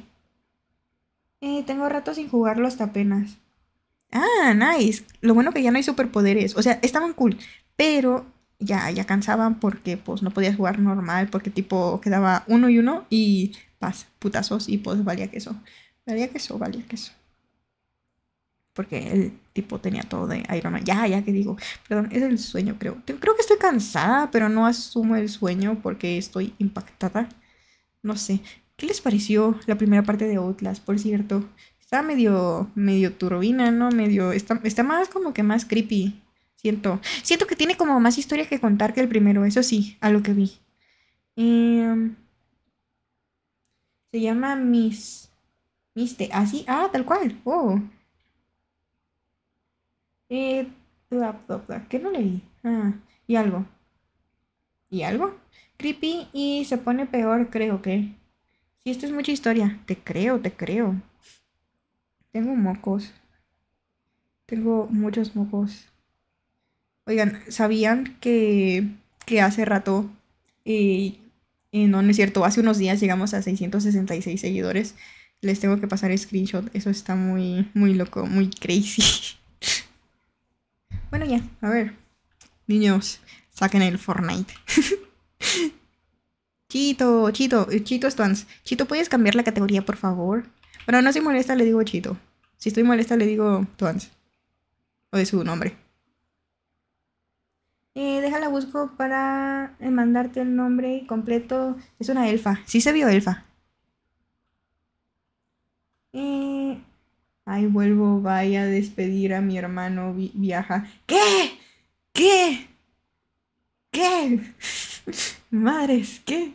Eh, tengo rato sin jugarlo hasta apenas. Ah, nice. Lo bueno que ya no hay superpoderes. O sea, estaban cool. Pero ya, ya cansaban porque pues no podías jugar normal. Porque tipo quedaba uno y uno y paz, putazos. Y pues valía queso. Valía queso, valía queso. Porque el tipo tenía todo de Iron Man. Ya, ya que digo. Perdón, es el sueño, creo. Creo que estoy cansada, pero no asumo el sueño porque estoy impactada. No sé. ¿Qué les pareció la primera parte de Outlast, por cierto? Está medio, medio turbina, ¿no? Medio, está, está más como que más creepy. Siento. Siento que tiene como más historia que contar que el primero, eso sí, a lo que vi. Em, se llama Miss. Miste. Así, ah, tal cual. Oh. Eh. ¿Qué no leí? Ah, y algo. ¿Y algo? Creepy y se pone peor, creo que. Sí, esto es mucha historia. Te creo, te creo. Tengo mocos. Tengo muchos mocos. Oigan, ¿sabían que, que hace rato, eh, eh, no, no es cierto, hace unos días llegamos a 666 seguidores? Les tengo que pasar screenshot. Eso está muy, muy loco, muy crazy. Bueno, ya, a ver. Niños, saquen el Fortnite. Chito, Chito, eh, Chito Stans. Chito, ¿puedes cambiar la categoría, por favor? Bueno, no si molesta, le digo Chito. Si estoy molesta, le digo Twans. O de su nombre. Eh, déjala busco para eh, mandarte el nombre completo. Es una elfa. Sí se vio elfa. Eh, ay, vuelvo, vaya a despedir a mi hermano. vi- viaja. ¿Qué? ¿Qué? ¿Qué? Madres, ¿qué?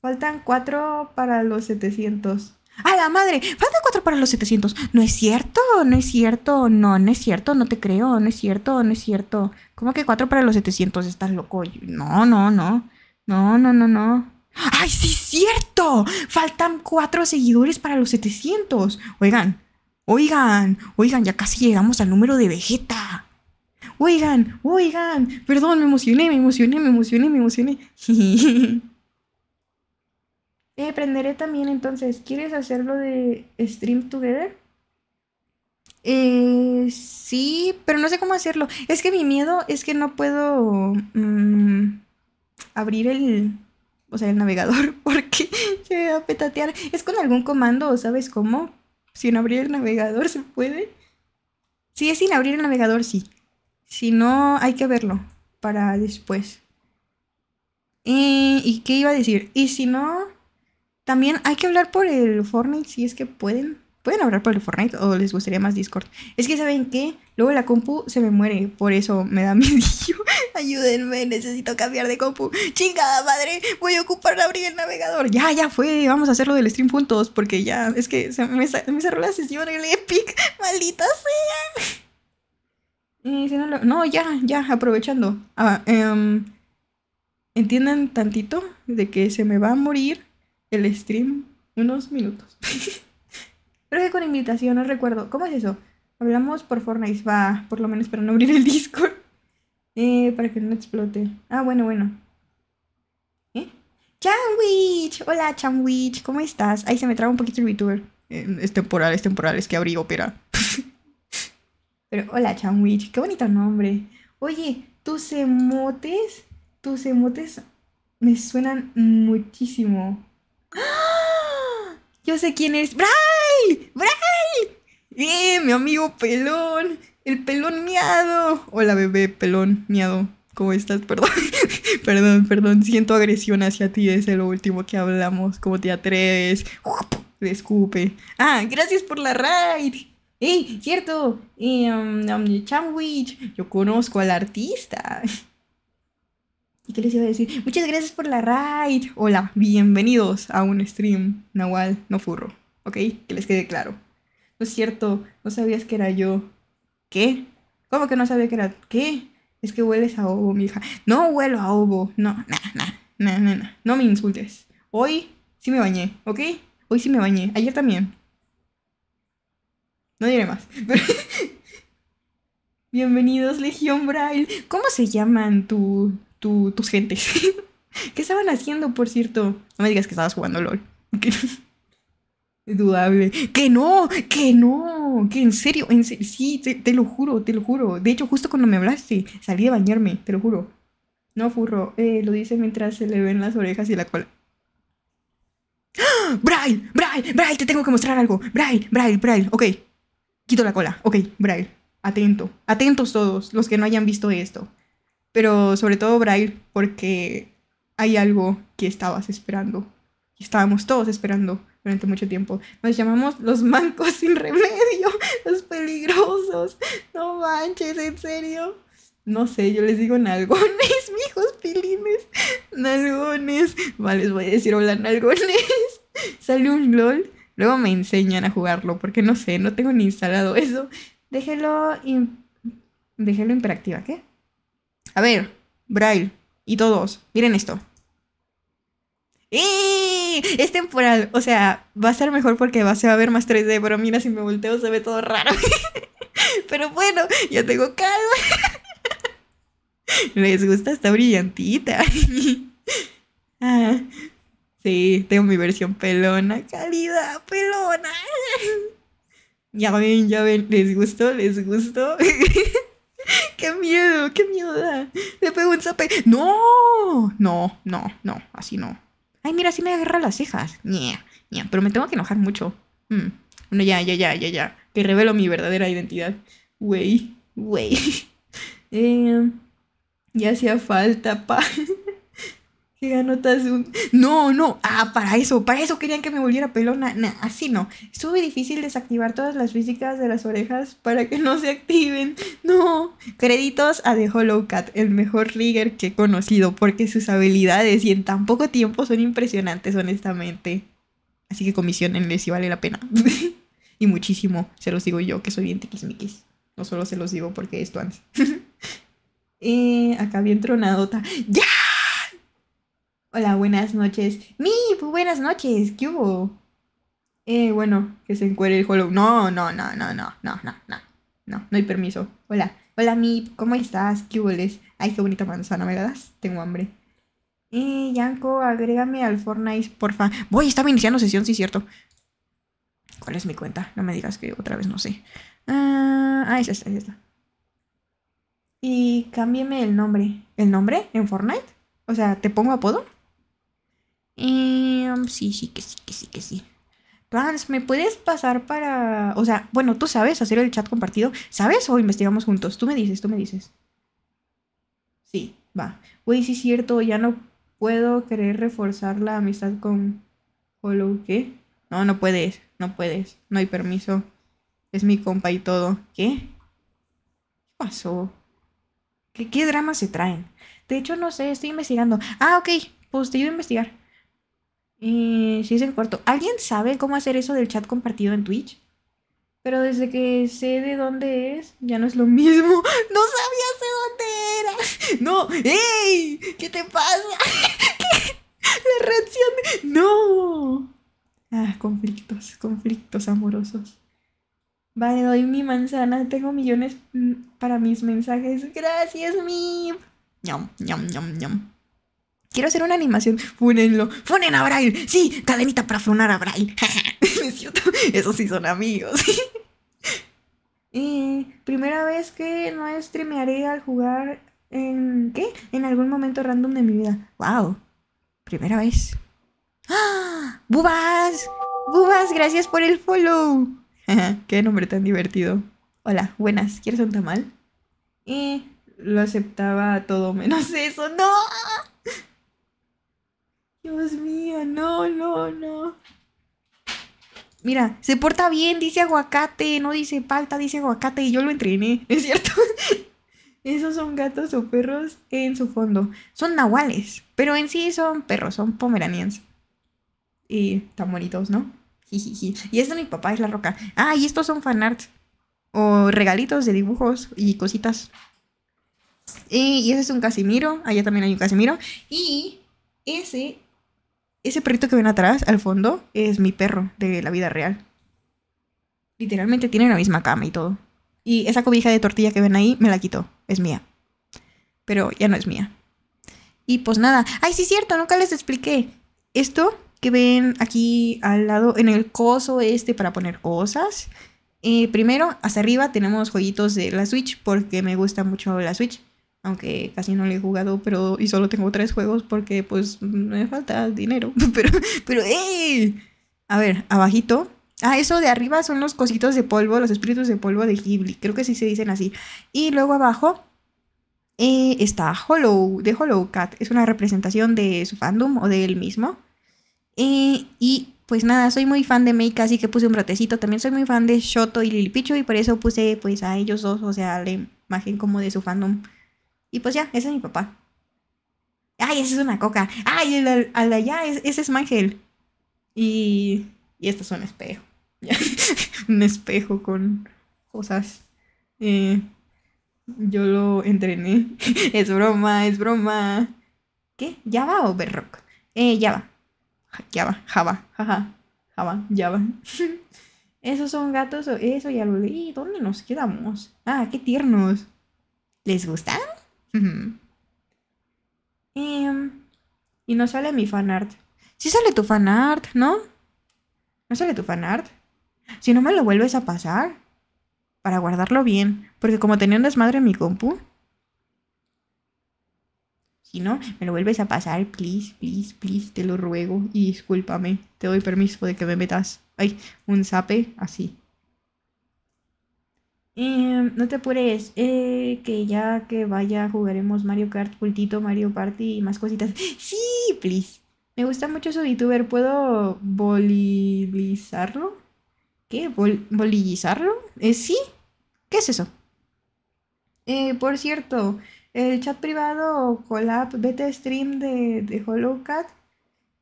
Faltan cuatro para los 700. ¡A la madre! Faltan cuatro para los 700. No es cierto, no es cierto. No, no es cierto, no te creo. No es cierto, no es cierto. ¿Cómo que cuatro para los 700? Estás loco. No, no, no. No, no, no, no. ¡Ay, sí es cierto! Faltan cuatro seguidores para los 700. Oigan, oigan, oigan, ya casi llegamos al número de Vegeta. Oigan, oigan. Perdón, me emocioné, me emocioné, me emocioné, me emocioné. Eh, aprenderé también entonces. ¿Quieres hacerlo de Stream Together? Eh, sí, pero no sé cómo hacerlo. Es que mi miedo es que no puedo mm, abrir el, o sea, el navegador porque se va a petatear. Es con algún comando, ¿sabes cómo? Sin abrir el navegador se puede. Si es sin abrir el navegador, sí. Si no, hay que verlo para después. ¿y qué iba a decir? Y si no, también hay que hablar por el Fortnite si es que pueden. ¿Pueden hablar por el Fortnite o les gustaría más Discord? Es que saben qué, luego la compu se me muere, por eso me da miedo. Ayúdenme, necesito cambiar de compu. Chingada madre, voy a ocupar abrir el navegador. Ya, ya fue, vamos a hacerlo del stream juntos, porque ya, es que se me, me cerró la sesión el Epic, maldita sea. No, ya, ya, aprovechando. Ah, em, Entiendan tantito de que se me va a morir el stream unos minutos. Creo que con invitación, no recuerdo. ¿Cómo es eso? Hablamos por Fortnite, va, por lo menos para no abrir el Discord. Eh, para que no explote. Ah, bueno, bueno. ¿Eh? Chamwich, hola Chamwich, ¿cómo estás? Ahí se me traba un poquito el VTuber. Es temporal, es temporal, es que abrí ópera. Pero hola Chamwich, qué bonito nombre. Oye, tus emotes, tus emotes me suenan muchísimo. Yo sé quién es. ¡Bray! ¡Eh! Mi amigo pelón. El pelón miado. Hola, bebé pelón miado. ¿Cómo estás? Perdón. perdón, perdón. Siento agresión hacia ti desde lo último que hablamos. ¿Cómo te atreves? Le escupe. Ah, gracias por la raid. ¡Ey! Cierto. Y, um, um, Chamwich. Yo conozco al artista. ¿Y qué les iba a decir? Muchas gracias por la raid. Hola, bienvenidos a un stream. Nahual, no furro. ¿Ok? Que les quede claro. No es cierto, no sabías que era yo. ¿Qué? ¿Cómo que no sabía que era? ¿Qué? Es que hueles a ovo, mija. No huelo a ovo. No, nah, nah, nah, nah, nah. No me insultes. Hoy sí me bañé, ¿ok? Hoy sí me bañé. Ayer también. No diré más. Bienvenidos, Legión Braille. ¿Cómo se llaman tu, tu- tus gentes? ¿Qué estaban haciendo, por cierto? No me digas que estabas jugando LOL. Dudable. Que no, que no, que en serio, en serio, sí, te, te lo juro, te lo juro. De hecho, justo cuando me hablaste, salí de bañarme, te lo juro. No, furro, eh, lo dice mientras se le ven las orejas y la cola. ¡Ah! Braille, Braille, Braille, te tengo que mostrar algo. Braille, Braille, Braille, ok. Quito la cola, ok, Braille. Atento, atentos todos los que no hayan visto esto. Pero sobre todo Braille, porque hay algo que estabas esperando. Y estábamos todos esperando durante mucho tiempo. Nos llamamos los mancos sin remedio, los peligrosos. No manches, en serio. No sé, yo les digo nalgones, mijos pilines. Nalgones. Vale, les voy a decir hola, nalgones. Sale un LOL. Luego me enseñan a jugarlo, porque no sé, no tengo ni instalado eso. Déjelo, in- déjelo imperactiva, ¿qué? A ver, Braille y todos, miren esto. ¡Eh! Es temporal, o sea, va a ser mejor porque va, se va a ver más 3D, pero mira, si me volteo se ve todo raro. pero bueno, ya tengo calma. Les gusta esta brillantita. ah, sí, tengo mi versión pelona. Calidad pelona. ya ven, ya ven. ¿Les gustó? ¿Les gustó? qué miedo, qué miedo da. Le pego un zape. No, no, no, no, así no. Ay, mira, así me agarra las cejas. Ñe, ñe, pero me tengo que enojar mucho. Mm. Bueno, ya, ya, ya, ya, ya. Que revelo mi verdadera identidad. Güey, güey. Eh, ya hacía falta, pa. Que anotas un. No, no. Ah, para eso. Para eso querían que me volviera pelona. Nah, así no. Estuvo difícil desactivar todas las físicas de las orejas para que no se activen. No. Créditos a The Hollow Cat, el mejor rigger que he conocido, porque sus habilidades y en tan poco tiempo son impresionantes, honestamente. Así que comisionenle si vale la pena. y muchísimo. Se los digo yo, que soy bien tiquismiquis. No solo se los digo porque esto antes. eh, acá bien tronadota. ¡Ya! Hola, buenas noches. Mi, pues buenas noches. ¿Qué hubo? Eh, bueno, que se encuere el hollow. No, no, no, no, no, no, no, no. No, no hay permiso. Hola. Hola, mi, ¿cómo estás? ¿Qué les? Ay, qué bonita manzana, ¿me la das? Tengo hambre. Eh, Yanko, agrégame al Fortnite, porfa. Voy, estaba iniciando sesión, sí, cierto. ¿Cuál es mi cuenta? No me digas que otra vez no sé. Ah, ah, es esta, es esta. Y cámbiame el nombre. ¿El nombre? ¿En Fortnite? O sea, ¿te pongo apodo? Em, sí, sí, que sí, que sí, que sí. Trans, ¿me puedes pasar para... O sea, bueno, tú sabes hacer el chat compartido. ¿Sabes o investigamos juntos? Tú me dices, tú me dices. Sí, va. Güey, sí es cierto, ya no puedo querer reforzar la amistad con Hollow. ¿Qué? No, no puedes, no puedes. No hay permiso. Es mi compa y todo. ¿Qué? ¿Qué pasó? ¿Qué, qué dramas se traen? De hecho, no sé, estoy investigando. Ah, ok, pues te ayudo a investigar. Eh, sí, es el cuarto. ¿Alguien sabe cómo hacer eso del chat compartido en Twitch? Pero desde que sé de dónde es, ya no es lo mismo. No sabías de dónde era. No, ¡ey! ¿Qué te pasa? La reacción. No. Ah, conflictos, conflictos amorosos. Vale, doy mi manzana. Tengo millones mm, para mis mensajes. Gracias, mi. Ñam, ñam, ñam, ñam. Quiero hacer una animación. Fúnenlo. Funen a Braille. Sí, cadenita para funar a Braille. Esos sí son amigos. Eh, primera vez que no streamearé al jugar en. ¿Qué? En algún momento random de mi vida. ¡Wow! Primera vez. ¡Ah! ¡Bubas! ¡Bubas! Gracias por el follow. Qué nombre tan divertido. Hola, buenas. ¿Quieres un tamal? Eh, lo aceptaba todo menos eso. ¡No! Dios mío, no, no, no. Mira, se porta bien, dice aguacate, no dice palta, dice aguacate y yo lo entrené, ¿es cierto? Esos son gatos o perros en su fondo. Son nahuales, pero en sí son perros, son pomeranians. Y tan bonitos, ¿no? Jijiji. Y este es mi papá, es la roca. Ah, y estos son fanarts. O regalitos de dibujos y cositas. Y, y ese es un Casimiro. Allá también hay un Casimiro. Y ese, ese perrito que ven atrás, al fondo, es mi perro de la vida real. Literalmente tiene la misma cama y todo. Y esa cobija de tortilla que ven ahí me la quitó. Es mía. Pero ya no es mía. Y pues nada. Ay, sí, cierto, nunca les expliqué. Esto que ven aquí al lado, en el coso este para poner cosas. Eh, primero, hacia arriba tenemos jueguitos de la Switch porque me gusta mucho la Switch. Aunque casi no le he jugado, pero y solo tengo tres juegos porque pues me falta dinero. Pero, pero, ¡eh! A ver, abajito. Ah, eso de arriba son los cositos de polvo, los espíritus de polvo de Ghibli. Creo que sí se dicen así. Y luego abajo eh, está Hollow, de Hollow Cat. Es una representación de su fandom o de él mismo. Eh, y pues nada, soy muy fan de Meika, así que puse un brotecito. También soy muy fan de Shoto y Lilipichu y por eso puse pues a ellos dos, o sea, la imagen como de su fandom. Y pues ya, ese es mi papá. Ay, esa es una coca. Ay, el, allá, es- ese es Mangel. Y, y esto es un espejo. un espejo con cosas. Eh, yo lo entrené. es broma, es broma. ¿Qué? ¿Java o Bedrock? Eh, Java. Java, Java, jaja. Java, Java. Esos son gatos, eso ya lo leí. ¿Dónde nos quedamos? Ah, qué tiernos. ¿Les gustan? Ujú. Em, y no sale mi fanart. Sí sale tu fanart, ¿no? ¿No sale tu fanart? Si no me lo vuelves a pasar. Para guardarlo bien. Porque como tenía un desmadre en mi compu. Si no, me lo vuelves a pasar, please, please, please, te lo ruego. Y discúlpame, te doy permiso de que me metas. Ay, un zape así. Em, no te apures, eh, que ya que vaya jugaremos Mario Kart, pultito, Mario Party y más cositas. Sí, please. Me gusta mucho su VTuber, ¿puedo bolilizarlo? ¿Qué? ¿Bol ¿Bolillizarlo? Eh, sí. ¿Qué es eso? Eh, por cierto, el chat privado collab, vete stream de, de HoloCat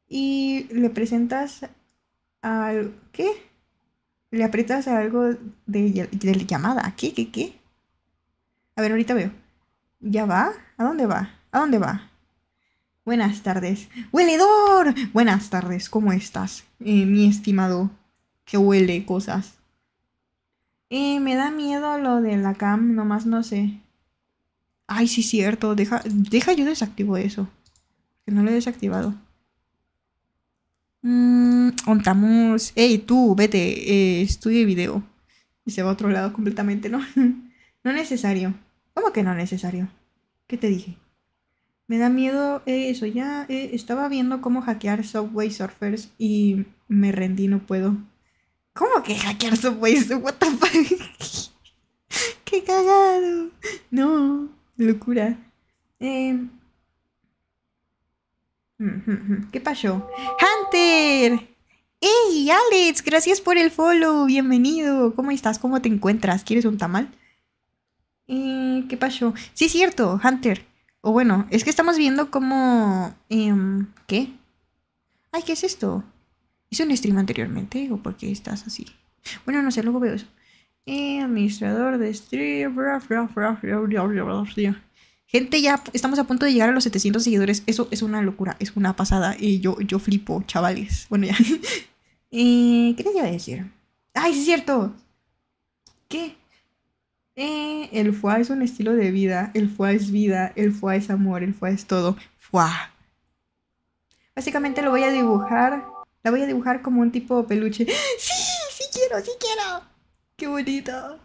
y le presentas al... ¿Qué? Le aprietas algo de, de llamada. ¿Qué? ¿Qué? ¿Qué? A ver, ahorita veo. ¿Ya va? ¿A dónde va? ¿A dónde va? Buenas tardes. ¡Hueledor! Buenas tardes, ¿cómo estás? Eh, mi estimado, que huele cosas. Eh, me da miedo lo de la cam, nomás no sé. Ay, sí, cierto. Deja, deja yo desactivo eso. Que no lo he desactivado. Mmm, ontamos. Ey, tú, vete, eh, estudia video. Y se va a otro lado completamente, ¿no? no necesario. ¿Cómo que no necesario? ¿Qué te dije? Me da miedo eh, eso. Ya eh, estaba viendo cómo hackear Subway Surfers y me rendí, no puedo. ¿Cómo que hackear Subway Surfers? What the fuck? ¡Qué cagado! No, locura. Eh, ¿Qué pasó? ¡Hunter! ¡Ey, Alex! Gracias por el follow. Bienvenido. ¿Cómo estás? ¿Cómo te encuentras? ¿Quieres un tamal? Eh, ¿Qué pasó? Sí, cierto, Hunter. O bueno, es que estamos viendo cómo... em, ¿Qué? Ay, ¿qué es esto? ¿Hice un stream anteriormente o por qué estás así? Bueno, no sé, luego veo eso. Eh, administrador de stream. Gente, ya estamos a punto de llegar a los 700 seguidores. Eso es una locura, es una pasada. Y yo, yo flipo, chavales. Bueno, ya. Eh, ¿Qué les iba a decir? ¡Ay, sí es cierto! ¿Qué? Eh, el FUA es un estilo de vida. El FUA es vida. El FUA es amor. El FUA es todo. FUA. Básicamente lo voy a dibujar. La voy a dibujar como un tipo peluche. ¡Sí! ¡Sí quiero! ¡Sí quiero! ¡Qué bonito!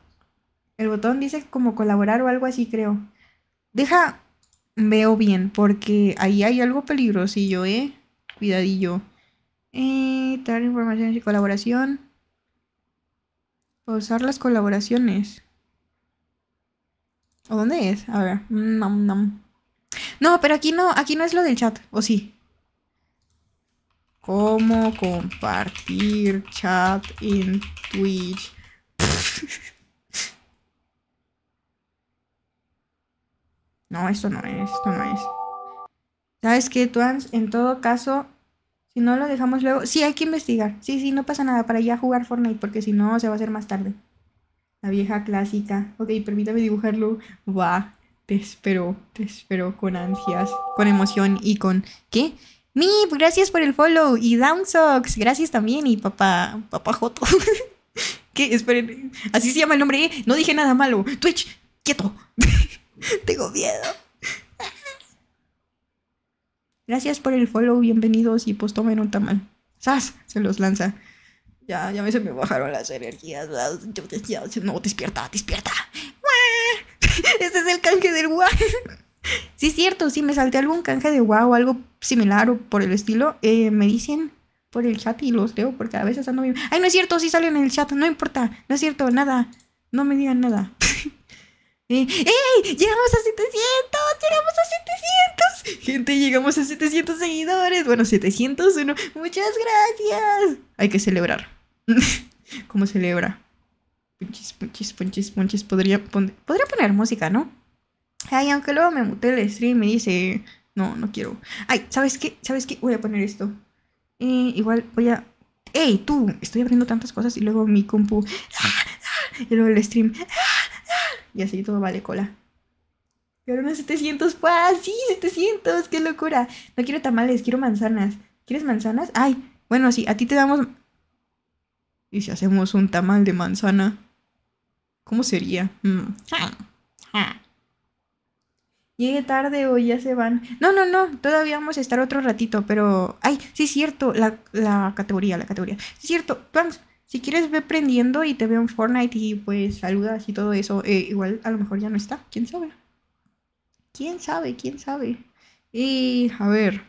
El botón dice como colaborar o algo así, creo. Deja, veo bien, porque ahí hay algo peligrosillo, ¿eh? Cuidadillo. Eh, dar información y colaboración. Pausar las colaboraciones. ¿O dónde es? A ver. Nom, nom. No, pero aquí no, aquí no es lo del chat, ¿o sí? ¿Cómo compartir chat en Twitch? No, esto no es, esto no es. ¿Sabes qué, Twans? En todo caso, si no lo dejamos luego... Sí, hay que investigar. Sí, sí, no pasa nada para ya jugar Fortnite, porque si no, se va a hacer más tarde. La vieja clásica. Ok, permítame dibujarlo. Va, te espero, te espero con ansias, con emoción y con... ¿Qué? Mi, gracias por el follow. Y Downsox, gracias también. Y papá, papá Joto. ¿Qué? Esperen. Así se llama el nombre, ¿eh? No dije nada malo. Twitch, quieto. Tengo miedo. Gracias por el follow, bienvenidos y pues tomen un tamal. ¡Sas! Se los lanza. Ya, ya me se me bajaron las energías. Yo decía, no, despierta, despierta. Este es el canje del guau. Sí, es cierto, si me salté algún canje de guau o algo similar o por el estilo, eh, me dicen por el chat y los leo porque a veces ando bien. Ay, no es cierto, sí salen en el chat, no importa, no es cierto, nada. No me digan nada. Eh, ¡Ey! ¡Llegamos a 700! ¡Llegamos a 700! Gente, llegamos a 700 seguidores. Bueno, 701. Muchas gracias. Hay que celebrar. ¿Cómo celebra? Punchis, punchis, punchis, punchis. Podría, pon- podría poner música, ¿no? Ay, aunque luego me muté el stream y me dice... No, no quiero. Ay, ¿sabes qué? ¿Sabes qué? Voy a poner esto. Eh, igual voy a... ¡Ey, tú! Estoy abriendo tantas cosas y luego mi compu... Y luego el stream... Y así todo vale cola. Pero unos 700, pues sí, 700, qué locura. No quiero tamales, quiero manzanas. ¿Quieres manzanas? Ay, bueno, sí, a ti te damos... ¿Y si hacemos un tamal de manzana? ¿Cómo sería? Mm. Ja, tarde o ya se van. No, no, no, todavía vamos a estar otro ratito, pero... Ay, sí es cierto, la, la categoría, la categoría. Sí es cierto, vamos, si quieres, ve prendiendo y te veo en Fortnite y pues saludas y todo eso. Eh, igual a lo mejor ya no está. ¿Quién sabe? ¿Quién sabe? ¿Quién sabe? Y a ver.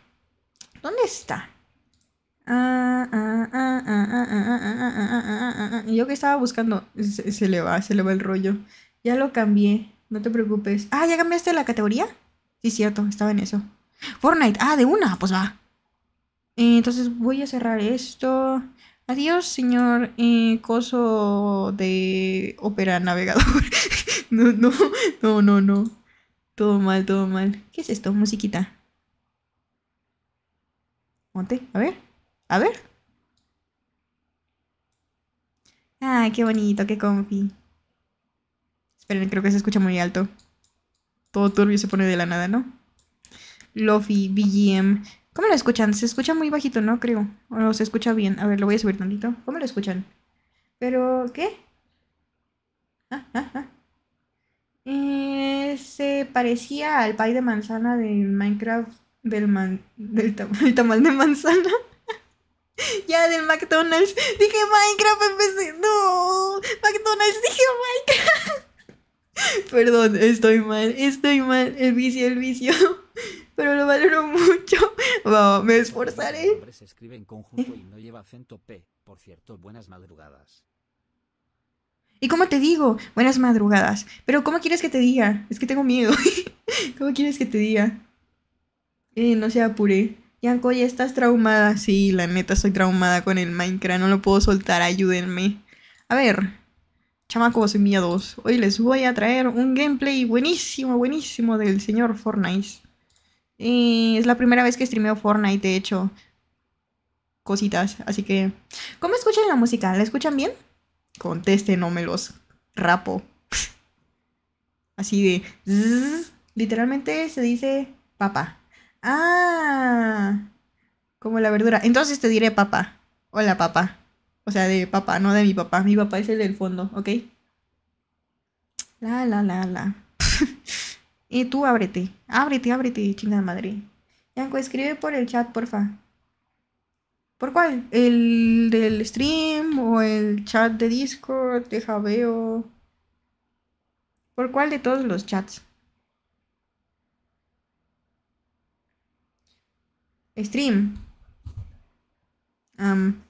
¿Dónde está? Yo que estaba buscando. Se, se, le va, se le va el rollo. Ya lo cambié. No te preocupes. Ah, ¿ya cambiaste la categoría? Sí, cierto, estaba en eso. Fortnite. Ah, de una, pues va. Entonces voy a cerrar esto. Adiós, señor eh, coso de Opera Navegador. no, no, no, no, no. Todo mal, todo mal. ¿Qué es esto? Musiquita. Monte, a ver, a ver. Ay, qué bonito, qué comfy. Esperen, creo que se escucha muy alto. Todo turbio se pone de la nada, ¿no? Lofi, BGM. ¿Cómo lo escuchan? Se escucha muy bajito, ¿no? Creo. O se escucha bien. A ver, lo voy a subir tantito. ¿Cómo lo escuchan? Pero, ¿qué? Ah, ah, ah. Eh, se parecía al pie de manzana del Minecraft del, man, del tam- el tamal de manzana. ya, del McDonald's. Dije Minecraft, empecé. No, McDonald's, dije Minecraft. Perdón, estoy mal, estoy mal. El vicio, el vicio. Pero lo valoro mucho. Va, me esforzaré. Nombre se escribe en conjunto y no lleva acento P. Por cierto, buenas madrugadas. ¿Y cómo te digo? Buenas madrugadas. Pero ¿cómo quieres que te diga? Es que tengo miedo. ¿Cómo quieres que te diga? Eh, no se apure. Yanko, ya estás traumada. Sí, la neta, estoy traumada con el Minecraft. No lo puedo soltar, ayúdenme. A ver, chamacos miedos. Hoy les voy a traer un gameplay buenísimo, buenísimo del señor Fortnite. Eh, es la primera vez que streameo Fortnite, de hecho. Cositas, así que... ¿Cómo escuchan la música? ¿La escuchan bien? Conteste, no me los rapo. Así de... Literalmente se dice papa. Ah, como la verdura. Entonces te diré papa. Hola, papá. O sea, de papá, no de mi papá. Mi papá es el del fondo, ¿ok? La, la, la, la. Y tú ábrete. Ábrete, ábrete, chingada madre. Yanko, escribe por el chat, porfa. ¿Por cuál? ¿El del stream o el chat de Discord, de Javeo? ¿Por cuál de todos los chats? Stream. Am,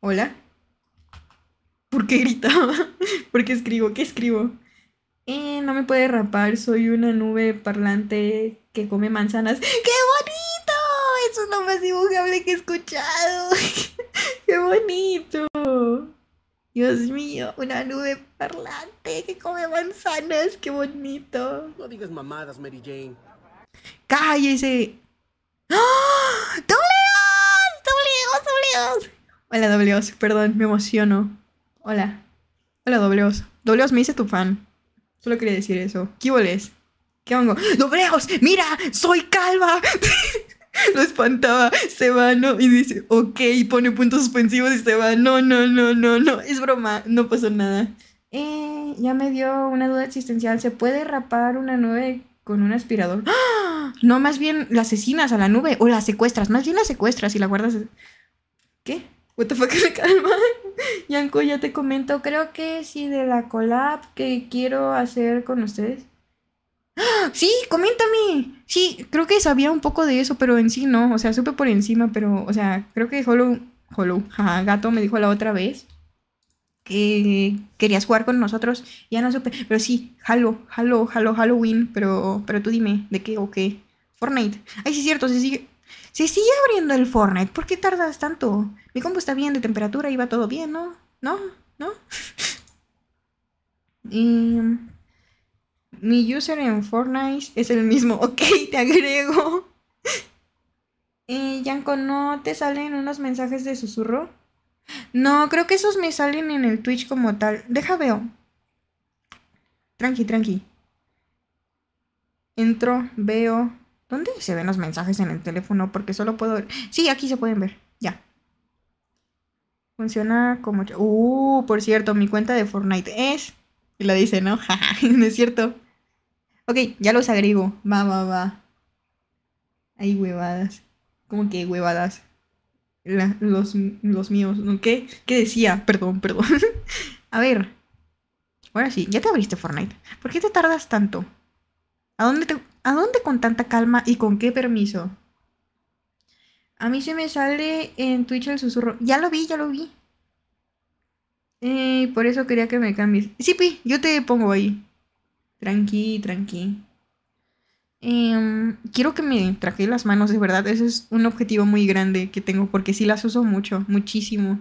Hola. ¿Por qué gritaba? ¿Por qué escribo? ¿Qué escribo? Eh, no me puede rapar, soy una nube parlante que come manzanas. ¡Qué bonito! Eso es lo más dibujable que he escuchado. ¡Qué bonito! Dios mío, una nube parlante que come manzanas. ¡Qué bonito! No digas mamadas, Mary Jane. ¡Cállese! ¡Ah! ¡Dobleos! ¡Dobleos! ¡Dobleos! Hola, Dobleos. Perdón, me emociono. Hola. Hola, Dobleos. Dobleos, me hice tu fan. Solo quería decir eso. ¿Qué voles? ¿Qué hago? ¡Dobleos! ¡Mira! ¡Soy calva! Lo espantaba. Se va, ¿no? Y dice, ok, pone puntos suspensivos y se va. No, no, no, no, no. Es broma. No pasó nada. Eh, ya me dio una duda existencial. ¿Se puede rapar una nube con un aspirador? No, más bien la asesinas a la nube o la secuestras. Más bien la secuestras y la guardas. ¿Qué? What the fuck, calma. Yanko, ya te comento. Creo que sí, de la collab que quiero hacer con ustedes. ¡Ah! Sí, coméntame. Sí, creo que sabía un poco de eso, pero en sí no. O sea, supe por encima, pero, o sea, creo que Hollow, Hollow, jaja, gato me dijo la otra vez que querías jugar con nosotros. Ya no supe, pero sí, Halo, Halo, Halo, Halloween, pero, pero tú dime, ¿de qué o qué? Fortnite. Ay, sí es cierto, se sigue, se sigue abriendo el Fortnite. ¿Por qué tardas tanto? Mi compu está bien de temperatura y va todo bien, ¿no? ¿No? ¿No? y... Mi user en Fortnite es el mismo. Ok, te agrego. Eh, Yanko, ¿no te salen unos mensajes de susurro? No, creo que esos me salen en el Twitch como tal. Deja veo. Tranqui, tranqui. Entro, veo. ¿Dónde se ven los mensajes en el teléfono? Porque solo puedo ver. Sí, aquí se pueden ver. Ya. Funciona como. Uh, por cierto, mi cuenta de Fortnite es. Y lo dice, ¿no? no es cierto. Ok, ya los agrego. Va, va, va. Hay huevadas. ¿Cómo que huevadas? La- los, los míos. ¿Qué? ¿Qué decía? Perdón, perdón. A ver. Ahora sí, ya te abriste Fortnite. ¿Por qué te tardas tanto? ¿A dónde, te- ¿A dónde con tanta calma y con qué permiso? A mí se me sale en Twitch el susurro. Ya lo vi, ya lo vi. Eh, por eso quería que me cambies. Sí, Pi, yo te pongo ahí. Tranqui, tranqui. Em, quiero que me traje las manos, de verdad. Ese es un objetivo muy grande que tengo porque sí las uso mucho, muchísimo.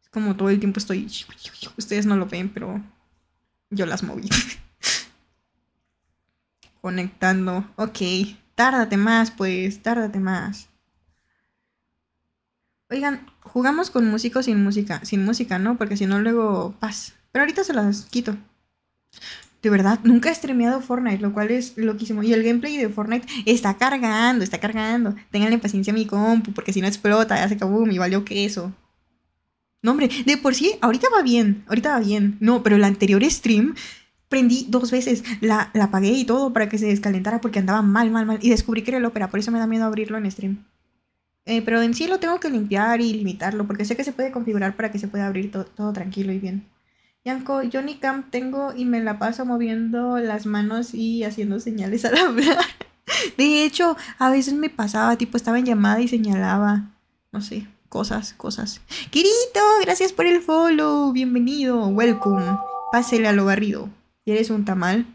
Es como todo el tiempo estoy. Ustedes no lo ven, pero yo las moví. Conectando. Ok. Tárdate más, pues. Tárdate más. Oigan, jugamos con música o sin música. Sin música, ¿no? Porque si no, luego paz. Pero ahorita se las quito. De verdad, nunca he streameado Fortnite, lo cual es loquísimo. Y el gameplay de Fortnite está cargando, está cargando. Ténganle paciencia a mi compu, porque si no explota, ya se acabó, me valió queso. No, hombre, de por sí, ahorita va bien, ahorita va bien. No, pero el anterior stream prendí dos veces, la, la apagué y todo para que se descalentara porque andaba mal, mal, mal. Y descubrí que era el ópera, por eso me da miedo abrirlo en stream. Eh, pero en sí lo tengo que limpiar y limitarlo, porque sé que se puede configurar para que se pueda abrir to- todo tranquilo y bien. Yanko, Johnny Camp tengo y me la paso moviendo las manos y haciendo señales al hablar. De hecho, a veces me pasaba, tipo, estaba en llamada y señalaba, no sé, cosas, cosas. Kirito, gracias por el follow, bienvenido, welcome. Pásele a lo barrido. ¿Quieres un tamal?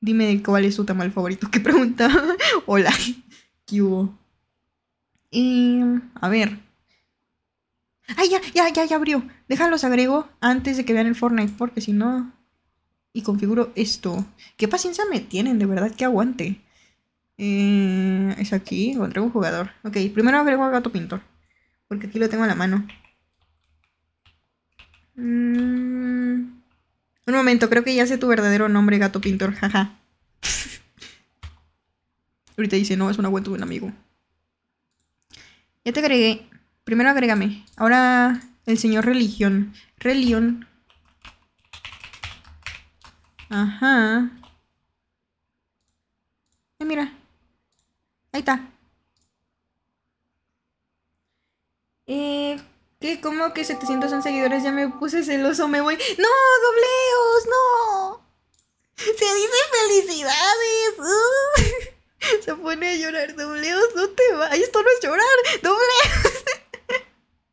Dime cuál es tu tamal favorito. ¿Qué pregunta? Hola, ¿qué hubo? Y, a ver. ¡Ay, ya, ya, ya, ya abrió! Déjalos agrego antes de que vean el Fortnite, porque si no... Y configuro esto. ¿Qué paciencia me tienen? De verdad, que aguante. Eh, es aquí, encontré un jugador. Ok, primero agrego a Gato Pintor. Porque aquí lo tengo en la mano. Mm, un momento, creo que ya sé tu verdadero nombre, Gato Pintor. Jaja. Ahorita dice, no, es una buena un amigo. Ya te agregué. Primero agrégame. Ahora el señor religión. Religión. Ajá. Eh, mira. Ahí está. Eh, ¿qué? ¿Cómo que 700 seguidores? Ya me puse celoso, me voy. ¡No, dobleos! ¡No! Se dice felicidades. Uh. Se pone a llorar, dobleos, no te vayas, esto no es llorar, dobleos.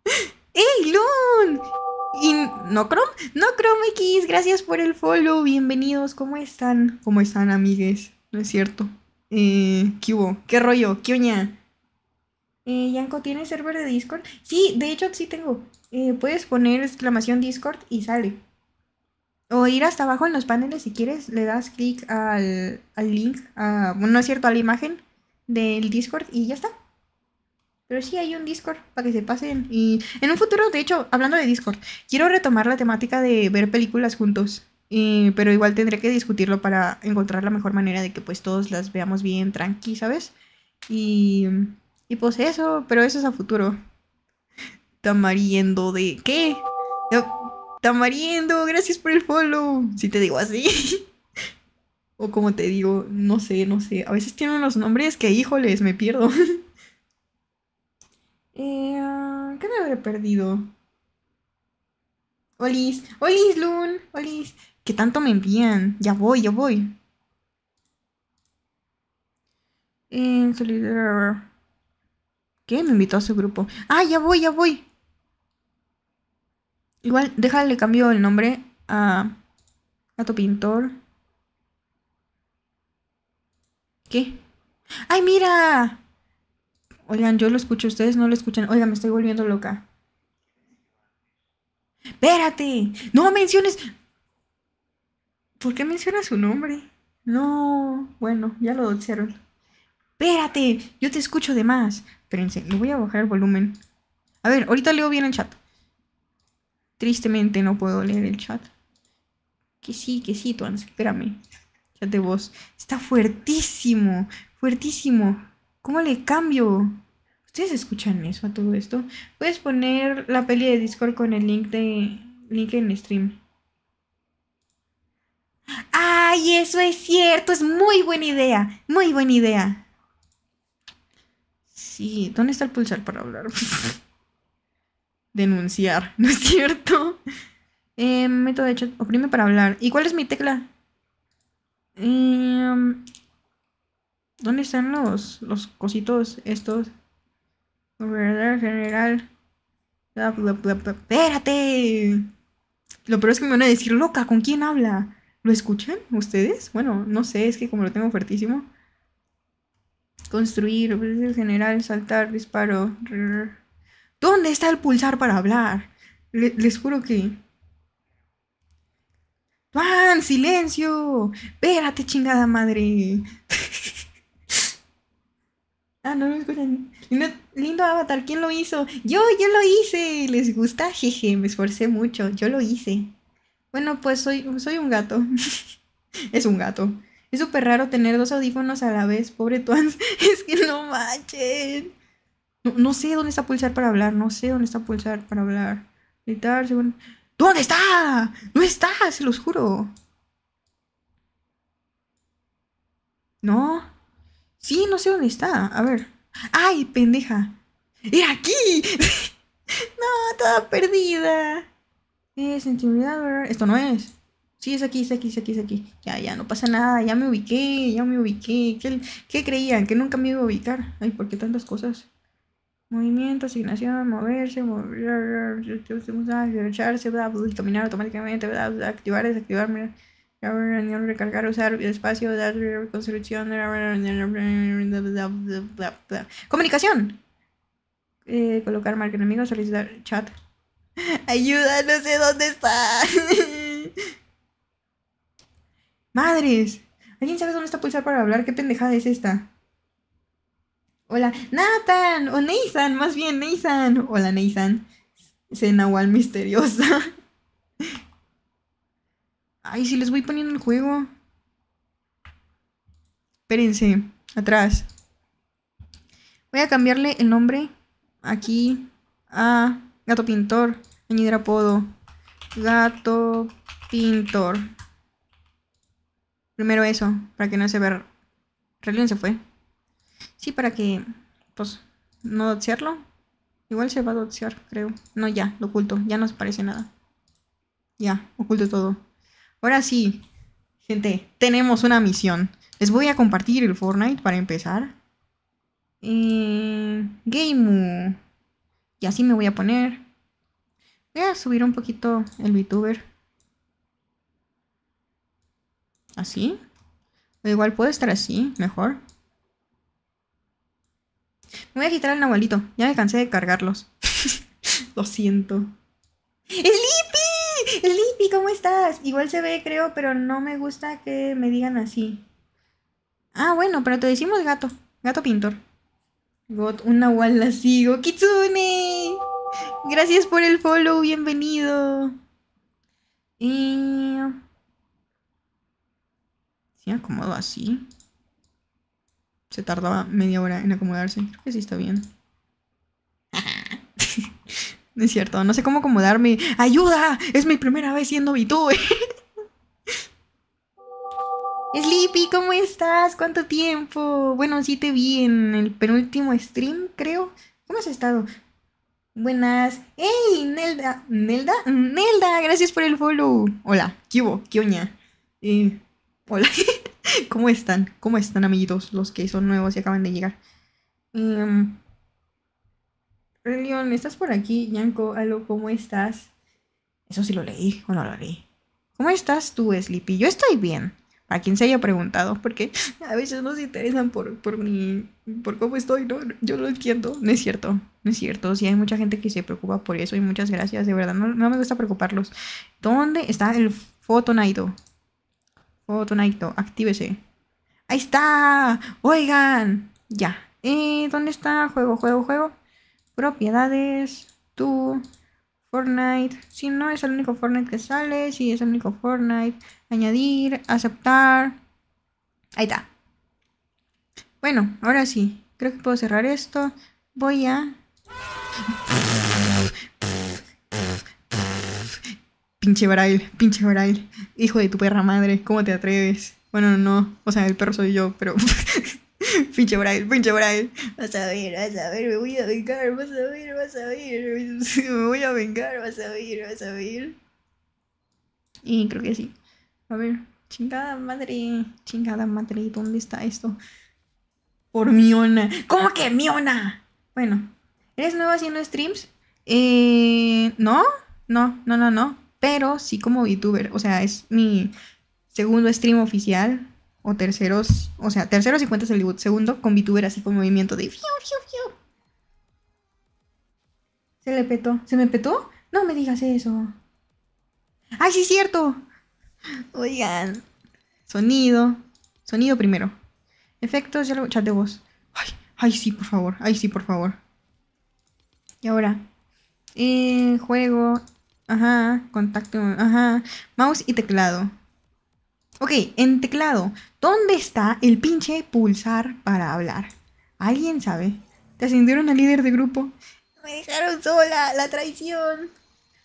¡Ey, Lon! Y ¿No, Chrome? No, Chrome X, gracias por el follow. Bienvenidos, ¿cómo están? ¿Cómo están, amigues? No es cierto. Eh, ¿Qué hubo? ¿Qué rollo? ¿Qué oña? Eh, Yanko, ¿tienes server de Discord? Sí, de hecho sí tengo. Eh, puedes poner exclamación Discord y sale. O ir hasta abajo en los paneles si quieres, le das clic al, al link, a, bueno, no es cierto, a la imagen del Discord y ya está. Pero sí hay un Discord para que se pasen. Y en un futuro, de hecho, hablando de Discord, quiero retomar la temática de ver películas juntos. Eh, pero igual tendré que discutirlo para encontrar la mejor manera de que pues todos las veamos bien tranqui, ¿sabes? Y, y pues eso, pero eso es a futuro. Tamariendo de... ¿Qué? Tamariendo, gracias por el follow. Si te digo así. o como te digo, no sé, no sé. A veces tienen unos nombres que, híjoles, me pierdo. Eh, ¿Qué me habré perdido? Olis, Olis, Lun, Olis. ¿Qué tanto me envían? Ya voy, ya voy. En Solidar. Me invitó a su grupo. Ah, ya voy, ya voy. Igual, déjale cambio el nombre a Gato Pintor. ¿Qué? ¡Ay, mira! Oigan, yo lo escucho, ustedes no lo escuchan. Oigan, me estoy volviendo loca. Espérate, no menciones. ¿Por qué mencionas su nombre? No, bueno, ya lo docearon. Espérate, yo te escucho de más. Espérense, le voy a bajar el volumen. A ver, ahorita leo bien el chat. Tristemente no puedo leer el chat. Que sí, que sí, Tuans, espérame. Chat de voz. Está fuertísimo, fuertísimo. ¿Cómo le cambio? ¿Ustedes escuchan eso a todo esto? Puedes poner la peli de Discord con el link de link en stream. ¡Ay, eso es cierto! Es muy buena idea. Muy buena idea. Sí, ¿dónde está el pulsar para hablar? Denunciar, ¿no es cierto? Eh, método de chat, oprime para hablar. ¿Y cuál es mi tecla? Eh, ¿Dónde están los, los cositos estos? General. Bla, bla, bla. Espérate. Lo peor es que me van a decir, loca, ¿con quién habla? ¿Lo escuchan ustedes? Bueno, no sé, es que como lo tengo fuertísimo. Construir, obedecer general, saltar, disparo. ¿Dónde está el pulsar para hablar? Le- les juro que. ¡Juan! ¡Silencio! Espérate, chingada madre. Ah, no me escuchan. Lindo, lindo avatar, ¿quién lo hizo? Yo, yo lo hice. ¿Les gusta? Jeje, me esforcé mucho. Yo lo hice. Bueno, pues soy, soy un gato. es un gato. Es súper raro tener dos audífonos a la vez, pobre Twans. Es que no manchen. No, no sé dónde está pulsar para hablar. No sé dónde está pulsar para hablar. Gritar, según- ¿Dónde está? No está, se los juro. No. Sí, no sé dónde está. A ver. ¡Ay, pendeja! ¡Era aquí! no, toda perdida. Es intimidador. Esto no es. Sí, es aquí, es aquí, es aquí, es aquí. Ya, ya, no pasa nada. Ya me ubiqué, ya me ubiqué. ¿Qué, qué creían? ¿Que nunca me iba a ubicar? Ay, ¿por qué tantas cosas? Movimiento, asignación, moverse, mover, bla, caminar automáticamente, bla, activar, desactivar, recargar, usar espacio, dar construcción, comunicación. Eh, colocar marca enemigo, solicitar chat. Ayuda, no sé dónde está. Madres, ¿alguien sabe dónde está pulsar para hablar? ¿Qué pendejada es esta? Hola, Nathan, o Nathan, más bien Nathan. Hola, Nathan. Nahual misteriosa. Ay, si les voy poniendo el juego. Espérense, atrás. Voy a cambiarle el nombre aquí a Gato Pintor. Añadir apodo. Gato Pintor. Primero eso, para que no se vea. Relion se fue. Sí, para que, pues, no doxearlo. Igual se va a doxear, creo. No, ya, lo oculto. Ya no se parece nada. Ya, oculto todo. Ahora sí, gente, tenemos una misión. Les voy a compartir el Fortnite para empezar. Eh, Game. Y así me voy a poner. Voy a subir un poquito el VTuber. ¿Así? O igual puede estar así, mejor. Me voy a quitar el nahualito. Ya me cansé de cargarlos. Lo siento. ¡Sleepy! ¡Sleepy! ¿Cómo estás? Igual se ve, creo, pero no me gusta que me digan así. Ah, bueno, pero te decimos gato. Gato pintor. Got un nahual la sigo. ¡Kitsune! Gracias por el follow, bienvenido. Y... Sí, acomodo así. Se tardaba media hora en acomodarse. Creo que sí está bien. es cierto, no sé cómo acomodarme. ¡Ayuda! Es mi primera vez siendo VTuber. Sleepy, ¿cómo estás? ¿Cuánto tiempo? Bueno, sí te vi en el penúltimo stream, creo. ¿Cómo has estado? Buenas. ¡Ey, Nelda! ¿Nelda? Nelda, gracias por el follow. Hola, ¿qué hubo? ¿Qué oña? Eh, hola. ¿Cómo están? ¿Cómo están, amiguitos? Los que son nuevos y acaban de llegar. Um, Leon, ¿estás por aquí? Yanko, aló, ¿cómo estás? Eso sí lo leí o no lo leí. ¿Cómo estás tú, Sleepy? Yo estoy bien. Para quien se haya preguntado, porque a veces no se interesan por, por mi. por cómo estoy, ¿no? Yo lo entiendo. No es cierto. No es cierto. Sí, hay mucha gente que se preocupa por eso y muchas gracias, de verdad. No, me gusta preocuparlos. ¿Dónde está el Fotonaito? Fotonaito, actívese. ¡Ahí está! ¡Oigan! Ya. Eh, ¿Dónde está? Juego, juego, juego. Propiedades. Tú. Fortnite. Si no es el único Fortnite que sale. Si es el único Fortnite. Añadir. Aceptar. Ahí está. Bueno, ahora sí. Creo que puedo cerrar esto. Voy a. Pinche Braille, pinche Braille. Hijo de tu perra madre, ¿cómo te atreves? Bueno, no, o sea, el perro soy yo, pero. pinche Braille, pinche Braille. Vas a ver, vas a ver, me voy a vengar, vas a ver, vas a ver. Me voy a vengar, vas a ver, vas a ver. Y creo que sí. A ver, chingada madre, chingada madre, ¿dónde está esto? Por Miona. ¿Cómo que Miona? Bueno, ¿eres nuevo haciendo streams? Eh, no, no, no, no, no. Pero sí como VTuber. O sea, es mi segundo stream oficial. O terceros, o sea, tercero si cuentas el. Segundo con VTuber así con movimiento de... fiu, fiu, fiu. Se le petó. ¿Se me petó? No me digas eso. ¡Ay, sí es cierto! Oigan. Sonido. Sonido primero. Efectos, ya lo... Chat de voz. Ay, ay, sí, por favor. Ay, sí, por favor. Y ahora. Eh, juego. Ajá. Contacto. Ajá. Mouse y teclado. Ok, en teclado. ¿Dónde está el pinche pulsar para hablar? ¿Alguien sabe? Te ascendieron a líder de grupo. Me dejaron sola. La traición.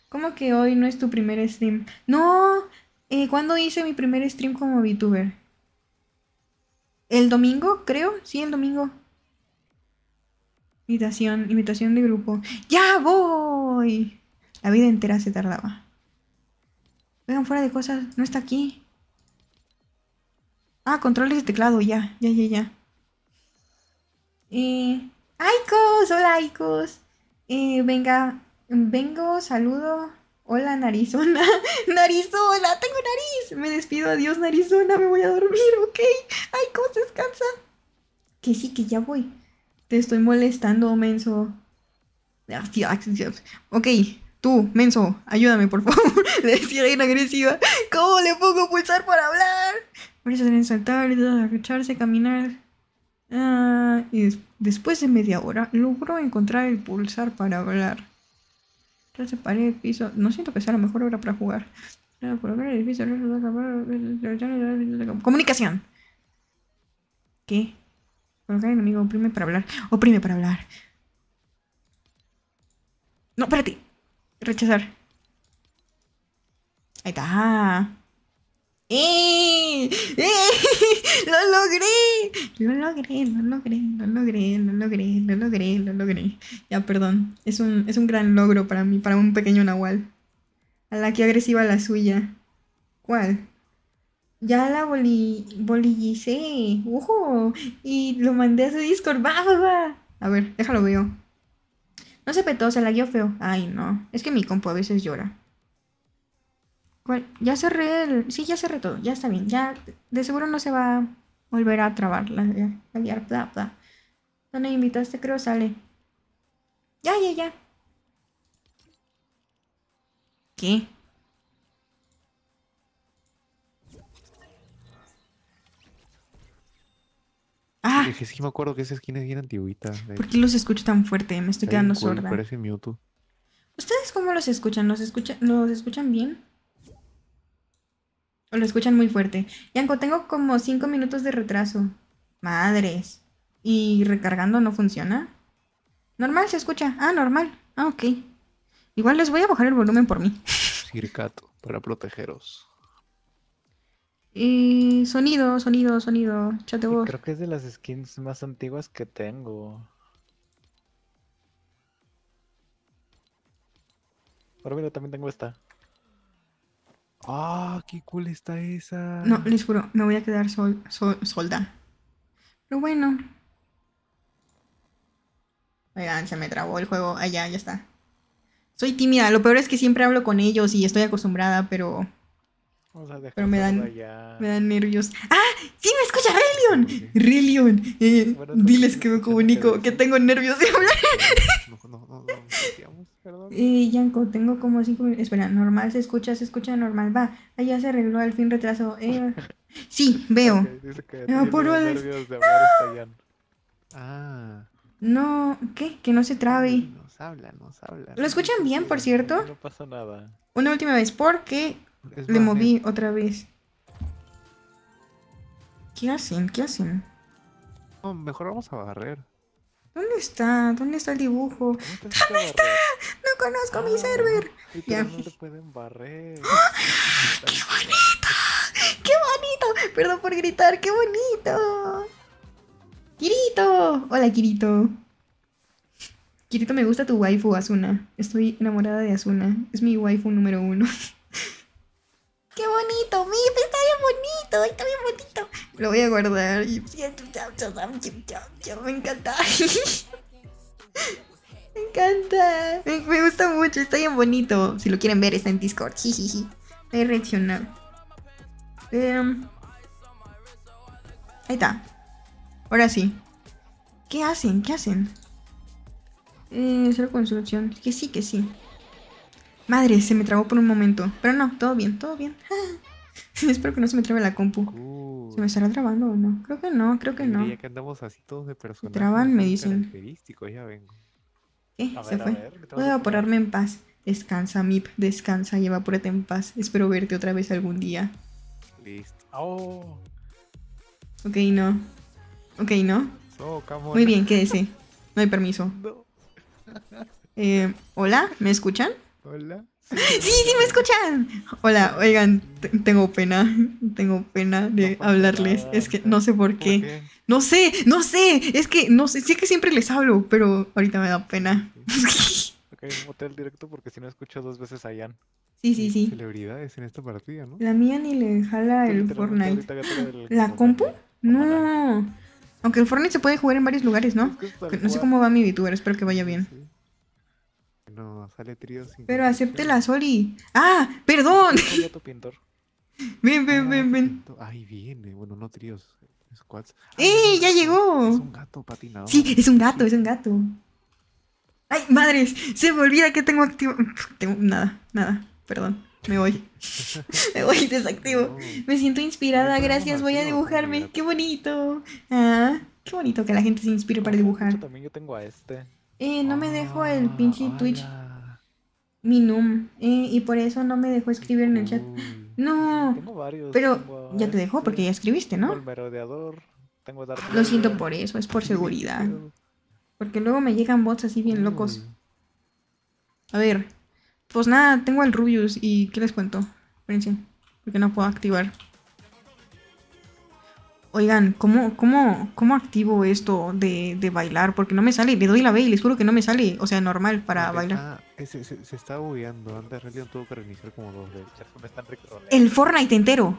¿Cómo que hoy no es tu primer stream? No. Eh, ¿Cuándo hice mi primer stream como VTuber? ¿El domingo, creo? Sí, el domingo. Imitación, imitación de grupo. ¡Ya voy! La vida entera se tardaba. Oigan, fuera de cosas, no está aquí. Ah, controles de teclado, ya, ya, ya, ya. Eh, ¡Aikos! Hola, Aikos. Eh, venga, vengo, saludo. Hola, narizona. narizona, tengo nariz. Me despido, adiós, narizona, me voy a dormir, ok. Aikos, descansa. Que sí, que ya voy. Te estoy molestando, menso. Ok, tú, menso, ayúdame, por favor. Le decía bien agresiva. ¿Cómo le pongo pulsar para hablar? Por eso saltar, agacharse, caminar. Ah, y des- después de media hora logró encontrar el pulsar para hablar. Tras pared, piso. No siento que sea la mejor hora para jugar. El. Comunicación. ¿Qué? Colocar enemigo, oprime para hablar. Oprime para hablar. No, espérate. Rechazar. Ahí está. ¡Eh! ¡Eh! ¡Lo logré! Lo logré, lo logré, lo logré, lo logré, lo logré, lo logré. Ya, perdón. Es un, es un gran logro para mí, para un pequeño nahual. A la que agresiva la suya. ¿Cuál? Ya la boli, bolillicé. ¡Ujú! Y lo mandé a su Discord. ¡Va, va, va! A ver, déjalo veo. No se petó, se la guió feo. Ay, no. Es que mi compu a veces llora. ¿Cuál? Ya cerré el... Sí, ya cerré todo. Ya está bien. Ya de seguro no se va a volver a trabar la, guiar. Bla, bla. ¿Dónde invitaste? Creo sale. Ya, ya, ya. ¿Qué? Ah, Dije, sí me acuerdo que esa esquina es bien antigüita. de ¿por qué los escucho tan fuerte? Me estoy quedando cool, sorda. Parece Mewtwo. ¿Ustedes cómo los escuchan? ¿Los escuchan, los escuchan bien? ¿O lo escuchan muy fuerte? Yanko, tengo como 5 minutos de retraso. Madres. ¿Y recargando no funciona? Normal se escucha. Ah, normal. Ah, ok. Igual les voy a bajar el volumen por mí. Circato, para protegeros. Eh, sonido, sonido, sonido. Chat de creo que es de las skins más antiguas que tengo. Pero mira, también tengo esta. ¡Ah, qué cool está esa! No, les juro, me voy a quedar sol, sol- solda. Pero bueno. Oigan, se me trabó el juego. Ya, ya está. Soy tímida. Lo peor es que siempre hablo con ellos y estoy acostumbrada, pero Vamos a dejar Pero me dan- me dan nervios. ¡Ah! ¡Sí me escucha Relion! Relion, eh, Bueno, diles que- me comunico, que tengo nervios de hablar. No, no, no, no, perdón. Eh, Yanko, tengo como cinco minutos. Espera, normal, se escucha, se escucha normal. Va, allá se arregló al fin retraso. Eh, sí, veo. Dice que Ah, nervios de hablar. Ah. No, ¿qué? Que no se trabe. Nos habla, nos habla. ¿Lo escuchan bien, por cierto? No pasa nada. Una última vez, porque Es le moví otra vez. ¿Qué hacen? ¿Qué hacen? No, mejor vamos a barrer. ¿Dónde está? ¿Dónde está el dibujo? ¿Dónde está? No conozco mi Ah, server. Literalmente pueden barrer. ¡Qué bonito! Perdón por gritar, ¡qué bonito! ¡Kirito! Hola, Kirito. Kirito, me gusta tu waifu, Asuna. Estoy enamorada de Asuna. Es mi waifu número uno. ¡Qué bonito! ¡Mip! Está bien bonito! ¡Está bien bonito! Lo voy a guardar. y- Me encanta. Me encanta. Me, gusta mucho. Está bien bonito. Si lo quieren ver, está en Discord. Jijiji. Voy a reaccionar. Em, ahí está. Ahora sí. ¿Qué hacen? ¿Qué hacen? Eh, cero construcción. Que sí, que sí. Madre, se me trabó por un momento. Pero no, todo bien, todo bien. Espero que no se me trabe la compu. ¿Se me estará trabando o no? Creo que no, creo que no. Ya que andamos así todos de personajes. traban, me dicen. Ya vengo. ¿Qué? A Se ver, a fue. ver, ¿qué te vas Voy a a evaporarme en paz. Descansa, Mip, descansa y evapórate en paz. Espero verte otra vez algún día. Listo. Oh, Ok, no. Ok, no. So. Muy bien, quédese. No hay permiso. No. Eh, ¿Hola? ¿Me escuchan? Hola. ¡Sí, sí me escuchan! Hola, oigan, te- tengo pena. Tengo pena de hablarles. nada, Es que ¿por no sé por ¿Por qué. No sé, no sé. Es que no sé. Sí que siempre les hablo, pero ahorita me da pena. ok, un hotel directo porque si no escucho dos veces a Jan. Sí, sí, sí. Celebridades en esta partida, ¿no? La mía ni le jala el Fortnite. ¿La compu? No. Aunque el Fortnite se puede jugar en varios lugares, ¿no? Es que No sé cómo va mi VTuber, espero que vaya bien. Sí. No, sale trío sin Pero construcción. acepte la Soli. ¡Ah! ¡Perdón! Pintor. Ven, ven, Ah, ven, ven. Ahí viene. Bueno, no tríos. Squads. ¡Eh! ¡Ya gato, llegó! Es un gato patinador. Sí, es un gato, es un gato. ¡Ay, madres! Se me olvida que tengo activo. Tengo nada, nada. Perdón. Me voy. me voy, desactivo. No. Me siento inspirada, gracias. Voy a dibujarme. ¡Qué bonito! Ah, qué bonito que la gente se inspire para dibujar. hecho, también yo tengo a este. Eh, no me dejo el pinche Twitch. Minum. Eh, y por eso no me dejó escribir en el chat. No. Tengo varios. Pero tengo ya te dejó porque ya escribiste, ¿no? el merodeador. Tengo Lo siento por eso, es por seguridad. Porque luego me llegan bots así bien locos. A ver, pues nada, tengo al Rubius y ¿qué les cuento? Espérense, porque no puedo activar. Oigan, ¿cómo, cómo, cómo activo esto de, de bailar? Porque no me sale, le doy la B y les juro que no me sale, o sea, normal para bailar. ese- se, se está bugueando. Antes Relion tuvo que reiniciar como dos veces. Me están. El Fortnite entero,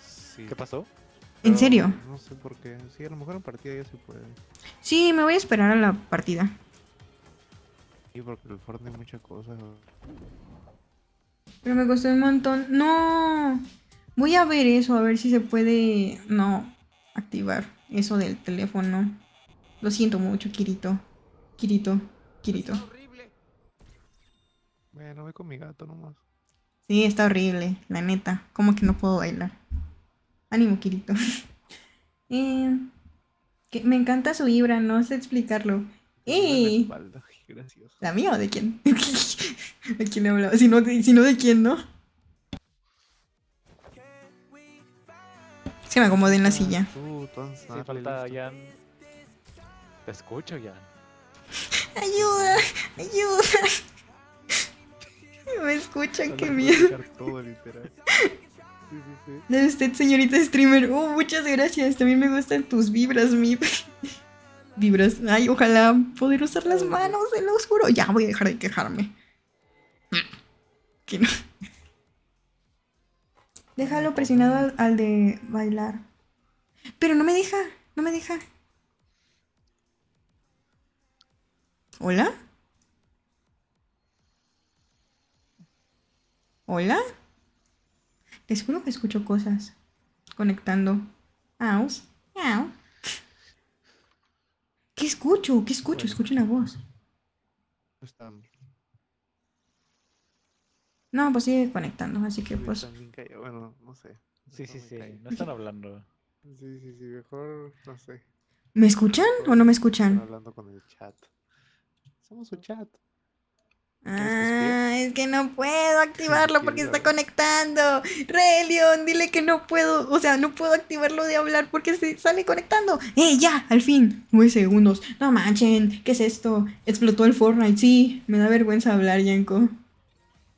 Sí, ¿Qué pasó? ¿en pero serio? No sé por qué. Sí, a lo mejor en partida ya se puede. Sí, me voy a esperar a la partida. Sí, porque el Fortnite muchas cosas. Pero me costó un montón. ¡No! Voy a ver eso, a ver si se puede. No, activar eso del teléfono. Lo siento mucho, Kirito. Kirito, Kirito. Bueno, voy con mi gato nomás. Sí, está horrible, la neta. ¿Cómo que no puedo bailar? Ánimo, Kirito. Eh, que me encanta su vibra, no sé explicarlo. ¡Ey! ¿La mía o de quién? ¿A quién le hablaba? Si no, de, si no, ¿de quién, no? Se me acomodé en la silla. Tú, tan Sí, falta listo. Jan. Te escucho, Jan. ¡Ayuda! ¡Ayuda! Me escuchan, Solo qué miedo. todo, literal. Sí, sí, sí. De usted, señorita streamer. Oh, muchas gracias. También me gustan tus vibras, mi. Vibras. Ay, ojalá poder usar las manos, se los juro. Ya voy a dejar de quejarme. Que no. Déjalo presionado al, de bailar. Pero no me deja, no me deja. ¿Hola? ¿Hola? Les juro que escucho cosas. Conectando. Aus. Au. ¿Qué escucho? ¿Qué escucho? Escucho una voz. Están, No, pues sigue conectando, así que pues. están. Bueno, no sé. Sí, sí, Están sí. No están hablando. Sí, sí, sí, mejor, no sé. ¿Me escuchan o no me Están escuchan? hablando con el chat. Somos su chat. Ah, es que no puedo activarlo porque está conectando. Relion, dile que no puedo. O sea, no puedo activarlo de hablar porque se sale conectando. ¡Eh, ya! Al fin. Nueve segundos. No manchen. ¿Qué es esto? Explotó el Fortnite. Sí, me da vergüenza hablar, Yanko.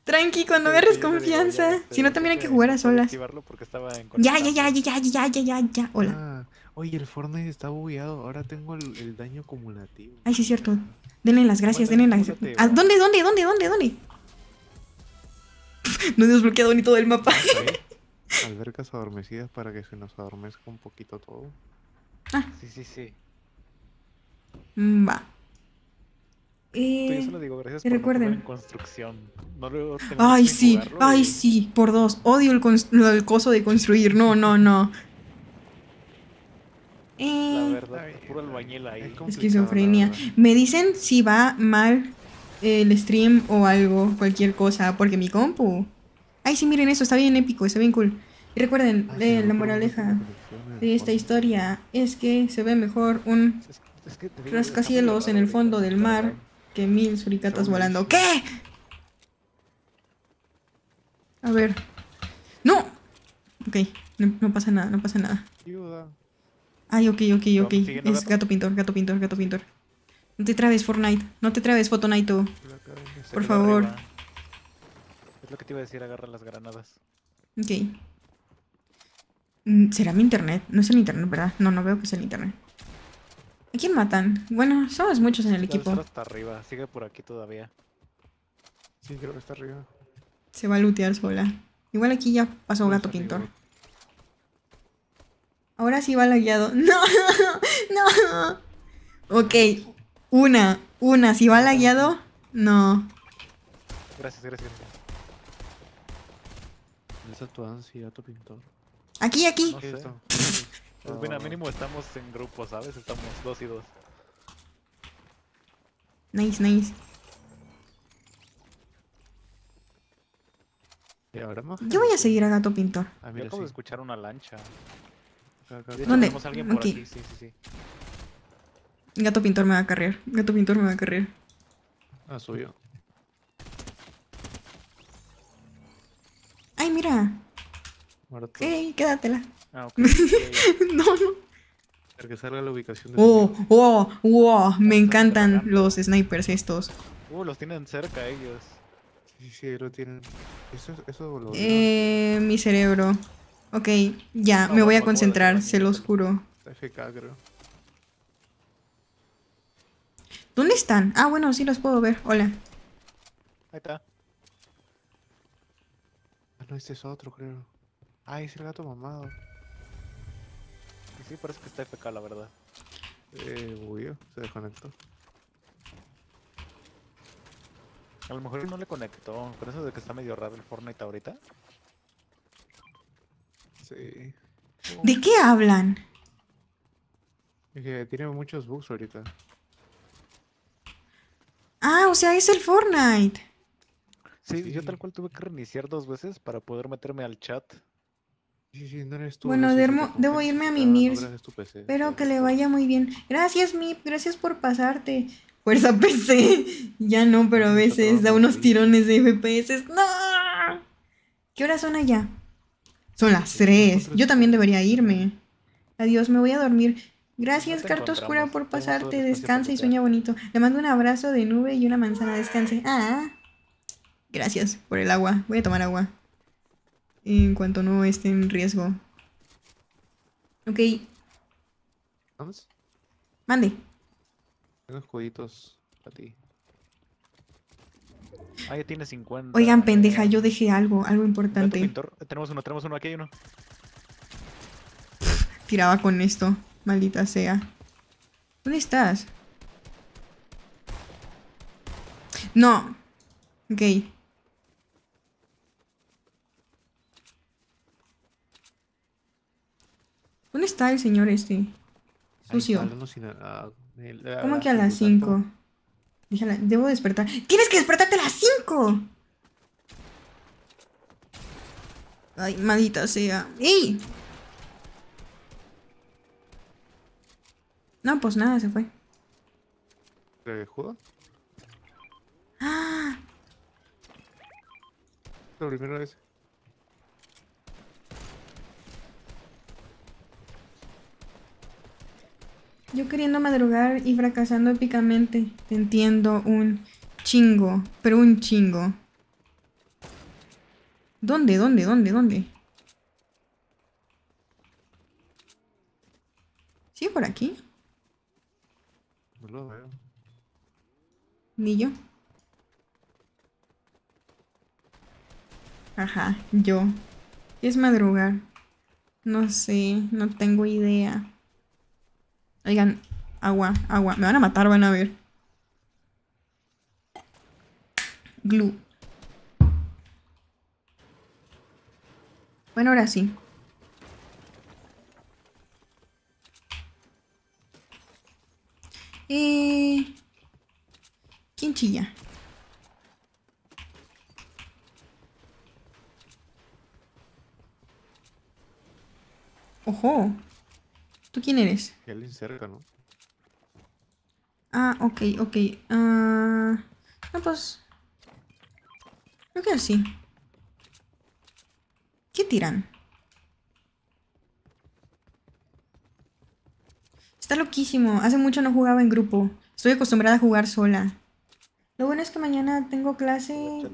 Tranqui, cuando Sí, agarres ya, confianza. Si no, también hay que jugar a solas. activarlo porque estaba en Ya, ya, ya, ya, ya, ya, ya, ya, ya. Hola. Ah, oye, el Fortnite está bugueado. Ahora tengo el, el daño acumulativo. Ay, sí, es cierto. Denle las gracias, denle las apúrate, ¿A va. ¿Dónde, dónde, dónde, dónde, dónde? No he desbloqueado ni todo el mapa. Sí, Albercas adormecidas para que se nos adormezca un poquito todo. sí, sí, sí. Mm, Yo Eh, solo digo gracias y por no jugar recuerden. en construcción. No lo tenemos Ay, sí, jugarlo ay, y- sí, por dos. Odio el, del coso de construir. No, no, no. La Eh, verdad, puro bien, albañil ahí. es la esquizofrenia. verdad. Me dicen si va mal el stream o algo, cualquier cosa, porque mi compu. Ay, sí, miren eso, está bien épico, está bien cool. Y recuerden, Ah, eh, la moraleja el de esta historia es que se ve mejor un rascacielos en el fondo del la mar verdad. Que mil suricatas volando. ¿Qué? A ver. ¡No! Ok, no, no pasa nada, no pasa nada. Ayuda. Ay, ok, ok, ok. ¿Siguiendo Es gato? gato pintor, gato pintor, gato pintor. No te trabes, Fortnite. No te trabes, Se Por favor. arriba. Es lo que te iba a decir, agarra las granadas. Ok. Mm, ¿Será mi internet? No es el internet, ¿verdad? No, no veo que es el internet. ¿A quién matan? Bueno, somos muchos en el equipo. hasta arriba, sigue por aquí todavía. Sí, creo que está arriba. Se va a lootear sola. Igual aquí ya pasó No, gato está pintor. arriba. Ahora sí va lagueado. No, no. Ok, una, una. Si va lagueado, no. Gracias, gracias, gracias. Esa tu ansia, tu pintor. Aquí, aquí. No ¿Qué sé. Pues bueno, mínimo estamos en grupo, ¿sabes? Estamos dos y dos. Nice, nice. y ahora más Yo voy a seguir a gato pintor. Ah, Yo mira, acabo de sí. escuchar una lancha. Acá, acá, De acá. hecho, ¿Dónde? tenemos a alguien por Ok. aquí, sí, sí, sí. Gato pintor me va a carrear. Gato pintor me va a carrear. Ah, suyo. Ay, mira. Muerto. Ey, quédatela. Ah, ok. No, no. Para que salga la ubicación de Oh, oh, wow. Me encantan los snipers estos. Uh, los tienen cerca ellos. Sí, sí, lo tienen. Eso, eso lo. Eh, mi cerebro. Ok, ya, No, me voy a concentrar, se los juro. Está FK, creo. ¿Dónde están? Ah, bueno, sí los puedo ver. Hola. Ahí está. Ah, no, este es otro, creo. Ah, es el gato mamado. Y sí, parece que está FK, la verdad. Eh, bugueó, se desconectó. A lo mejor no le conectó. Por eso de que está medio raro el Fortnite ahorita. Sí. ¿De qué hablan? Es que tiene muchos bugs ahorita. Ah, o sea, es el Fortnite. Sí, yo tal cual tuve que reiniciar dos veces para poder meterme al chat. Sí, sí, no eres tú. Bueno, dermo- debo irme a está mimir. Espero pero- que le vaya muy bien. Gracias, Mip. Gracias por pasarte. Fuerza PC. Ya no, pero a veces da unos tirones de FPS. ¡No! ¿Qué horas son allá? Son las 3. Yo también debería irme. Adiós, me voy a dormir. Gracias, Carta Oscura, por pasarte. Descansa y sueña bonito. Le mando un abrazo de nube y una manzana. Descanse. Ah. Gracias por el agua. Voy a tomar agua. En cuanto no esté en riesgo. Ok, ¿Vamos? mande. Tengo escuditos para ti. Ah, ya tiene 50. Oigan, pendeja, yo dejé algo, algo importante. Tenemos uno, tenemos uno, aquí hay uno. Tiraba con esto, maldita sea. ¿Dónde estás? No. Ok. ¿Dónde está el señor este? Sucio. está, ¿Cómo que a las sin tu 5? tanto. Debo despertar. ¡Tienes que despertarte a las 5! Ay, maldita sea. ¡Ey! No, pues nada, se fue. ¿De juego? ¡Ah! La primera vez. Yo queriendo madrugar y fracasando épicamente. Te entiendo un chingo, pero un chingo. ¿Dónde, dónde, dónde, dónde? ¿Sí, por aquí? No lo veo. Ni yo. Ajá, yo. ¿Qué es madrugar? No sé, no tengo idea. Oigan, agua, agua. Me van a matar, van a ver. Glue. Bueno, ahora sí. Eh... ¿Quién chilla? Ojo. ¿Tú quién eres? Alguien cerca, ¿no? Ah, ok, ok. Ah, no, pues. Creo que así. ¿Qué tiran? Está loquísimo. Hace mucho no jugaba en grupo. Estoy acostumbrada a jugar sola. Lo bueno es que mañana tengo clase.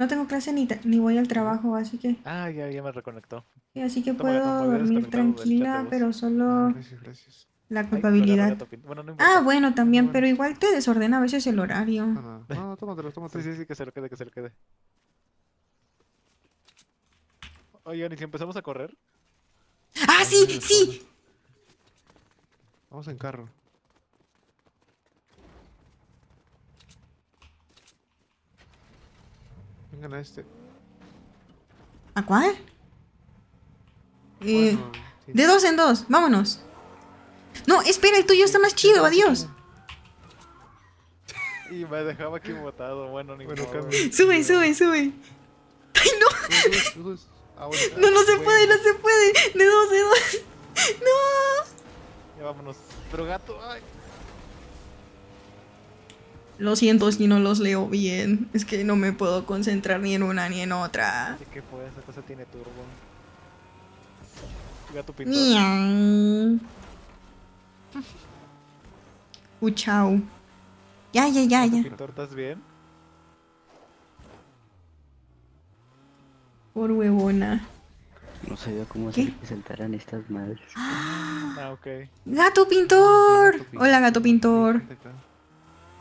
No tengo clase ni, ni voy al trabajo, así que. Ah, ya, ya me reconectó. Sí, Así que Toma, puedo dormir tranquila, pero solo Gracias, gracias. la culpabilidad. Bueno, no. Ah, bueno, también, Bueno. pero igual te desordena a veces el horario. No, no, no, no, tómatelo, Sí, tómatelo. sí, sí, que se lo quede, que se lo quede. Oigan, ¿y si empezamos a correr? ¡Ah, sí! ¡Sí! Vamos en carro. Vengan a este. ¿A cuál? Eh, Bueno, sí. de dos en dos, vámonos. No, espera, el tuyo está más chido, adiós. Y me dejaba aquí botado, bueno, ni Bueno. Sube, sube, sube. Ay, no. Ah, bueno, no, no se puede, no se puede. De dos, de dos. No. Ya vámonos. Pero gato, ay. Lo siento si no los leo bien. Es que no me puedo concentrar ni en una ni en otra. ¿Qué fue? Esa cosa tiene turbo. Gato pintor. Miau. Uchao. Ya, ya, ya, Gato ya. pintor, ¿estás bien? Por huevona. No sabía cómo que saltaran estas madres. Ah, ok. Gato pintor. Gato Hola, gato pintor.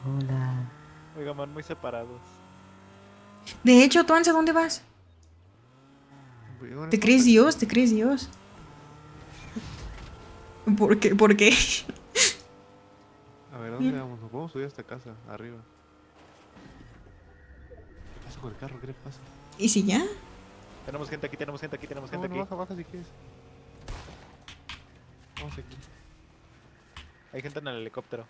Hola. Oigan, van muy separados. De hecho, ¿tú ¿a dónde vas? ¿Te crees. Dios? ¿Te crees Dios? ¿Por qué? ¿Por qué? A ver, ¿a dónde vamos? Nos podemos subir hasta casa, arriba. con el carro? ¿Qué le pasa? ¿Y si ya? Tenemos gente aquí, tenemos gente aquí, tenemos No, gente no, aquí. baja, baja si quieres. Vamos aquí. Hay gente en el helicóptero.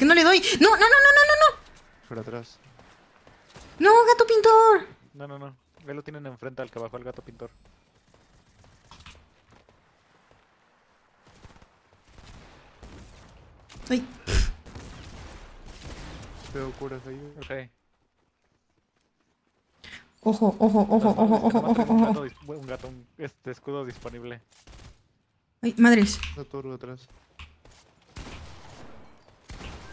Qué no le doy? No, no, no, no, no, no, Por atrás. no. No, gato pintor. No, no, no. Ahí lo tienen enfrente al que bajó el gato pintor. Ay, Veo curas ahí. Ok. ojo, ojo, ojo, ojo, ojo, ojo, Un gato, ojo. dis- un gato, un este, escudo disponible. Ay, madres. Está toro atrás.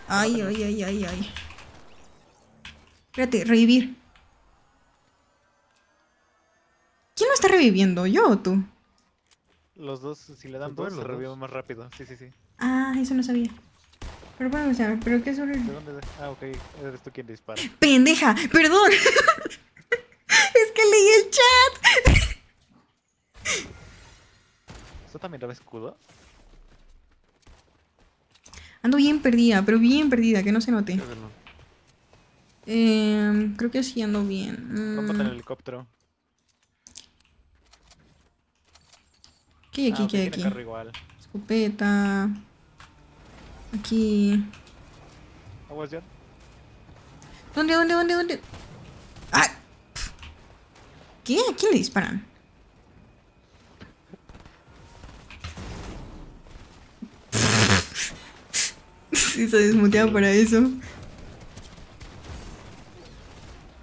Ay, ay, ay, ay, ay. Espérate, revivir. ¿Quién lo está reviviendo? ¿Yo o tú? Los dos, si le dan Se dos, los reviven más rápido. Sí, sí, sí. Ah, eso no sabía. Pero bueno, o sea, ¿pero qué sobre...? ¿De dónde? es? Ah, ok. Eres tú quien dispara. ¡Pendeja! ¡Perdón! es que leí el chat. ¿Esto también era escudo? Ando bien perdida, pero bien perdida, que no se note. Creo que no. Eh, creo que sí ando bien. Vamos en el Mm, helicóptero. ¿Qué hay aquí? ah, ¿Qué hay aquí? igual. Escopeta. Aquí. Aguas, John. ¿Dónde, dónde, dónde, dónde? ¡Ah! ¿Qué? ¿A quién le disparan? Sí, se desmuteaba para eso.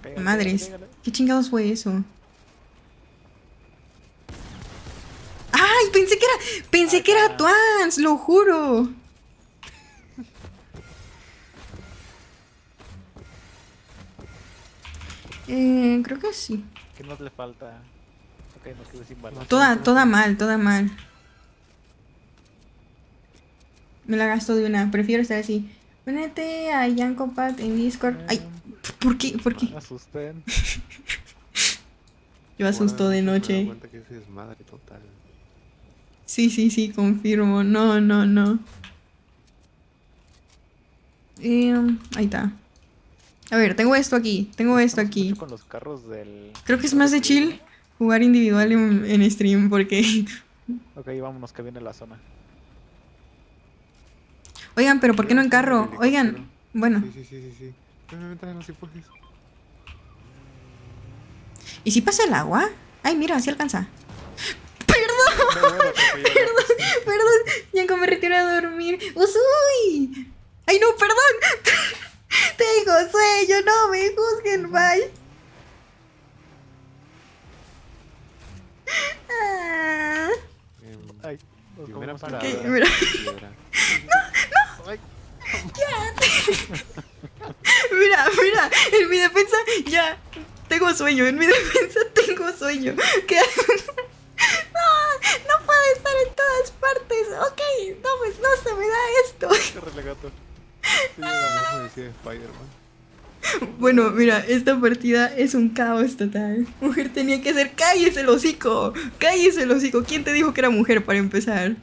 Pégale, Madres. pégale. ¿Qué chingados fue eso? ¡Ay! Pensé que era. Pensé que era Twans, lo juro. Eh, creo que sí. ¿Qué nos le falta? Ok, nos quedé sin. Toda, toda mal, toda mal. Me la gasto de una. Prefiero estar así. Únete a Yankopat en Discord. Ay, ¿por qué? ¿Por qué? Me asusten. Yo asusto de noche. cuenta que ese es madre total. Sí, sí, sí, confirmo. No, no, no. Em, ahí está. A ver, tengo esto aquí. Tengo esto aquí. mucho con los carros del... Creo que es más de chill jugar individual en, en stream porque... Ok, vámonos que viene la zona. Oigan, pero ¿por qué no en carro? Oigan, bueno. Sí, sí, sí, sí. Ven, ven, tráenos si puedes. ¿Y si pasa el agua? Ay, mira, sí alcanza. No, bueno, atropelló. Perdón, Yanko me retiro a dormir. ¡Usuy! ¡Ay, no, perdón! Tengo sueño, no me juzguen, bye. Ah. Em, Ay, nos primera parada. ¿Qué? Mira. piedra. Ay, Mira, mira, en mi defensa ya tengo sueño, en mi defensa tengo sueño. ¿Qué haces? No, no puedo estar en todas partes. Ok, no, pues no se me da esto. córrele, gato. Sí, vamos a decir Spider-Man. Bueno, mira, esta partida es un caos total. Mujer tenía que ser cállese el hocico. Cállese el hocico. ¿Quién te dijo que era mujer para empezar?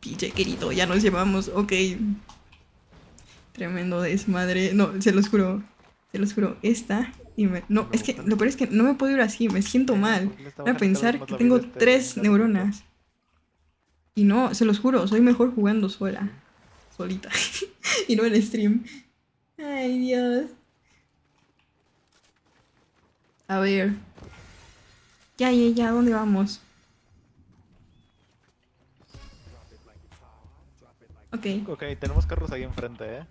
Pinche querido, ya nos llevamos. Ok. Tremendo desmadre. No, se los juro. Se los juro. Esta. Y me... No, es que lo peor es que no me puedo ir así. Me siento mal. Voy a pensar que tengo este tres neuronas. Y no, se los juro, soy mejor jugando sola. Solita. y no en stream. Ay, Dios. A ver. Ya, ya, ya, ¿dónde vamos? Ok. Ok, tenemos carros ahí enfrente, eh.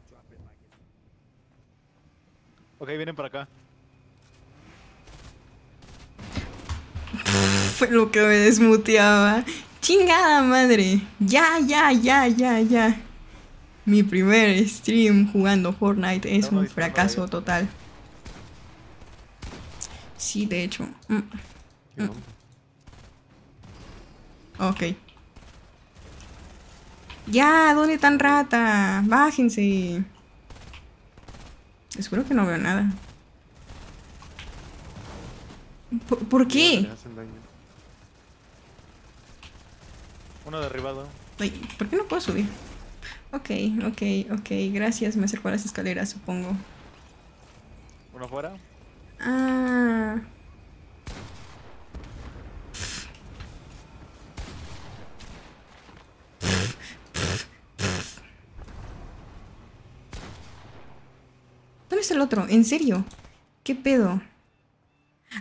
Ok, vienen para acá. Fue lo que me desmuteaba. Chingada madre. Ya, ya, ya, ya, ya. Mi primer stream jugando Fortnite es un fracaso total. Sí, de hecho. Mm, ¿Qué onda? Ok. Ya, ¿dónde están rata? Bájense. Espero que no veo nada. ¿Por, por qué? Uno derribado. Ay, ¿por qué no puedo subir? Ok, ok, ok. Gracias, me acerco a las escaleras, supongo. Uno fuera. Ah. ¿Dónde está el otro? ¿En serio? ¿Qué pedo?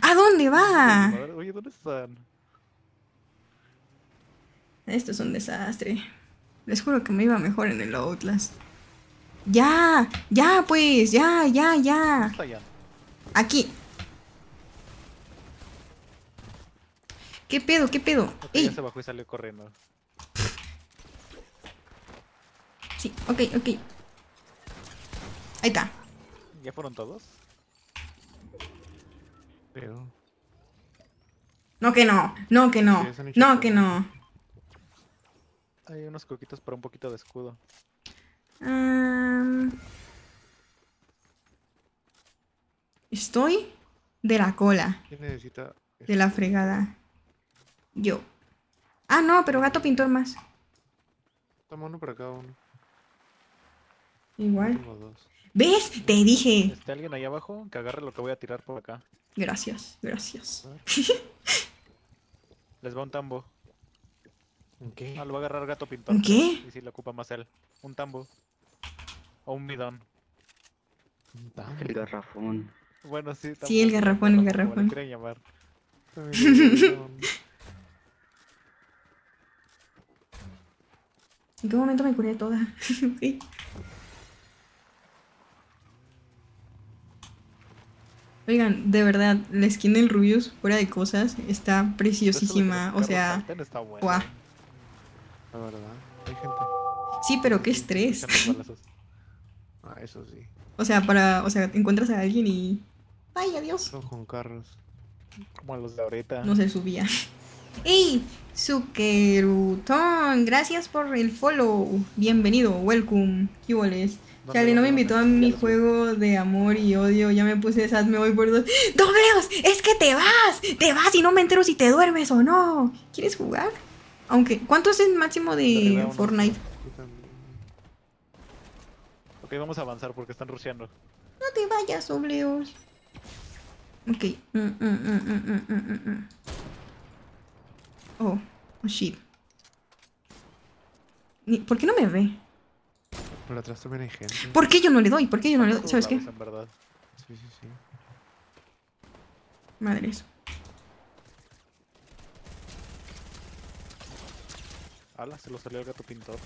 ¿A dónde va? Oye, ¿dónde están? Esto es un desastre. Les juro que me iba mejor en el Outlast. Ya, ya pues, ya, ya, ya. Aquí. ¿Qué pedo? ¿Qué pedo? Ok, ¡Ey! ya se bajó y salió corriendo. Sí, ok, ok. Ahí está. ¿Ya fueron todos? Pero. No que no, no que no, Sí, no que no. Hay unos coquitos para un poquito de escudo. Estoy de la cola, ¿Quién necesita? de la fregada. Yo. Ah, no, pero gato pintor más. Toma uno para cada uno. Igual. Tengo dos. ¿Ves? Te dije. ¿Está alguien ahí abajo? Que agarre lo que voy a tirar por acá. Gracias, gracias. Les va un tambo. ¿En qué? Ah, lo va a agarrar gato pintor. ¿Un qué? Y si le ocupa más él. Un tambo. O un bidón. Un tambo. El garrafón. Bueno, sí. Sí, el garrafón, el como le garrafón. llamar. ¿En qué momento me curé toda? Oigan, de verdad, la skin del Rubius, fuera de cosas, está preciosísima. O sea, Está bueno. guau. La verdad. Hay gente. Sí, pero qué estrés. Ah, eso sí. O sea, para, o sea, encuentras a alguien y. ¡Ay, adiós! Son con carros. Como a los de ahorita. No se subía. ¡Ey! Sukerutón, gracias por el follow. Bienvenido, welcome. ¿Qué boles? ¿Dónde, Chale, no me invitó a mi juego de amor y odio. Ya me puse esas, me voy por dos. ¡Dobleos! ¡Es que te vas! ¡Te vas y no me entero si te duermes o no! ¿Quieres jugar? Aunque, ¿cuánto es el máximo de. Fortnite? Ok, vamos a avanzar porque están rusheando. No te vayas, Dobleos. Ok. Mm, mm, mm. Oh, oh shit. ¿Por qué no me ve? Por atrás también hay gente. ¿Por qué yo no le doy? ¿Por qué yo no le doy? ¿Sabes qué? Sí, sí, sí. Madres. Ala, se lo salió el gato pintor.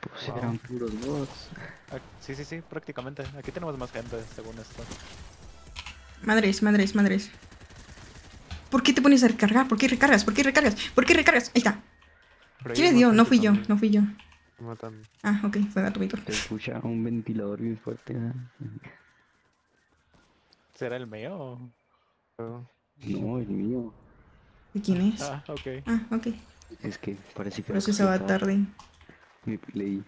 Pues eran puros bots. Ah, sí, sí, sí, prácticamente. Aquí tenemos más gente, según esto. Madres, madres, madres. ¿Por qué te pones a recargar? ¿Por qué recargas? ¿Por qué recargas? ¿Por qué recargas? Ahí está. ¿Quién le dio? No fui yo, no fui yo. Te matan. Ah, ok, fue gato Víctor. Se escucha un ventilador bien fuerte. ¿eh? ¿Será el mío? o- No, el mío. ¿De quién es? Ah, ok. Ah, ok. Es que parece que Pero se usaba tarde. Mi play.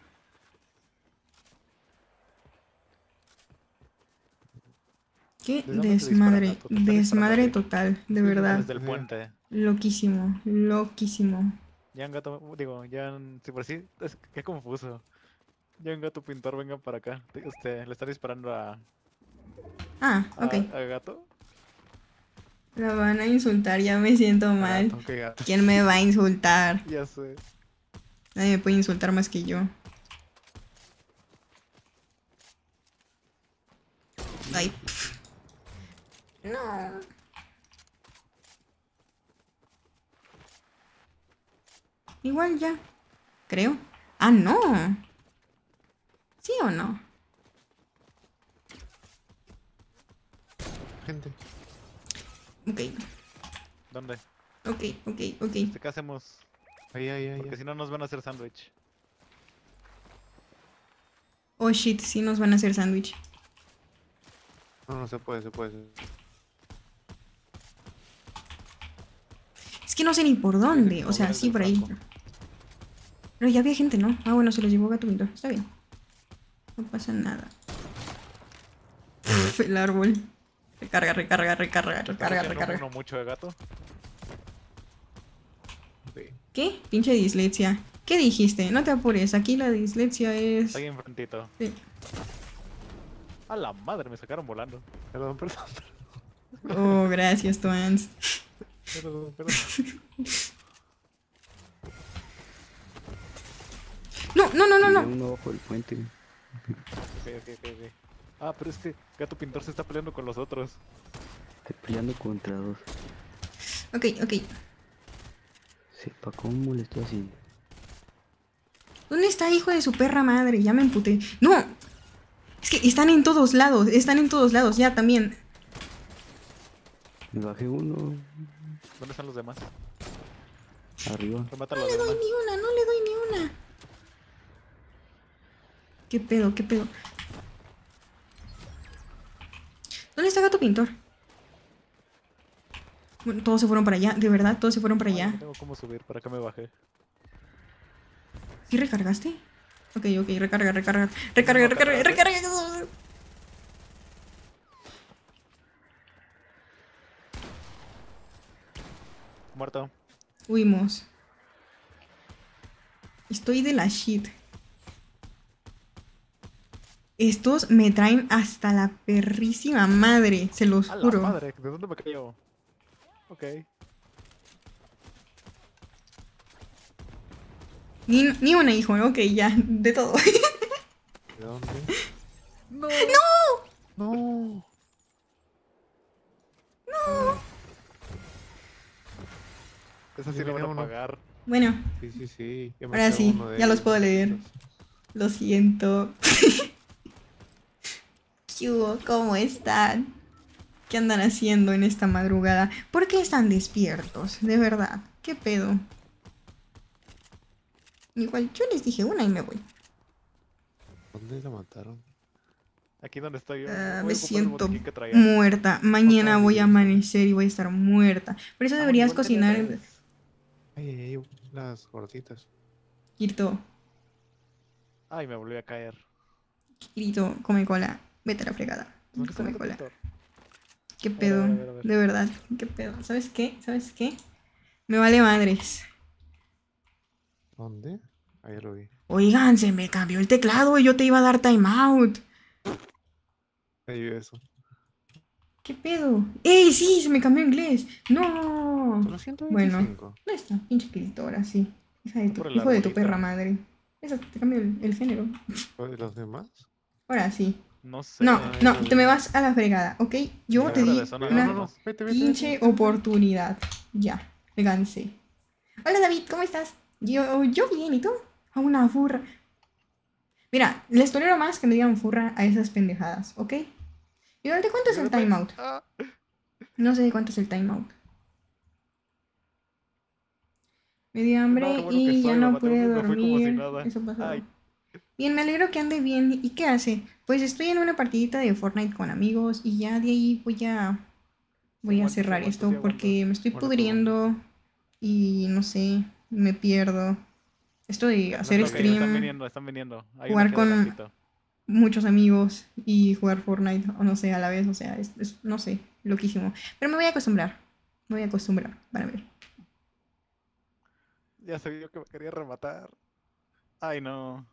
Qué ¿De dónde te desmadre. Desmadre total, de verdad. Desde el puente. Loquísimo, loquísimo. Ya un gato, digo, ya sí, por sí, es qué confuso. Ya un gato pintor, venga para acá. Te- Este, le está disparando a, Ah, a, ok. a gato. La van a insultar, ya me siento mal. Gato. ¿Quién me va a insultar? Ya sé. Nadie me puede insultar más que yo. Ay. pf. No. Igual ya. Creo. Ah, no. ¿Sí o no? Gente. Ok, ¿Dónde? ok, ok, ok. Este, ¿Qué hacemos? Ahí, ahí, ahí. Porque si no nos van a hacer sándwich. Oh shit, sí nos van a hacer sándwich. No, no se puede, se puede. se- Es que no sé ni por dónde. O sea, sí, por ahí. Pero ya había gente, ¿no? Ah, bueno, se los llevó Gato Pintor. Está bien. No pasa nada. Uf, el árbol. Recarga, recarga, recarga, ¿Estás recarga, recarga. uno mucho de gato? ¿Qué? Pinche dislexia. ¿Qué dijiste? No te apures, aquí la dislexia es... Ahí enfrentito. Sí. A la madre, me sacaron volando. Perdón, perdón, Oh, gracias, Twans. Perdón, perdón. No, no, no, no, no. uno bajo el puente. Ok, ok, ok, ok. Ah, pero es que Gato Pintor se está peleando con los otros. Estoy peleando contra dos. Ok, ok. Sepa cómo le estoy haciendo. ¿Dónde está hijo de su perra madre? Ya me emputé. ¡No! Es que están en todos lados, están en todos lados, ya también. Me bajé uno. ¿Dónde están los demás? Arriba. No le doy ni una, no le doy ni una. ¿Qué pedo, qué pedo? ¿Dónde está Gato Pintor? Bueno, todos se fueron para allá, de verdad, todos se fueron para allá. no tengo cómo subir, para acá me bajé. ¿Sí recargaste? Ok, ok, recarga, recarga. Recarga, recarga, recarga. Muerto. Huimos. Estoy de la shit. Estos me traen hasta la perrísima madre, se los A la juro. madre, ¿de dónde me cayó? Ok. Ni, ni una hijo, ok, ya, de todo. ¿De dónde? ¡No! No. Esa sí Ya la van a uno. pagar. Bueno, Sí, sí, sí. ya ahora sí, ya los puedo leer. Lo siento. ¿Cómo están? ¿Qué andan haciendo en esta madrugada? ¿Por qué están despiertos? De verdad, ¿qué pedo? Igual yo les dije una y me voy. ¿Dónde la mataron? Aquí donde estoy yo. Voy me siento muerta. Mañana voy a amanecer y voy a estar muerta. Por eso Ah, deberías cocinar. Ay, ay, ay, las gorditas. Kirito, Ay, me volví a caer. Kirito, come cola. Vete a la fregada. ¿Dónde está Come cola. ¿Qué A ver, pedo? a ver, a ver. De verdad, ¿qué pedo? ¿Sabes qué? ¿Sabes qué? Me vale madres. ¿Dónde? Ahí lo vi. Oigan, se me cambió el teclado y yo te iba a dar timeout. Ahí vi eso. ¿Qué pedo? ¡Ey, sí! Se me cambió inglés. ¡No! 125. ¿Dónde está? Pinche ahora sí. Hija de tu, hijo de tu perra madre. Eso te cambió el, el género. ¿De los demás? Ahora sí. No sé. No, no, te me vas a la fregada, ¿ok? Yo te di una No, no, no. Vete, vete. pinche vete. oportunidad. Ya, me cansé. Hola David, ¿cómo estás? Yo, yo bien, ¿y tú? A una furra. Mira, les tolero más que me digan furra a esas pendejadas, ¿ok? ¿Y de cuánto es el timeout? No sé de cuánto es el timeout. Me dio hambre No, qué bueno y ya no pude dormir. Eso pasó. Ay. Bien, me alegro que ande bien. ¿Y qué hace? Pues estoy en una partidita de Fortnite con amigos y ya de ahí voy a voy a sí cerrar esto sí porque me estoy pudriendo y no sé, me pierdo. Esto de hacer Ok, Están stream, viniendo, están viniendo. Jugar con- muchos amigos y jugar Fortnite, o no sé, a la vez, o sea, es, es- no sé, loquísimo. Pero me voy a acostumbrar, me voy a acostumbrar, para ver. Ya sabía yo que me quería rematar. Ay, no.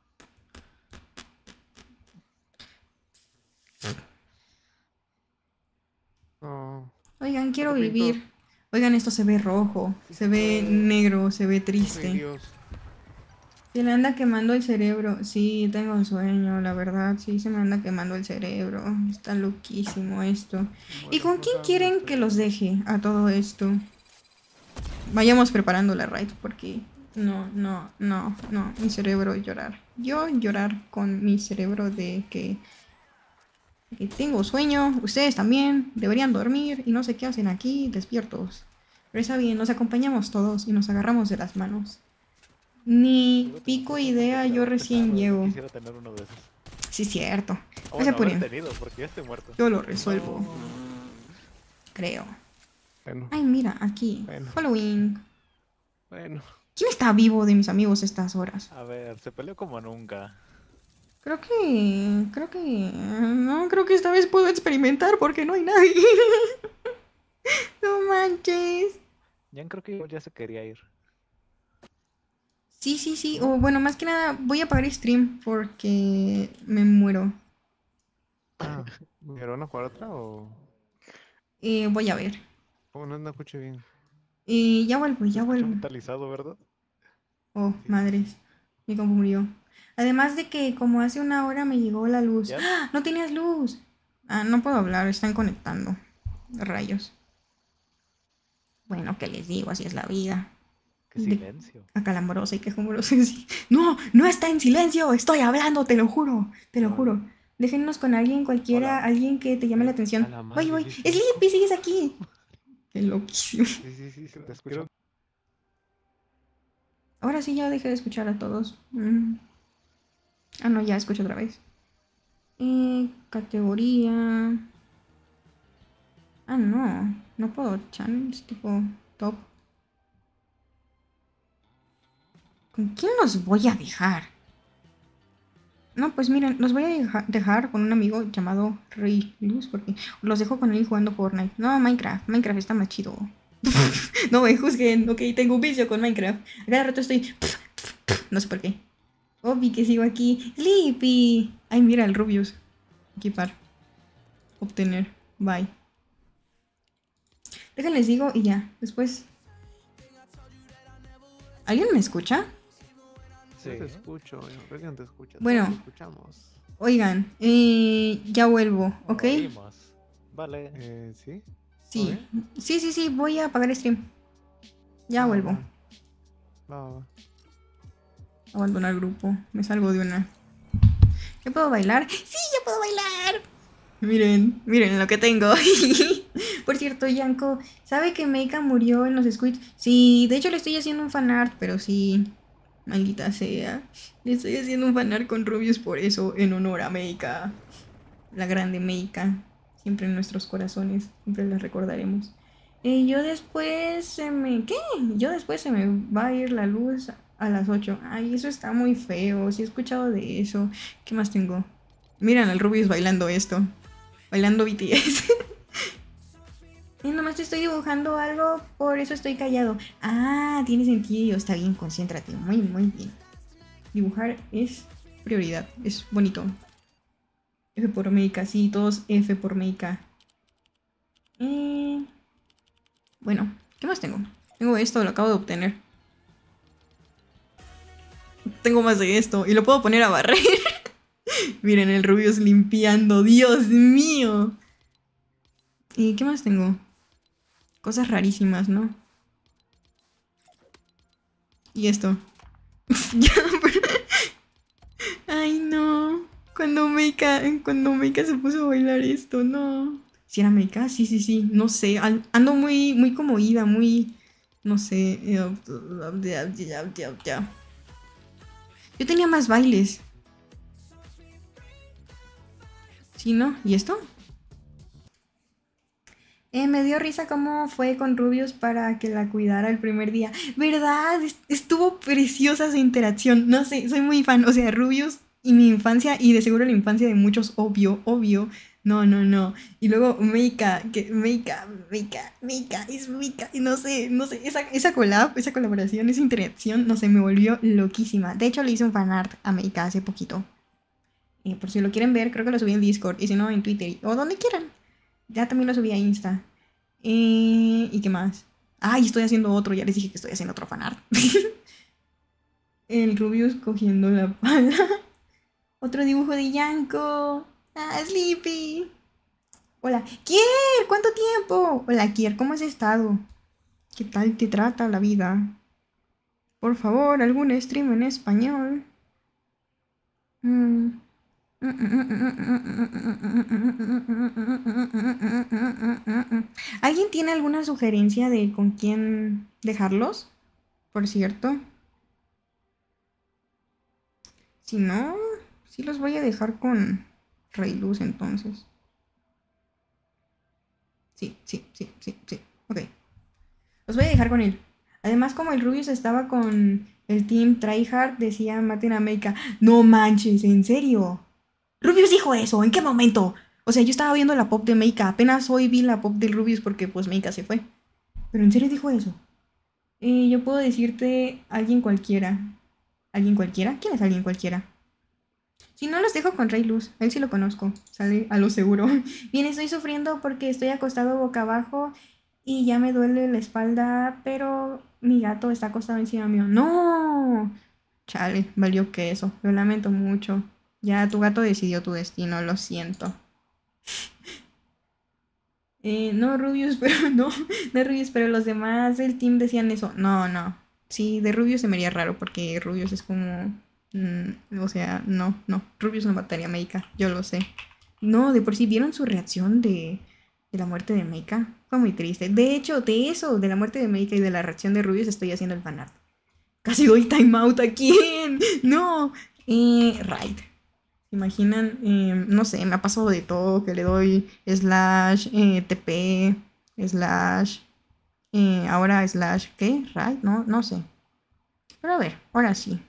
No. Oigan, quiero vivir. Oigan, esto se ve rojo, se ve negro, se ve Ay, triste. Dios. Se le anda quemando el cerebro. Sí, tengo sueño, la verdad. Sí, se me anda quemando el cerebro. Está loquísimo esto. ¿Y con quién quieren que los deje a todo esto? Vayamos preparando la raid porque no, no, no, no. Mi cerebro llorar. Yo llorar con mi cerebro de que, tengo sueño. Ustedes también deberían dormir y no sé qué hacen aquí despiertos. Pero está bien, nos acompañamos todos y nos agarramos de las manos. Ni pico idea, yo recién llego. Quisiera tener uno de esos. Sí, cierto. O No se bueno, haber apuren. tenido, porque ya estoy muerto. Yo lo resuelvo. Creo. Bueno, Ay, mira, aquí. Bueno. Halloween. bueno. ¿Quién está vivo de mis amigos estas horas? A ver, se peleó como nunca. Creo que. Creo que. No, creo que esta vez puedo experimentar porque no hay nadie. no manches. Jan creo que ya se quería ir. Sí, sí, sí. O bueno, más que nada, voy a apagar stream porque me muero. Ah, ¿pero van a jugar otra o...? Eh, voy a ver. Oh, no, no escuché bien. Y ya vuelvo, ya vuelvo. mentalizado, ¿verdad? Oh, madres. Mi compu murió. Además de que como hace una hora me llegó la luz. ¡Ah! No tenías luz. Ah, no puedo hablar, están conectando. Rayos. Bueno, ¿qué les digo? Así es la vida. Qué De- silencio. Acalambrosa y quejumbrosa. sí. No, no está en silencio. Estoy hablando, te lo juro. Te lo juro. Déjenos con alguien cualquiera, Hola. alguien que te llame la atención. A la Voy, voy. Sleepy. Sigues aquí. Qué loquísimo. Sí, sí, sí, se te escucha. Ahora sí ya dejé de escuchar a todos. Mm. Ah, no, ya escucho otra vez. Eh, categoría. Ah, no. No puedo channels tipo top. ¿Con quién los voy a dejar? No, pues miren, los voy a deja- dejar con un amigo llamado Rey Luz porque los dejo con él jugando Fortnite. No, Minecraft. Minecraft está más chido. no me juzguen, ok, tengo un vicio con Minecraft. A cada rato estoy. No sé por qué. Obvi que sigo aquí. Sleepy. Ay, mira el Rubius. Equipar. Obtener. Bye. Déjenles digo y ya. Después. ¿Alguien me escucha? Sí. te escucho, yo creo que no te escuchas. Bueno. todos te escuchamos. Oigan, eh, ya vuelvo, ¿ok? Oímos. Vale. Eh, ¿sí? Sí. Sí, sí, sí, voy a apagar stream. Ya Ah, vuelvo. Va, va, va. Abandonar grupo. Me salgo de una. ¿Ya puedo bailar? ¡Sí, ya puedo bailar! Miren, miren lo que tengo. Por cierto, Yanko, ¿sabe que Meika murió en los squids? Sí, de hecho le estoy haciendo un fanart, pero sí. Maldita sea. Le estoy haciendo un fanart con Rubius por eso, en honor a Meika. La grande Meika. Siempre en nuestros corazones. Siempre la recordaremos. Eh, yo después se me... ¿Qué? Yo después se me va a ir la luz a las 8. Ay, eso está muy feo. Sí he escuchado de eso. ¿Qué más tengo? Miran al Rubius bailando esto. Bailando BTS. y nomás te estoy dibujando algo, por eso estoy callado. Ah, tiene sentido. Está bien, concéntrate. Muy, muy bien. Dibujar es prioridad. Es bonito. F por Meika, sí, todos F por Meika. Eh, bueno, ¿qué más tengo? Tengo esto, lo acabo de obtener. Tengo más de esto y lo puedo poner a barrer. Miren, el Rubius limpiando, Dios mío. ¿Y qué más tengo? Cosas rarísimas, ¿no? Y esto. Ya, Ay, no. Cuando Meika, cuando Meika se puso a bailar esto, no. Si era Meika, sí, sí, sí. No sé. an- Ando muy, muy como ida, muy. No sé. Yo tenía más bailes. ¿Sí, no? ¿Y esto? Eh, me dio risa cómo fue con Rubius para que la cuidara el primer día. ¿Verdad? Est- Estuvo preciosa esa interacción. No sé, soy muy fan. O sea, Rubius y mi infancia, y de seguro la infancia de muchos, obvio, obvio. No, no, no. Y luego Meika, que Meika, Meika, Meika, es Meika. Y no sé, no sé, esa, esa collab, esa colaboración, esa interacción, no sé, me volvió loquísima. De hecho, le hice un fanart a Meika hace poquito. Y por si lo quieren ver, creo que lo subí en Discord. Y si no, en Twitter. O donde quieran. Ya también lo subí a Insta. Eh, ¿Y qué más? Ay, estoy haciendo otro. Ya les dije que estoy haciendo otro fanart. El Rubius cogiendo la pala. Otro dibujo de Yanko. Ah, Sleepy. Hola. Kier, ¿cuánto tiempo? Hola, Kier, ¿cómo has estado? ¿Qué tal te trata la vida? Por favor, algún stream en español. Mm. ¿Alguien tiene alguna sugerencia de con quién dejarlos? Por cierto. Si no, sí los voy a dejar con Rey Luz entonces. Sí, sí, sí, sí, sí. Ok. Los voy a dejar con él. Además, como el Rubius estaba con el team Tryhard, decía maten a Meika. No manches, ¿en serio? Rubius dijo eso, ¿en qué momento? O sea, yo estaba viendo la pop de Meika, apenas hoy vi la pop del Rubius porque pues Meika se fue. Pero en serio dijo eso. Eh, yo puedo decirte alguien cualquiera. ¿Alguien cualquiera? ¿Quién es alguien cualquiera? Si no, los dejo con Rey Luz. Él sí lo conozco. Sale a lo seguro. Bien, estoy sufriendo porque estoy acostado boca abajo y ya me duele la espalda, pero mi gato está acostado encima mío. ¡No! Chale, valió que eso. Lo lamento mucho. Ya tu gato decidió tu destino, lo siento. Eh, no, Rubius, pero no, no Rubius, pero los demás del team decían eso. No, no. Sí, de Rubius se me haría raro porque Rubius es como. Mm, o sea, no, no. Rubius no mataría a Meika, yo lo sé. No, de por sí vieron su reacción de, de la muerte de Meika. Fue muy triste. De hecho, de eso, de la muerte de Meika y de la reacción de Rubius, estoy haciendo el fanart. Casi doy timeout a quién. No. Eh, right. ¿Se imaginan? Eh, no sé, me ha pasado de todo que le doy slash eh, TP, slash, eh, ahora slash, ¿qué? Right, no, no sé. Pero a ver, ahora sí.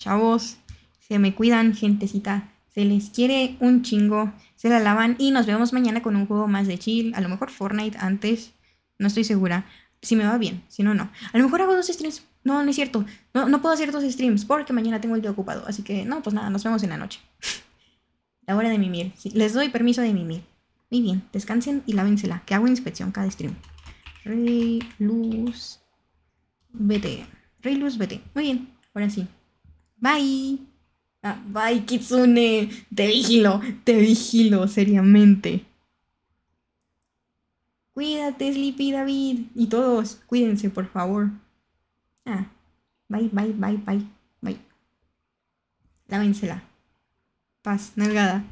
Chavos, se me cuidan, gentecita. Se les quiere un chingo. Se la lavan y nos vemos mañana con un juego más de chill. A lo mejor Fortnite antes. No estoy segura. Si me va bien, si no, no. A lo mejor hago dos streams. No, no es cierto. No, no puedo hacer dos streams porque mañana tengo el día ocupado. Así que, no, pues nada, nos vemos en la noche. La hora de mimir. Sí, les doy permiso de mimir. Muy bien, descansen y lávensela, que hago inspección cada stream. Rey, luz, vete. Rey, luz, vete. Muy bien, ahora sí. Bye. Ah, bye, Kitsune. Te vigilo, te vigilo, seriamente. Cuídate, Sleepy David. Y todos, cuídense, por favor. Ah, bye, bye, bye, bye, bye. Lávensela. Paz, nalgada.